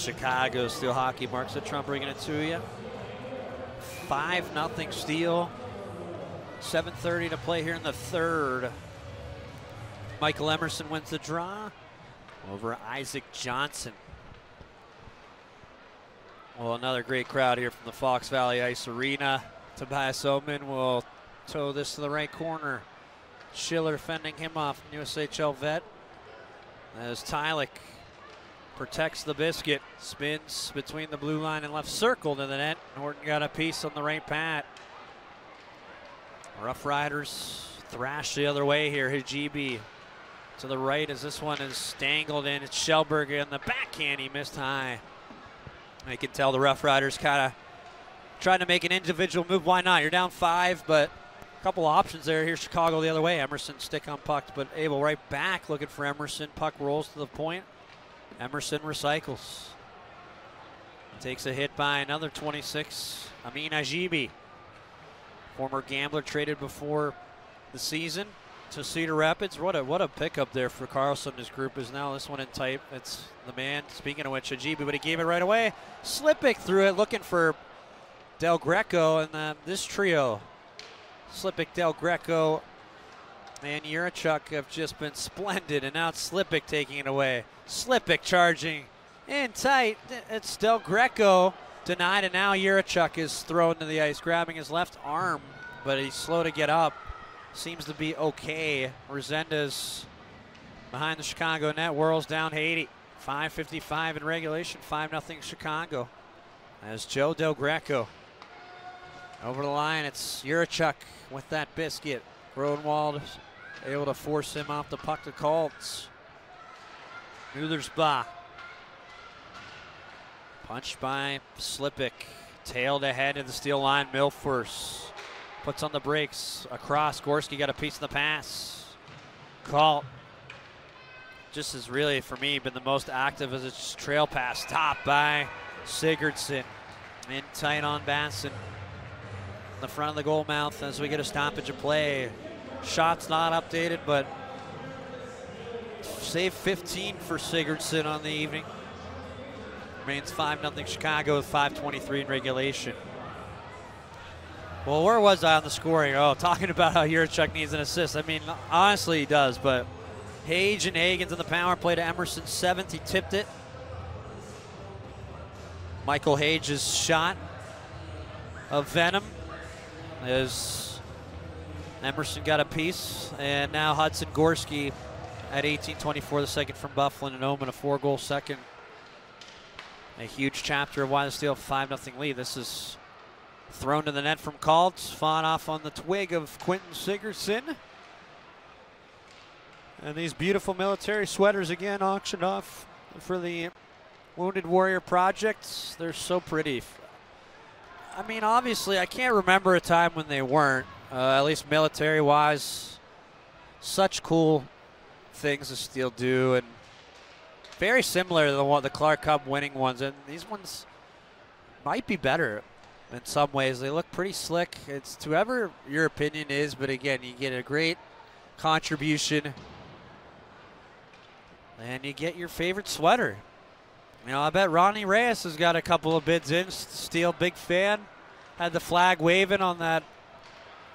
Chicago Steel Hockey. Mark Trump bringing it to you. 5 nothing Steel. 7.30 to play here in the third. Michael Emerson wins the draw over Isaac Johnson. Well, another great crowd here from the Fox Valley Ice Arena. Tobias Oman will tow this to the right corner. Schiller fending him off, USHL vet. As Tylik protects the biscuit, spins between the blue line and left circle to the net. Norton got a piece on the right pat. Rough Riders thrash the other way here. Hajibi to the right as this one is dangled in. It's Schellberg in the backhand. He missed high. I can tell the Rough Riders kind of trying to make an individual move. Why not? You're down five, but a couple options there. Here's Chicago the other way. Emerson stick on puck, but Abel right back looking for Emerson. Puck rolls to the point. Emerson recycles. Takes a hit by another 26, Amin Ajibi. Former gambler traded before the season to Cedar Rapids. What a what a pickup there for Carlson. His group is now this one in type. It's the man. Speaking of which, Ajibi, but he gave it right away. Slipik threw it, looking for Del Greco, and uh, this trio, Slipik, Del Greco, and Yurichuk have just been splendid, and now Slipik taking it away. Slipik charging in tight. It's Del Greco denied, and now Yurichuk is thrown to the ice, grabbing his left arm, but he's slow to get up. Seems to be okay. Resendez behind the Chicago net, whirls down Haiti. 5.55 in regulation, 5 0 Chicago. As Joe Del Greco over the line, it's Yurichuk with that biscuit. Groenwald able to force him off the puck to Colts. Muthersbaugh. Punched by Slipik. Tailed ahead of the steel line. Milfors puts on the brakes. Across. Gorski got a piece of the pass. Call. Just has really, for me, been the most active as a trail pass. Top by Sigurdsson. In tight on Bassen. In the front of the goal mouth as we get a stoppage of play. Shots not updated, but save 15 for Sigurdsson on the evening. Remains 5 0 Chicago with 5.23 in regulation. Well, where was I on the scoring? Oh, talking about how Yurchuk needs an assist. I mean, honestly, he does, but Hage and Hagens in the power play to Emerson seventh. He tipped it. Michael Hage's shot of Venom as Emerson got a piece, and now Hudson Gorski at 18-24, the second from Byfuglien and Omen, a four-goal second. A huge chapter of why the Steel 5-0 lead. This is thrown to the net from Kaltz, fought off on the twig of Quentin Sigurdsson. And these beautiful military sweaters again auctioned off for the Wounded Warrior Project. They're so pretty. I mean, obviously, I can't remember a time when they weren't, uh, at least military-wise. Such cool things to Steel do, and very similar to the one, the Clark Cup winning ones. And these ones might be better in some ways. They look pretty slick. It's to whoever your opinion is, but again, you get a great contribution, and you get your favorite sweater. You know, I bet Ronnie Reyes has got a couple of bids in. Steel, big fan. Had the flag waving on that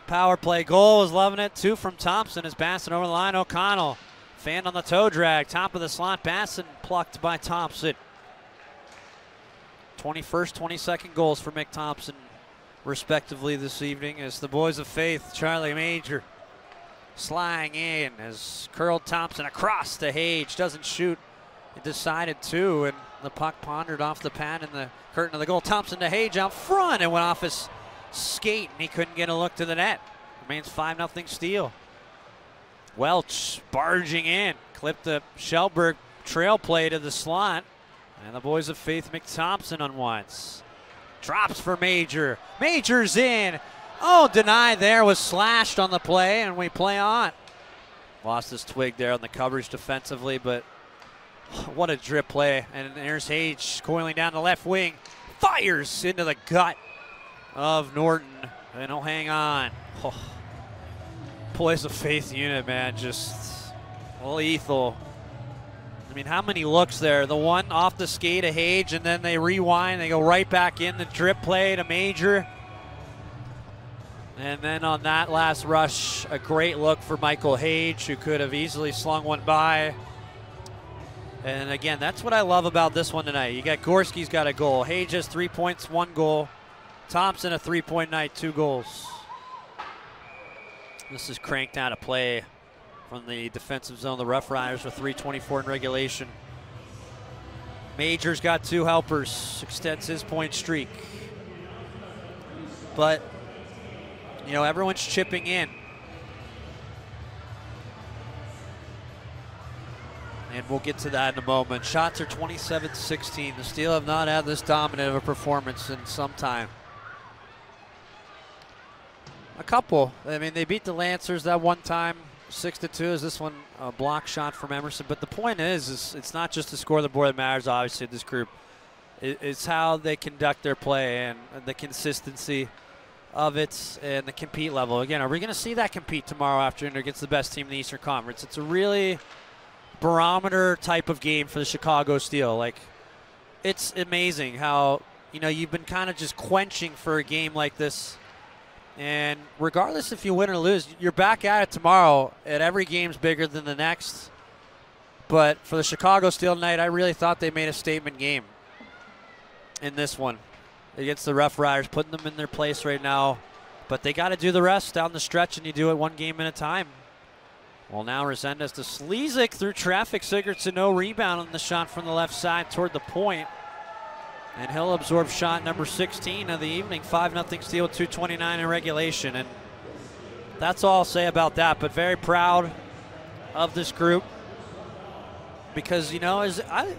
power play goal. is loving it. Two from Thompson is passing over the line. O'Connell, fan on the toe drag. Top of the slot. Bassen plucked by Thompson. 21st, 22nd goals for Mick Thompson, respectively, this evening as the boys of faith, Charlie Major, sliding in as curled Thompson across to Hage. Doesn't shoot. It decided to, and the puck pondered off the pad in the curtain of the goal. Thompson to Hage out front and went off his skate, and he couldn't get a look to the net. Remains 5 0 Steel. Welch barging in, clipped the Schellberg trail play to the slot, and the boys of Faith Mick Thompson unwinds. Drops for Major. Major's in. Oh, denied there, was slashed on the play, and we play on. Lost his twig there on the coverage defensively, but what a drip play. And there's Hage coiling down the left wing. Fires into the gut of Norton. And he'll hang on. Oh. Boys of Faith unit, man, just lethal. I mean, how many looks there? The one off the skate of Hage, and then they rewind. They go right back in the drip play to Major. And then on that last rush, a great look for Michael Hage, who could have easily slung one by. And again, that's what I love about this one tonight. You got Gorski's got a goal. Hage has three points, one goal. Thompson a three-point night, two goals. This is cranked out of play from the defensive zone. The Rough Riders with 324 in regulation. Major's got two helpers, extends his point streak. But, you know, everyone's chipping in. And we'll get to that in a moment. Shots are 27 16. The Steel have not had this dominant of a performance in some time. A couple. I mean, they beat the Lancers that one time, six to two. Is this one a block shot from Emerson? But the point is, is it's not just the score of the board that matters. Obviously, this group, it's how they conduct their play and the consistency of it and the compete level. Again, are we going to see that compete tomorrow afternoon against the best team in the Eastern Conference? It's a really barometer type of game for the Chicago Steel. Like, it's amazing how you know you've been kind of just quenching for a game like this and regardless if you win or lose, you're back at it tomorrow. And every game's bigger than the next. But for the Chicago Steel tonight, I really thought they made a statement game in this one against the Rough Riders, putting them in their place right now. But they got to do the rest down the stretch, and you do it one game at a time. Well, now Resendez to Slezik through traffic. Sigurdsson no rebound on the shot from the left side toward the point. And he'll absorb shot number 16 of the evening. 5 0 Steel, 229 in regulation. And that's all I'll say about that. But very proud of this group because you know, as I,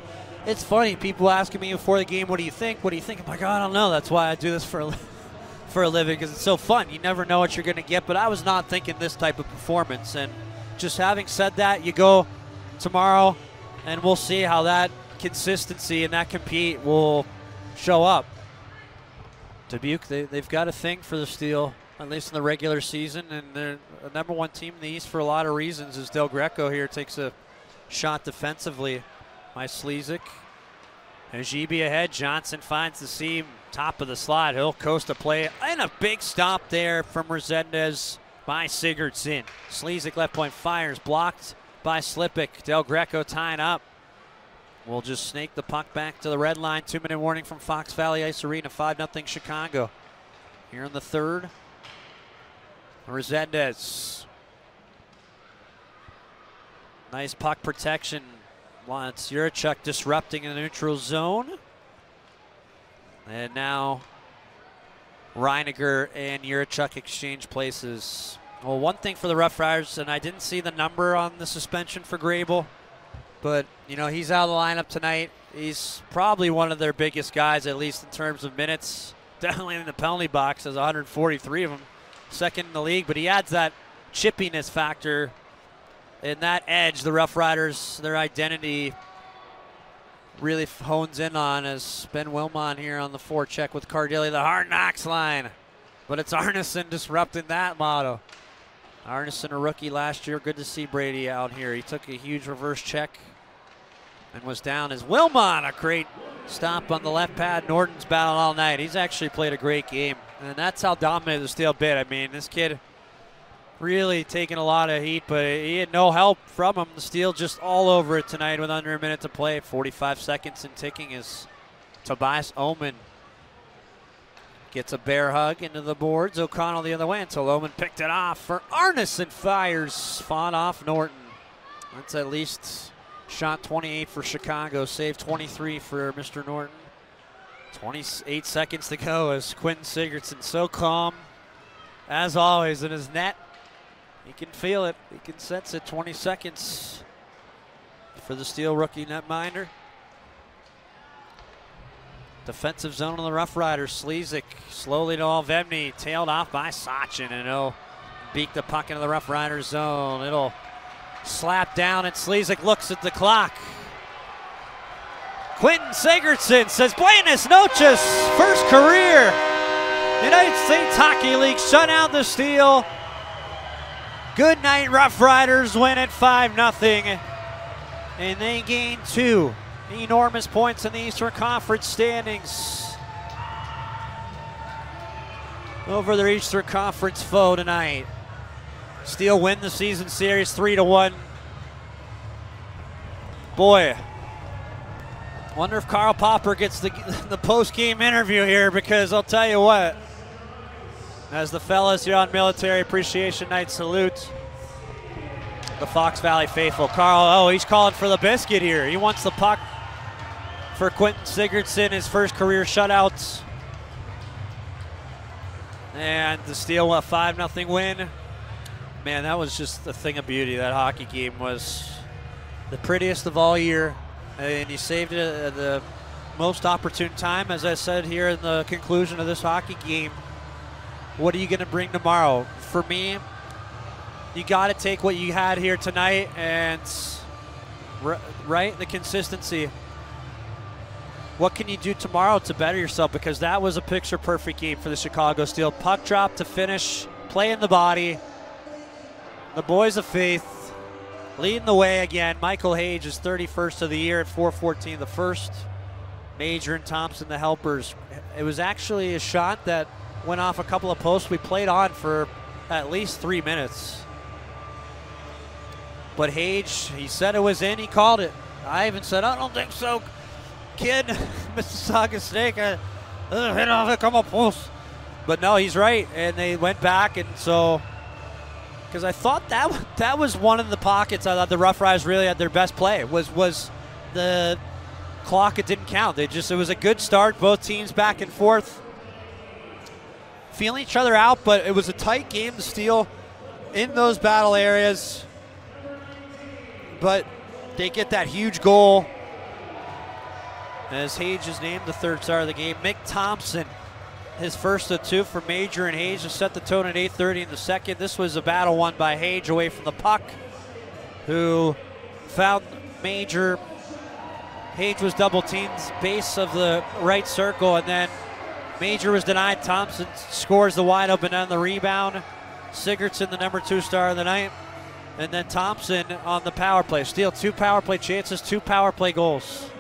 it's funny. People asking me before the game, "What do you think? What do you think?" I'm like, oh, I don't know. That's why I do this for a, for a living because it's so fun. You never know what you're going to get. But I was not thinking this type of performance. And just having said that, you go tomorrow, and we'll see how that consistency and that compete will show up. Dubuque, they, they've got a thing for the Steel, at least in the regular season, and they're a number one team in the East for a lot of reasons. As Del Greco here takes a shot defensively by Slezik. Ajibi ahead. Johnson finds the seam, top of the slot. He'll coast a play. And a big stop there from Resendez by Sigurdsson. Slezik left point fires, blocked by Slipik. Del Greco tying up. We'll just snake the puck back to the red line. Two minute warning from Fox Valley Ice Arena. 5 0 Chicago. Here in the third. Resendez Nice puck protection. Wants Yurachuk disrupting in the neutral zone. And now Reiniger and Yurachuk exchange places. Well, one thing for the Rough Riders, and I didn't see the number on the suspension for Grable, but, you know, he's out of the lineup tonight. He's probably one of their biggest guys, at least in terms of minutes. Definitely in the penalty box, has 143 of them, second in the league, but he adds that chippiness factor and that edge, the Rough Riders, their identity really hones in on as Ben Wilmot here on the forecheck with Cardilli, the hard knocks line. But it's Arneson disrupting that motto. Arneson, a rookie last year. Good to see Brady out here. He took a huge reverse check and was down as Wilmot, a great stop on the left pad. Norton's battled all night. He's actually played a great game. And that's how dominant the steel bit. I mean, this kid – really taking a lot of heat, but he had no help from him. The Steel just all over it tonight with under a minute to play. 45 seconds and ticking as Tobias Omen gets a bear hug into the boards. O'Connell the other way until Omen picked it off for Arneson fires. Fought off Norton. That's at least shot 28 for Chicago, save 23 for Mr. Norton. 28 seconds to go as Quentin Sigurdsson so calm as always in his net he can feel it. He can sense it. 20 seconds for the Steel rookie netminder. Defensive zone on the Rough Riders. Slezik slowly to Alvemny, tailed off by Sachin, and he'll beak the puck into the Rough Riders zone. It'll slap down, and Slezik looks at the clock. Quentin Sigurdsson says, Buenas noches, first career. United States Hockey League shut out the Steel. Good night, Rough Riders win at 5 0. And they gain two enormous points in the Eastern Conference standings over their Eastern Conference foe tonight. Steel win the season series 3 to 1. Boy, wonder if Carl Popper gets the, the post game interview here because I'll tell you what as the fellas here on Military Appreciation Night salute the Fox Valley faithful. Carl, oh, he's calling for the biscuit here. He wants the puck for Quentin Sigurdsson, his first career shutouts. And the Steel a 5 0 win. Man, that was just a thing of beauty. That hockey game was the prettiest of all year. And you saved it at the most opportune time, as I said here in the conclusion of this hockey game. What are you going to bring tomorrow? For me, you got to take what you had here tonight and right the consistency. What can you do tomorrow to better yourself? Because that was a picture perfect game for the Chicago Steel. Puck drop to finish, play in the body. The boys of faith leading the way again. Michael Hage is 31st of the year at 414 the first. Major and Thompson, the helpers. It was actually a shot that went off a couple of posts. We played on for at least three minutes. But Hage, he said it was in. He called it. I even said, I don't think so, kid. Mississauga Snake, I, uh, hit off a couple posts. But no, he's right. And they went back, and so because I thought that that was one of the pockets I thought the Rough Riders really had their best play was was the clock. It didn't count. They just it was a good start. Both teams back and forth, feeling each other out, but it was a tight game. to Steel in those battle areas, but they get that huge goal. As Hage is named the third star of the game, Mick Thompson, his first of two for Major and Hage to set the tone at 8:30 in the second. This was a battle won by Hage away from the puck, who found Major. Hage was double teamed base of the right circle, and then Major was denied. Thompson scores the wide open on the rebound. Sigurdsson, the number two star of the night. And then Thompson on the power play. Steel two power play chances, two power play goals.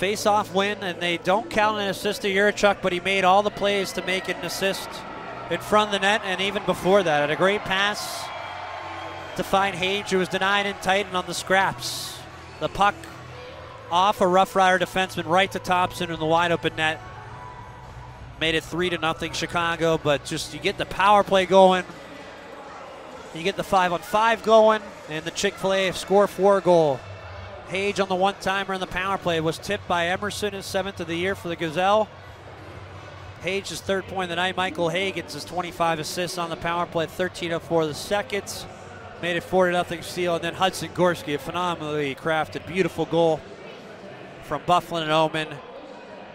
A face off win, and they don't count an assist to Yurachuk, but he made all the plays to make an assist in front of the net and even before that. Had a great pass to find Hage, who was denied in Titan on the scraps. The puck off a Rough Rider defenseman right to Thompson in the wide open net made it three to nothing Chicago, but just you get the power play going, you get the five on five going, and the Chick fil A score four goal. Hage on the one timer in the power play was tipped by Emerson, his seventh of the year for the Gazelle. Hage's third point of the night. Michael Hagan's his 25 assists on the power play, 13:04 the seconds. Made it 4 to nothing Steel, and then Hudson Gorski, a phenomenally crafted, beautiful goal from Byfuglien and Omen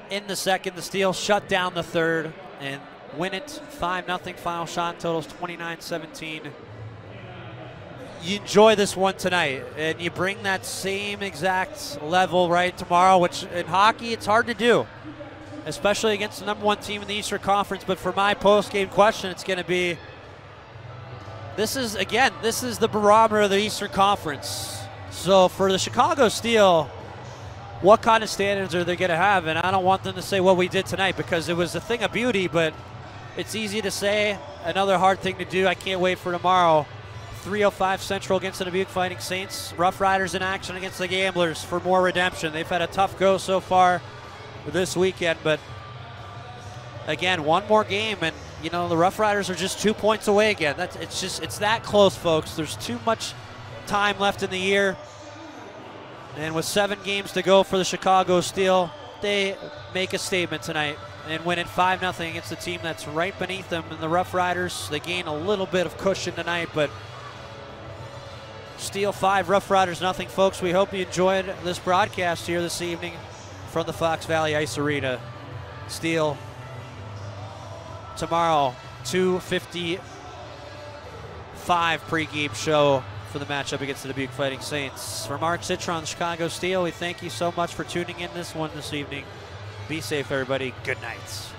in the second. The Steel shut down the third and win it 5 0. Final shot totals 29 17. You enjoy this one tonight and you bring that same exact level right tomorrow, which in hockey it's hard to do, especially against the number one team in the Eastern Conference. But for my post game question, it's going to be this is, again, this is the barometer of the Eastern Conference. So for the Chicago Steel, what kind of standards are they going to have? And I don't want them to say what we did tonight because it was a thing of beauty, but it's easy to say, another hard thing to do. I can't wait for tomorrow. 305 Central against the Dubuque Fighting Saints. Rough Riders in action against the Gamblers for more redemption. They've had a tough go so far this weekend, but again, one more game, and you know the Rough Riders are just two points away again. That's it's just it's that close, folks. There's too much time left in the year. And with seven games to go for the Chicago Steel, they make a statement tonight and win it 5 0 against the team that's right beneath them And the Rough Riders. They gain a little bit of cushion tonight, but Steel 5, Rough Riders nothing, folks. We hope you enjoyed this broadcast here this evening from the Fox Valley Ice Arena. Steel tomorrow, 255 pregame show for the matchup against the Dubuque Fighting Saints. For Mark Citron, Chicago Steel, we thank you so much for tuning in this one this evening. Be safe, everybody. Good nights.